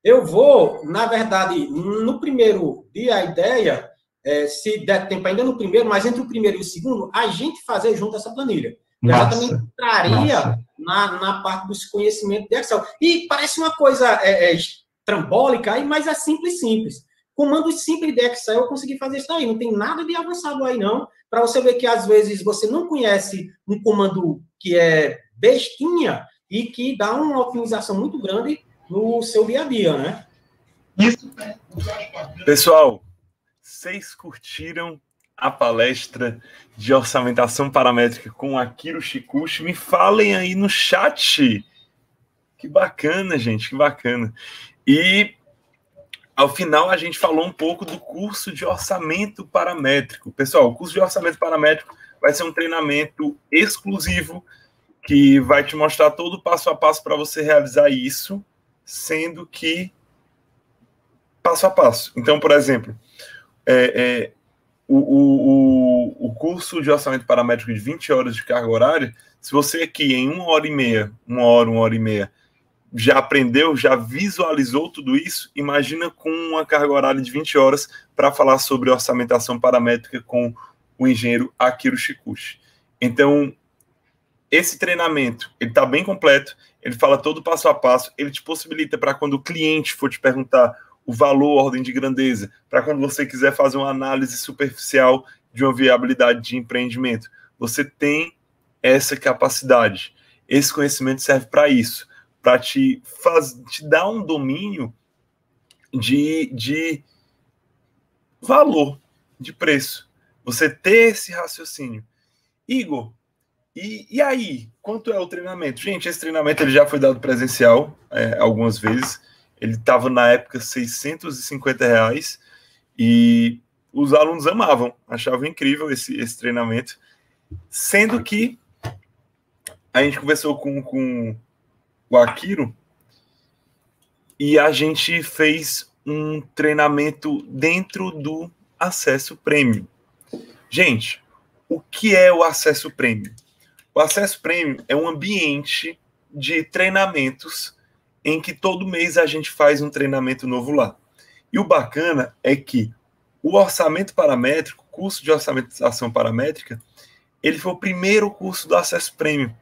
Eu vou, na verdade, no primeiro dia, a ideia, é, se der tempo ainda no primeiro, mas entre o primeiro e o segundo, a gente fazer junto essa planilha. Massa, Exatamente entraria na, na parte dos conhecimentos de Excel. E parece uma coisa é, é, trambólica, mas é simples, simples. Comandos simples de Excel eu consegui fazer isso aí. Não tem nada de avançado aí, não para você ver que às vezes você não conhece um comando que é bestinha e que dá uma otimização muito grande no seu dia a dia, né? Isso. Pessoal, vocês curtiram a palestra de orçamentação paramétrica com Akiro Shikushi? Me falem aí no chat. Que bacana, gente, que bacana. E ao final, a gente falou um pouco do curso de orçamento paramétrico. Pessoal, o curso de orçamento paramétrico vai ser um treinamento exclusivo que vai te mostrar todo o passo a passo para você realizar isso, sendo que passo a passo. Então, por exemplo, é, é, o, o, o, curso de orçamento paramétrico de 20 horas de carga horária, se você aqui em uma hora e meia, uma hora, uma hora e meia, já aprendeu, já visualizou tudo isso, imagina com uma carga horária de 20 horas para falar sobre orçamentação paramétrica com o engenheiro Akiro Shikushi. Então, esse treinamento, ele está bem completo, ele fala todo passo a passo, ele te possibilita para quando o cliente for te perguntar o valor, ordem de grandeza, para quando você quiser fazer uma análise superficial de uma viabilidade de empreendimento, você tem essa capacidade. Esse conhecimento serve para isso para te, te dar um domínio de, de valor, de preço. Você ter esse raciocínio. Igor, e, e aí? Quanto é o treinamento? Gente, esse treinamento ele já foi dado presencial é, algumas vezes. Ele estava na época 650 reais e os alunos amavam, achavam incrível esse, esse treinamento, sendo que a gente conversou com, com o Akiro e a gente fez um treinamento dentro do acesso prêmio. Gente, o que é o acesso prêmio? O acesso prêmio é um ambiente de treinamentos em que todo mês a gente faz um treinamento novo lá. E o bacana é que o orçamento paramétrico, curso de orçamentação paramétrica, ele foi o primeiro curso do acesso prêmio.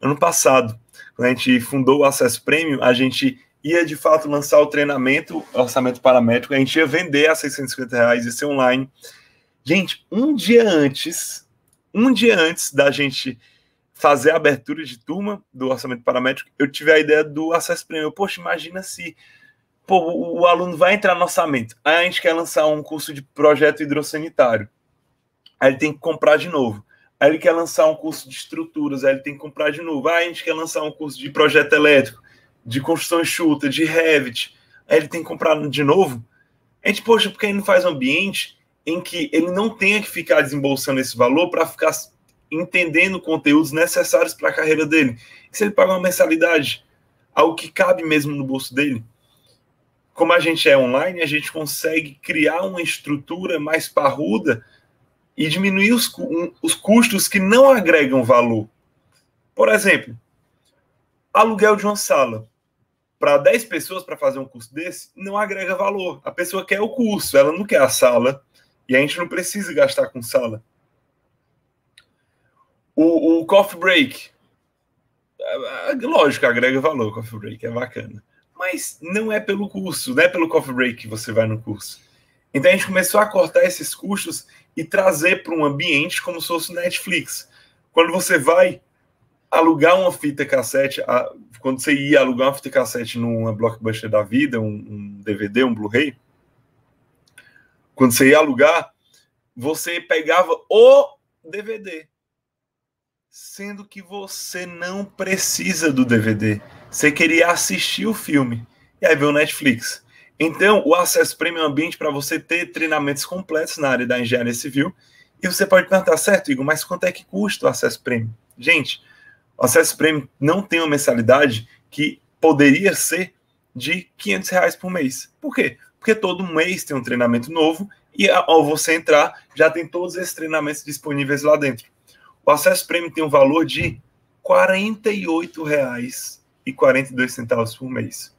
Ano passado, quando a gente fundou o acesso prêmio, a gente ia de fato lançar o treinamento, orçamento paramétrico, a gente ia vender a 650 reais, ia ser online. Gente, um dia antes, um dia antes da gente fazer a abertura de turma do orçamento paramétrico, eu tive a ideia do acesso prêmio. Poxa, imagina se pô, o, o aluno vai entrar no orçamento, aí a gente quer lançar um curso de projeto hidrossanitário, aí ele tem que comprar de novo. Aí ele quer lançar um curso de estruturas, aí ele tem que comprar de novo. Aí a gente quer lançar um curso de projeto elétrico, de construção enxuta, de Revit. Aí ele tem que comprar de novo. A gente, poxa, porque ele não faz um ambiente em que ele não tenha que ficar desembolsando esse valor para ficar entendendo conteúdos necessários para a carreira dele. E se ele pagar uma mensalidade, algo que cabe mesmo no bolso dele, como a gente é online, a gente consegue criar uma estrutura mais parruda e diminuir os, os custos que não agregam valor. Por exemplo, aluguel de uma sala. Para 10 pessoas para fazer um curso desse, não agrega valor. A pessoa quer o curso, ela não quer a sala. E a gente não precisa gastar com sala. O, o coffee break. É, é, lógico, agrega valor o coffee break, é bacana. Mas não é pelo curso, não é pelo coffee break que você vai no curso. Então a gente começou a cortar esses custos e trazer para um ambiente como se fosse Netflix. Quando você vai alugar uma fita cassete, quando você ia alugar uma fita cassete numa blockbuster da vida, um, um DVD, um Blu-ray, quando você ia alugar, você pegava o DVD, sendo que você não precisa do DVD. Você queria assistir o filme e aí veio o Netflix. Então, o acesso premium ambiente para você ter treinamentos completos na área da engenharia civil. E você pode perguntar, certo, Igor, mas quanto é que custa o acesso premium? Gente, o acesso premium não tem uma mensalidade que poderia ser de 500 reais por mês. Por quê? Porque todo mês tem um treinamento novo e ao você entrar, já tem todos esses treinamentos disponíveis lá dentro. O acesso premium tem um valor de R$ 48,42 por mês.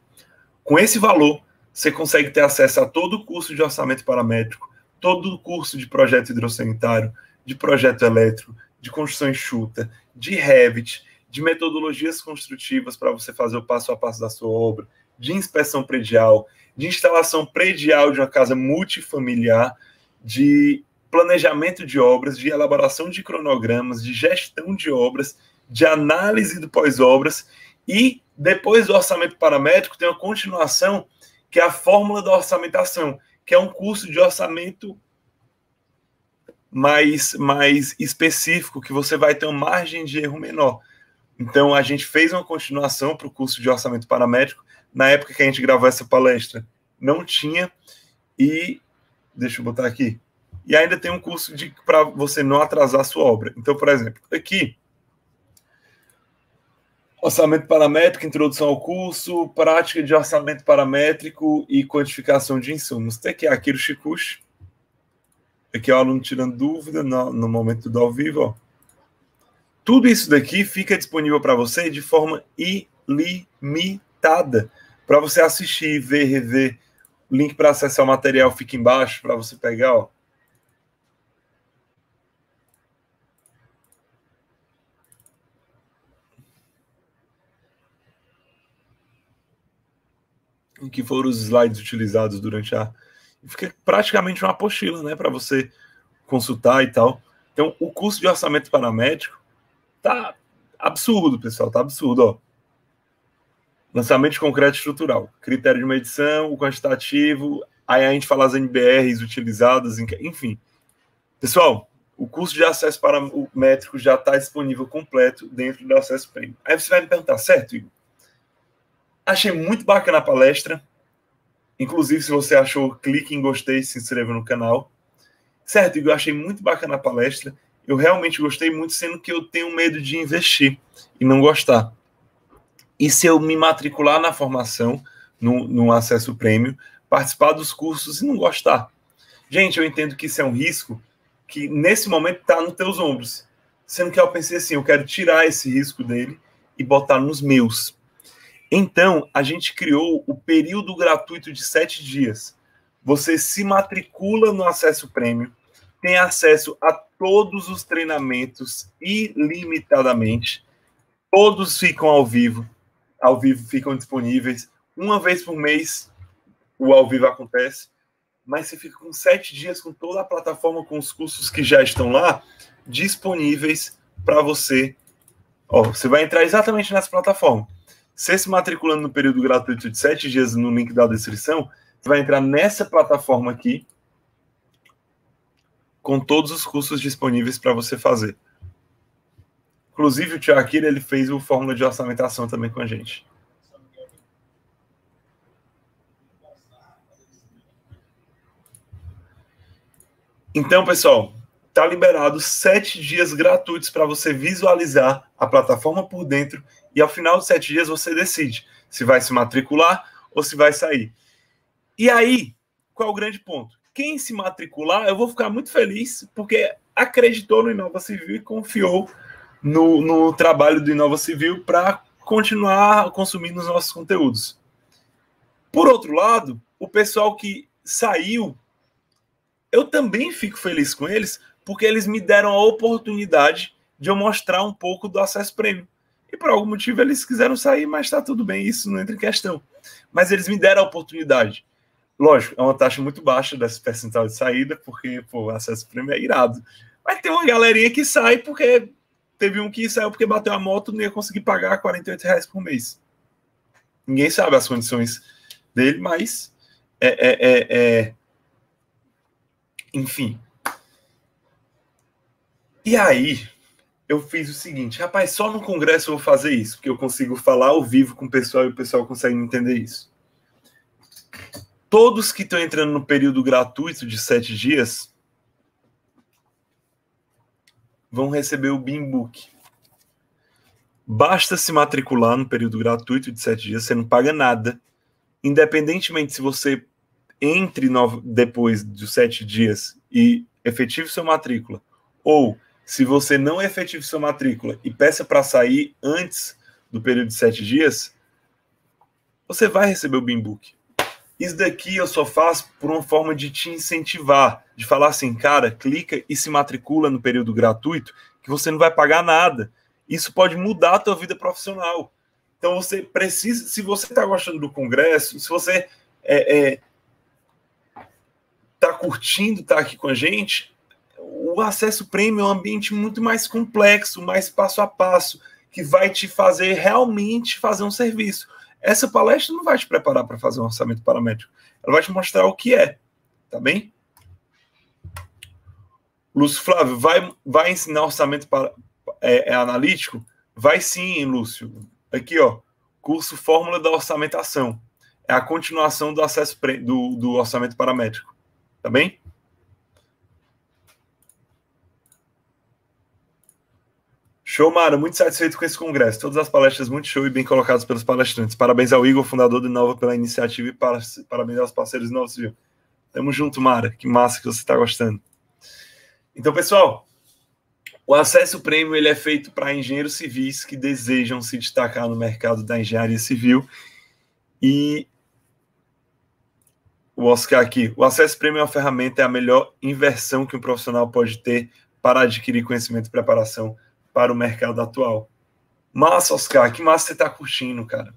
Com esse valor, você consegue ter acesso a todo o curso de orçamento paramétrico, todo o curso de projeto hidrossanitário, de projeto elétrico, de construção enxuta, de Revit, de metodologias construtivas para você fazer o passo a passo da sua obra, de inspeção predial, de instalação predial de uma casa multifamiliar, de planejamento de obras, de elaboração de cronogramas, de gestão de obras, de análise do pós-obras e depois do orçamento paramétrico tem uma continuação que é a fórmula da orçamentação, que é um curso de orçamento mais, mais específico, que você vai ter uma margem de erro menor. Então, a gente fez uma continuação para o curso de orçamento paramétrico. Na época que a gente gravou essa palestra, não tinha. E, deixa eu botar aqui. E ainda tem um curso para você não atrasar a sua obra. Então, por exemplo, aqui, Orçamento paramétrico, introdução ao curso, prática de orçamento paramétrico e quantificação de insumos. Tem aqui Akiro Shikushi. Aqui é o aluno tirando dúvida no, no momento do ao vivo. Ó. Tudo isso daqui fica disponível para você de forma ilimitada. Para você assistir, ver, rever. O link para acessar o material fica embaixo para você pegar. Ó. que foram os slides utilizados durante a. Fica praticamente uma apostila, né, para você consultar e tal. Então, o curso de orçamento paramétrico tá absurdo, pessoal, tá absurdo, ó. Lançamento concreto estrutural, critério de medição, o quantitativo, aí a gente fala as NBRs utilizadas, enfim. Pessoal, o curso de acesso paramétrico já está disponível completo dentro do acesso premium. Aí você vai me perguntar, certo, Igor? Achei muito bacana a palestra. Inclusive, se você achou, clique em gostei, se inscreva no canal. Certo, Igor, achei muito bacana a palestra. eu realmente gostei muito, sendo que eu tenho medo de investir e não gostar. E se eu me matricular na formação, no, no acesso prêmio, participar dos cursos e não gostar? Gente, eu entendo que isso é um risco que nesse momento está nos teus ombros. Sendo que eu pensei assim, eu quero tirar esse risco dele e botar nos meus. Então, a gente criou o período gratuito de sete dias. Você se matricula no acesso prêmio, tem acesso a todos os treinamentos ilimitadamente. Todos ficam ao vivo. Ao vivo ficam disponíveis. Uma vez por mês o ao vivo acontece. Mas você fica com sete dias com toda a plataforma, com os cursos que já estão lá, disponíveis para você. Ó, você vai entrar exatamente nessa plataforma você se matriculando no período gratuito de sete dias no link da descrição, vai entrar nessa plataforma aqui com todos os cursos disponíveis para você fazer. Inclusive, o Tiago Akira, ele fez o fórmula de orçamentação também com a gente. Então, pessoal, tá liberado sete dias gratuitos para você visualizar a plataforma por dentro e ao final de sete dias você decide se vai se matricular ou se vai sair. E aí, qual é o grande ponto? Quem se matricular, eu vou ficar muito feliz, porque acreditou no Inova Civil e confiou no, no trabalho do Inova Civil para continuar consumindo os nossos conteúdos. Por outro lado, o pessoal que saiu, eu também fico feliz com eles, porque eles me deram a oportunidade de eu mostrar um pouco do acesso prêmio e por algum motivo eles quiseram sair, mas está tudo bem, isso não entra em questão. Mas eles me deram a oportunidade. Lógico, é uma taxa muito baixa desse percentual de saída, porque pô, acesso prêmio é irado. Mas tem uma galerinha que sai porque teve um que saiu porque bateu a moto e não ia conseguir pagar 48 reais por mês. Ninguém sabe as condições dele, mas é, é, é, é... enfim. E aí, eu fiz o seguinte, rapaz, só no congresso eu vou fazer isso, porque eu consigo falar ao vivo com o pessoal e o pessoal consegue entender isso. Todos que estão entrando no período gratuito de sete dias vão receber o BIM Book. Basta se matricular no período gratuito de sete dias, você não paga nada. Independentemente se você entre no, depois dos sete dias e efetive sua matrícula, ou se você não efetive sua matrícula e peça para sair antes do período de sete dias, você vai receber o BIMBOOK. Isso daqui eu só faço por uma forma de te incentivar, de falar assim, cara, clica e se matricula no período gratuito, que você não vai pagar nada. Isso pode mudar a tua vida profissional. Então você precisa, se você está gostando do congresso, se você é, é, tá curtindo estar tá aqui com a gente, o acesso premium é um ambiente muito mais complexo, mais passo a passo, que vai te fazer realmente fazer um serviço. Essa palestra não vai te preparar para fazer um orçamento paramétrico. Ela vai te mostrar o que é, tá bem? Lúcio Flávio, vai, vai ensinar orçamento para, é, é analítico? Vai sim, Lúcio. Aqui, ó, curso Fórmula da Orçamentação. É a continuação do acesso do, do orçamento paramétrico. Tá bem? Show, Mara. Muito satisfeito com esse congresso. Todas as palestras muito show e bem colocadas pelos palestrantes. Parabéns ao Igor, fundador do Inova, pela iniciativa e para, parabéns aos parceiros do Nova Civil. Tamo junto, Mara. Que massa que você está gostando. Então, pessoal, o acesso prêmio ele é feito para engenheiros civis que desejam se destacar no mercado da engenharia civil. E o Oscar aqui. O acesso prêmio é uma ferramenta, é a melhor inversão que um profissional pode ter para adquirir conhecimento e preparação para o mercado atual. Massa, Oscar, que massa você está curtindo, cara.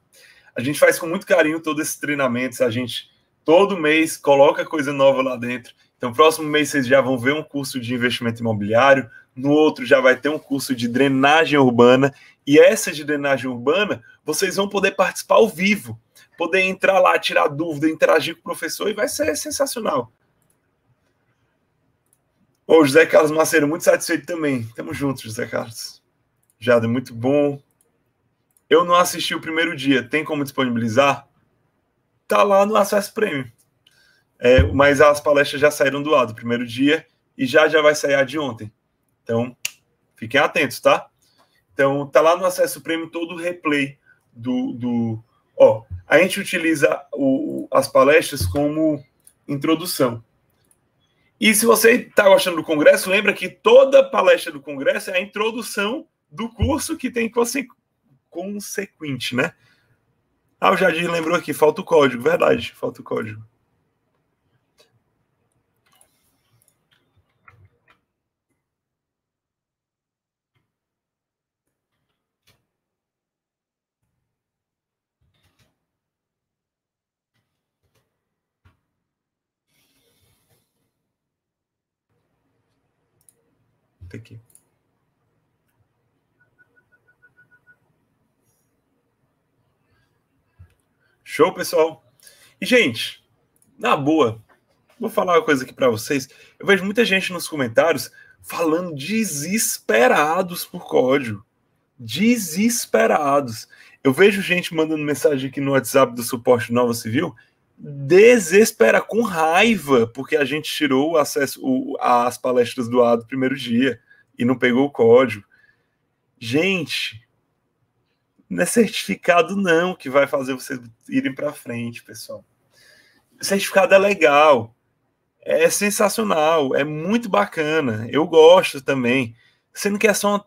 A gente faz com muito carinho todos esses treinamentos, a gente todo mês coloca coisa nova lá dentro. Então, próximo mês vocês já vão ver um curso de investimento imobiliário, no outro já vai ter um curso de drenagem urbana, e essa de drenagem urbana, vocês vão poder participar ao vivo, poder entrar lá, tirar dúvida, interagir com o professor, e vai ser sensacional. Ô, José Carlos Maceiro, muito satisfeito também. Tamo juntos, José Carlos. Jada, muito bom. Eu não assisti o primeiro dia. Tem como disponibilizar? Tá lá no acesso prêmio. É, mas as palestras já saíram do lado, primeiro dia, e já já vai sair a de ontem. Então, fiquem atentos, tá? Então, tá lá no acesso prêmio todo o replay do, do ó, a gente utiliza o, as palestras como introdução. E se você está gostando do congresso, lembra que toda palestra do congresso é a introdução do curso que tem consequente, né? Ah, o Jardim lembrou aqui, falta o código, verdade, falta o código. Aqui. Show, pessoal. E, gente, na boa, vou falar uma coisa aqui para vocês. Eu vejo muita gente nos comentários falando desesperados por código. Desesperados. Eu vejo gente mandando mensagem aqui no WhatsApp do suporte Nova Civil desespera, com raiva, porque a gente tirou o acesso às palestras do ADO primeiro dia e não pegou o código. Gente, não é certificado não que vai fazer vocês irem para frente, pessoal. Certificado é legal, é sensacional, é muito bacana, eu gosto também. Sendo que é só uma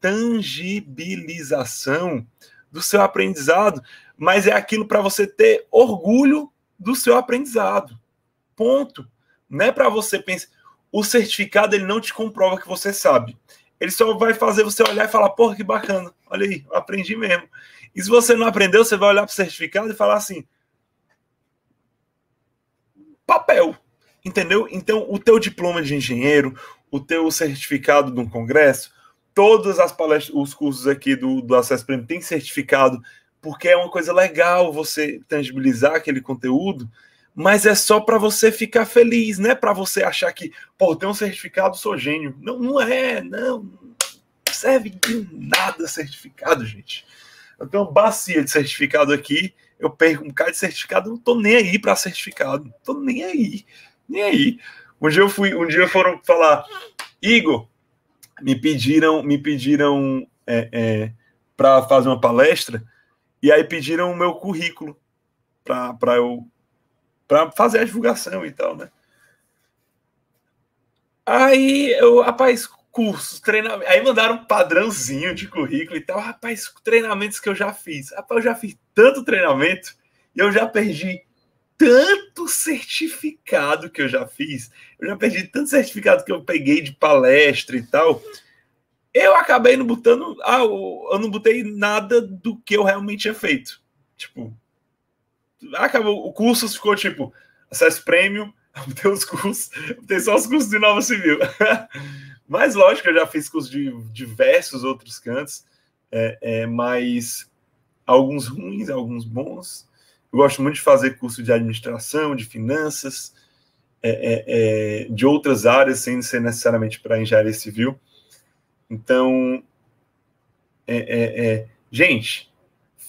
tangibilização do seu aprendizado, mas é aquilo para você ter orgulho do seu aprendizado. Ponto. Não é para você pensar. O certificado ele não te comprova que você sabe. Ele só vai fazer você olhar e falar: porra, que bacana. Olha aí, aprendi mesmo. E se você não aprendeu, você vai olhar para o certificado e falar assim: papel. Entendeu? Então, o teu diploma de engenheiro, o teu certificado de um congresso, todas as palestras, os cursos aqui do, do Acesso Prêmio têm certificado porque é uma coisa legal você tangibilizar aquele conteúdo, mas é só para você ficar feliz, não é para você achar que, pô, tem um certificado, sou gênio. Não, não é, não. Serve de nada certificado, gente. Eu tenho uma bacia de certificado aqui, eu perco um cara de certificado, não tô nem aí para certificado, não tô nem aí, nem aí. Um dia eu fui, um dia foram falar, Igor, me pediram, me pediram é, é, para fazer uma palestra e aí pediram o meu currículo para eu para fazer a divulgação e tal, né? Aí eu, rapaz, cursos, treinamento. Aí mandaram um padrãozinho de currículo e tal. Rapaz, treinamentos que eu já fiz. Rapaz, eu já fiz tanto treinamento e eu já perdi tanto certificado que eu já fiz. Eu já perdi tanto certificado que eu peguei de palestra e tal. Eu acabei não botando. Ah, eu não botei nada do que eu realmente tinha feito. Tipo, acabou. O curso ficou tipo acesso prêmio, botei [laughs] os cursos, botei só os cursos de Nova Civil. [laughs] mas lógico, eu já fiz cursos de diversos outros cantos, é, é, mas alguns ruins, alguns bons. Eu gosto muito de fazer curso de administração, de finanças, é, é, é de outras áreas, sem ser necessariamente para engenharia civil. Então, é, é, é, gente,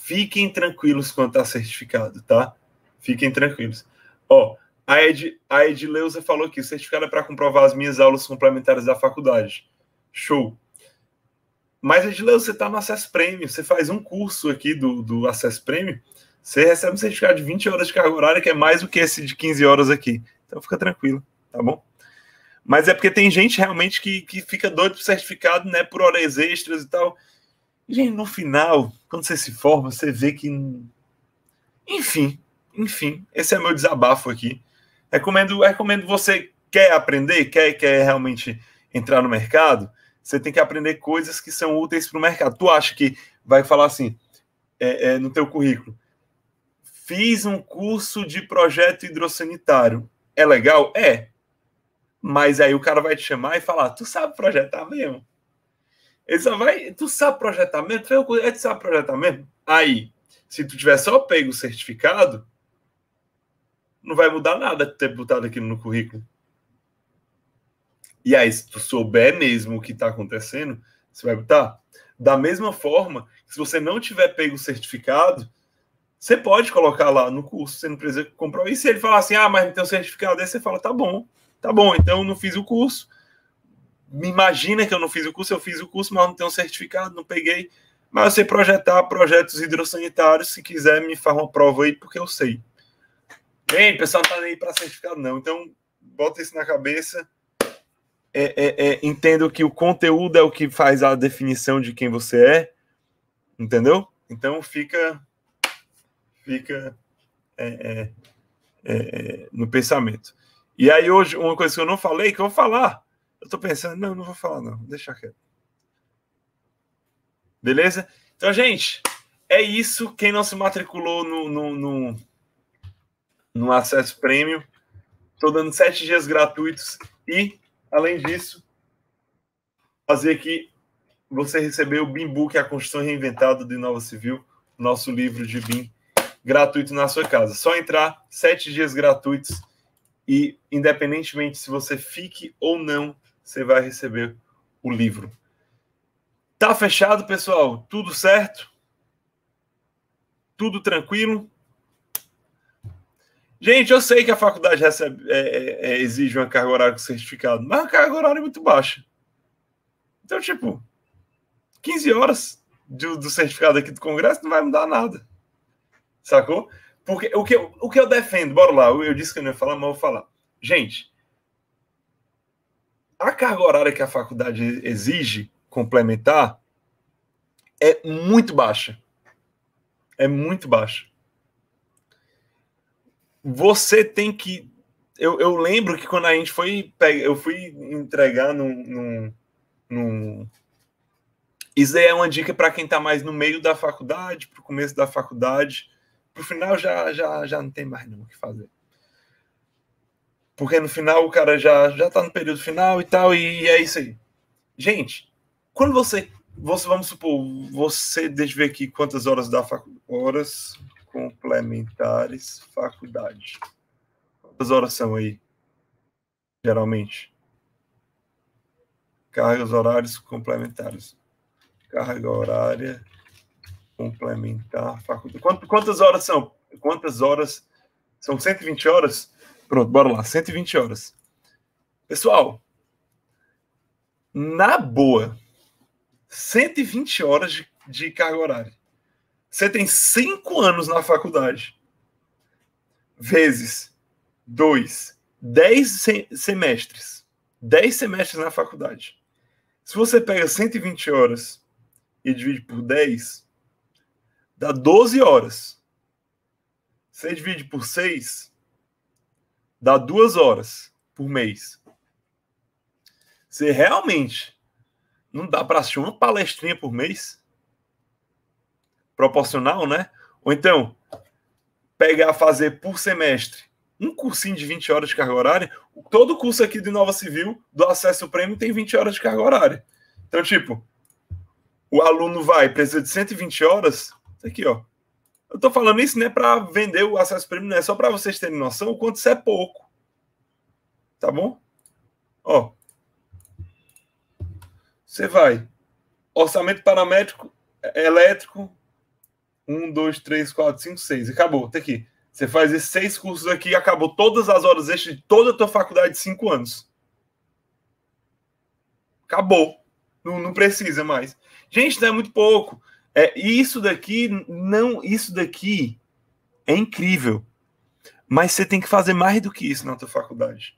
fiquem tranquilos quanto a certificado, tá? Fiquem tranquilos. Ó, a, Ed, a Edileuza falou que o certificado é para comprovar as minhas aulas complementares da faculdade. Show. Mas, Edileuza, você está no Acesso Prêmio, você faz um curso aqui do, do Acesso Prêmio, você recebe um certificado de 20 horas de carga horária, que é mais do que esse de 15 horas aqui. Então, fica tranquilo, tá bom? Mas é porque tem gente realmente que, que fica doido por certificado, né? Por horas extras e tal. E, gente, no final, quando você se forma, você vê que. Enfim, enfim, esse é meu desabafo aqui. Recomendo, recomendo você quer aprender, quer, quer realmente entrar no mercado, você tem que aprender coisas que são úteis para o mercado. Tu acha que vai falar assim é, é, no teu currículo? Fiz um curso de projeto hidrossanitário. É legal? É. Mas aí o cara vai te chamar e falar: Tu sabe projetar mesmo? Ele só vai. Tu sabe projetar mesmo? Tu, é, tu sabe projetar mesmo? Aí, se tu tiver só pego o certificado, não vai mudar nada ter botado aquilo no currículo. E aí, se tu souber mesmo o que está acontecendo, você vai botar. Da mesma forma, se você não tiver pego o certificado, você pode colocar lá no curso, você não precisa comprar. E se ele falar assim, ah, mas não tem um certificado, aí você fala, tá bom, Tá bom, então não fiz o curso. Me imagina que eu não fiz o curso, eu fiz o curso, mas não tenho certificado, não peguei. Mas eu sei projetar projetos hidrossanitários. Se quiser, me faz uma prova aí, porque eu sei. Bem, o pessoal não tá nem para certificado, não. Então, bota isso na cabeça. É, é, é, entendo que o conteúdo é o que faz a definição de quem você é. Entendeu? Então, fica. Fica. É, é, é, no pensamento. E aí, hoje, uma coisa que eu não falei, que eu vou falar. Eu tô pensando, não, não vou falar, não. Deixa quieto. Beleza? Então, gente, é isso. Quem não se matriculou no, no, no, no acesso prêmio, estou dando sete dias gratuitos e, além disso, fazer aqui você receber o BIM Book, a Construção Reinventada do Inova Civil, nosso livro de BIM gratuito na sua casa. Só entrar, sete dias gratuitos e, independentemente se você fique ou não, você vai receber o livro. Tá fechado, pessoal? Tudo certo? Tudo tranquilo? Gente, eu sei que a faculdade recebe, é, é, é exige uma carga horária com certificado, mas a carga horária é muito baixa. Então, tipo, 15 horas do, do certificado aqui do Congresso não vai mudar nada. Sacou? Porque o que, eu, o que eu defendo, bora lá, eu, eu disse que eu não ia falar, mas eu vou falar. Gente, a carga horária que a faculdade exige complementar é muito baixa. É muito baixa. Você tem que. Eu, eu lembro que quando a gente foi. Eu fui entregar num. num, num... Isso é uma dica para quem está mais no meio da faculdade, para o começo da faculdade. Para o final já, já, já não tem mais o que fazer. Porque no final o cara já, já tá no período final e tal, e é isso aí. Gente, quando você, você vamos supor, você, deixa eu ver aqui quantas horas dá faculdade. Horas complementares faculdade. Quantas horas são aí? Geralmente. Cargas horários complementares. Carga horária complementar faculdade. Quantas horas são? Quantas horas? São 120 horas? Pronto, bora lá. 120 horas. Pessoal, na boa, 120 horas de, de carga horária. Você tem cinco anos na faculdade, vezes dois, dez semestres. Dez semestres na faculdade. Se você pega 120 horas e divide por 10, dá 12 horas. Você divide por 6, dá duas horas por mês. Você realmente não dá para assistir uma palestrinha por mês? Proporcional, né? Ou então, pegar, fazer por semestre um cursinho de 20 horas de carga horária. Todo curso aqui de Nova Civil, do acesso prêmio, tem 20 horas de carga horária. Então, tipo, o aluno vai, precisa de 120 horas. Aqui, ó. Eu tô falando isso não é para vender o acesso prêmio, não é só para vocês terem noção o quanto isso é pouco. Tá bom? Ó. Você vai. Orçamento paramétrico elétrico. Um, dois, três, quatro, cinco, seis. Acabou. Tá aqui. Você faz esses seis cursos aqui e acabou todas as horas extras de toda a tua faculdade de cinco anos. Acabou. Não, não precisa mais. Gente, não é muito pouco. É, isso daqui não, isso daqui é incrível. Mas você tem que fazer mais do que isso na tua faculdade.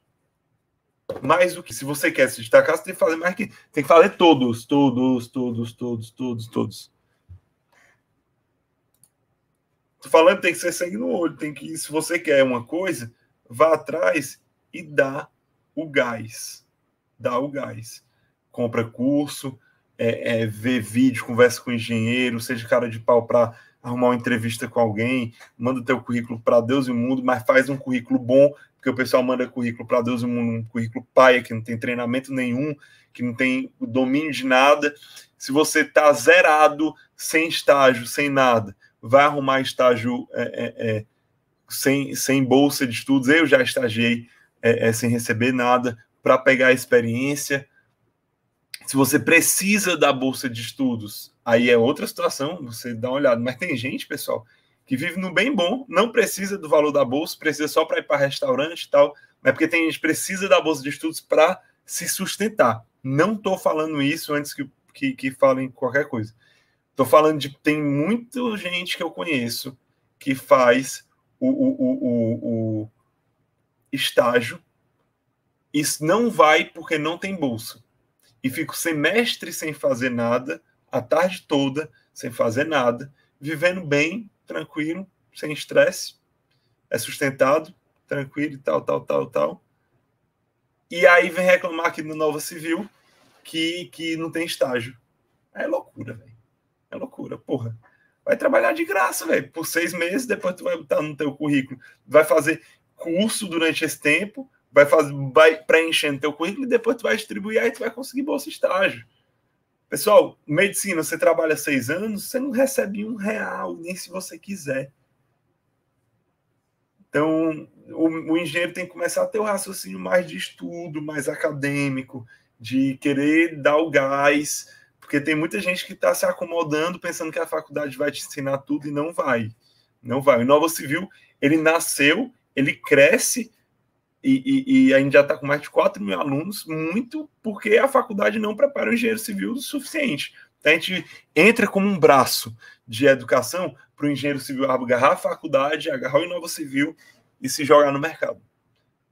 Mais do que se você quer se destacar, você tem que fazer mais que tem que fazer todos, todos, todos, todos, todos, todos. Tô falando tem que ser sangue no olho, tem que se você quer uma coisa, vá atrás e dá o gás. Dá o gás. Compra curso, é, é, ver vídeo, conversa com engenheiro, seja cara de pau para arrumar uma entrevista com alguém, manda teu currículo para Deus e o mundo, mas faz um currículo bom, porque o pessoal manda currículo para Deus e o mundo, um currículo paia, que não tem treinamento nenhum, que não tem domínio de nada. Se você tá zerado, sem estágio, sem nada, vai arrumar estágio é, é, é sem, sem bolsa de estudos. Eu já estagiei é, é, sem receber nada para pegar a experiência se você precisa da bolsa de estudos, aí é outra situação, você dá uma olhada. Mas tem gente, pessoal, que vive no bem bom, não precisa do valor da bolsa, precisa só para ir para restaurante e tal, mas porque tem gente precisa da bolsa de estudos para se sustentar. Não estou falando isso antes que, que, que falem qualquer coisa. Estou falando de tem muita gente que eu conheço que faz o, o, o, o estágio e não vai porque não tem bolsa. E fica o semestre sem fazer nada, a tarde toda sem fazer nada, vivendo bem, tranquilo, sem estresse, é sustentado, tranquilo e tal, tal, tal, tal. E aí vem reclamar aqui no Nova Civil que, que não tem estágio. É loucura, velho. É loucura, porra. Vai trabalhar de graça, velho, por seis meses, depois tu vai botar no teu currículo. Vai fazer curso durante esse tempo, vai, fazer, vai preenchendo teu currículo e depois tu vai distribuir, aí tu vai conseguir bolsa estágio. Pessoal, medicina, você trabalha seis anos, você não recebe um real, nem se você quiser. Então, o, o, engenheiro tem que começar a ter o raciocínio mais de estudo, mais acadêmico, de querer dar o gás, porque tem muita gente que está se acomodando pensando que a faculdade vai te ensinar tudo e não vai. Não vai. O Nova Civil, ele nasceu, ele cresce e, e, e a gente já está com mais de 4 mil alunos, muito porque a faculdade não prepara o engenheiro civil o suficiente. Então, a gente entra como um braço de educação para o engenheiro civil agarrar a faculdade, agarrar o Inova Civil e se jogar no mercado.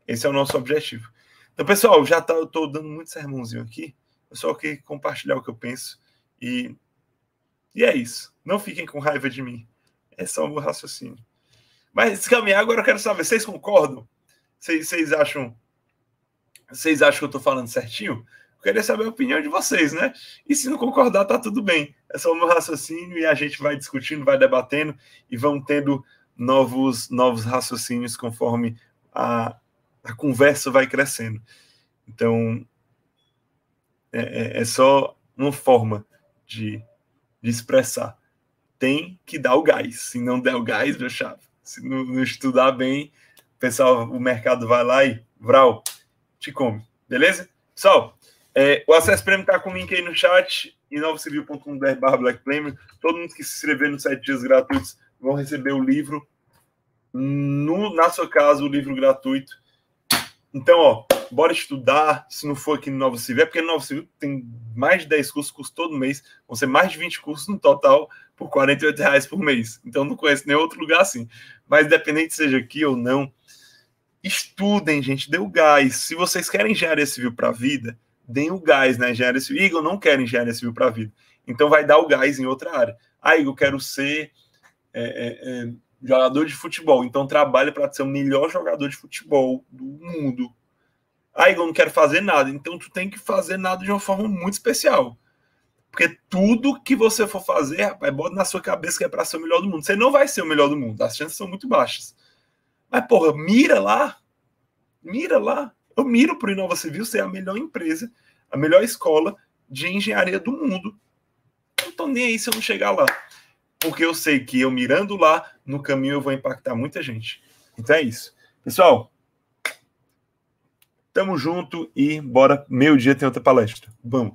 Esse é o nosso objetivo. Então, pessoal, já tá, estou dando muito sermãozinho aqui. Eu só queria compartilhar o que eu penso. E, e é isso. Não fiquem com raiva de mim. É só o meu raciocínio. Mas caminhar agora eu quero saber, vocês concordam? Vocês, acham. Vocês acham que eu estou falando certinho? Eu queria saber a opinião de vocês, né? E se não concordar, tá tudo bem. É só o meu raciocínio e a gente vai discutindo, vai debatendo e vão tendo novos, novos raciocínios conforme a, a conversa vai crescendo. Então, é, é, é só uma forma de, de expressar. Tem que dar o gás. Se não der o gás, meu chave, se não, não estudar bem, pessoal, o mercado vai lá e, Vral, te come. Beleza? Pessoal, é, o acesso prêmio está com o link aí no chat, inovocivil.com.br Black Premium. Todo mundo que se inscrever nos sete dias gratuitos vão receber o livro. No, na sua casa, o livro gratuito. Então, ó, bora estudar. Se não for aqui no Novo Civil, é porque no Novo Civil tem mais de 10 cursos, curso todo mês. Vão ser mais de 20 cursos no total por 48 reais por mês. Então, não conheço nenhum outro lugar assim. Mas, independente seja aqui ou não, estudem, gente, dê o gás. Se vocês querem engenharia civil para a vida, deem o gás na engenharia civil. Igor, não quero engenharia civil para a vida. Então, vai dar o gás em outra área. Ah, Igor, quero ser é, é, é, jogador de futebol. Então, trabalhe para ser o melhor jogador de futebol do mundo Aí eu não quero fazer nada. Então tu tem que fazer nada de uma forma muito especial. Porque tudo que você for fazer, rapaz, bota na sua cabeça que é para ser o melhor do mundo. Você não vai ser o melhor do mundo. As chances são muito baixas. Mas, porra, mira lá. Mira lá. Eu miro para o Inova Civil ser a melhor empresa, a melhor escola de engenharia do mundo. Não tô nem aí se eu não chegar lá. Porque eu sei que eu mirando lá, no caminho eu vou impactar muita gente. Então é isso. Pessoal, Tamo junto e bora. Meio dia tem outra palestra. Vamos.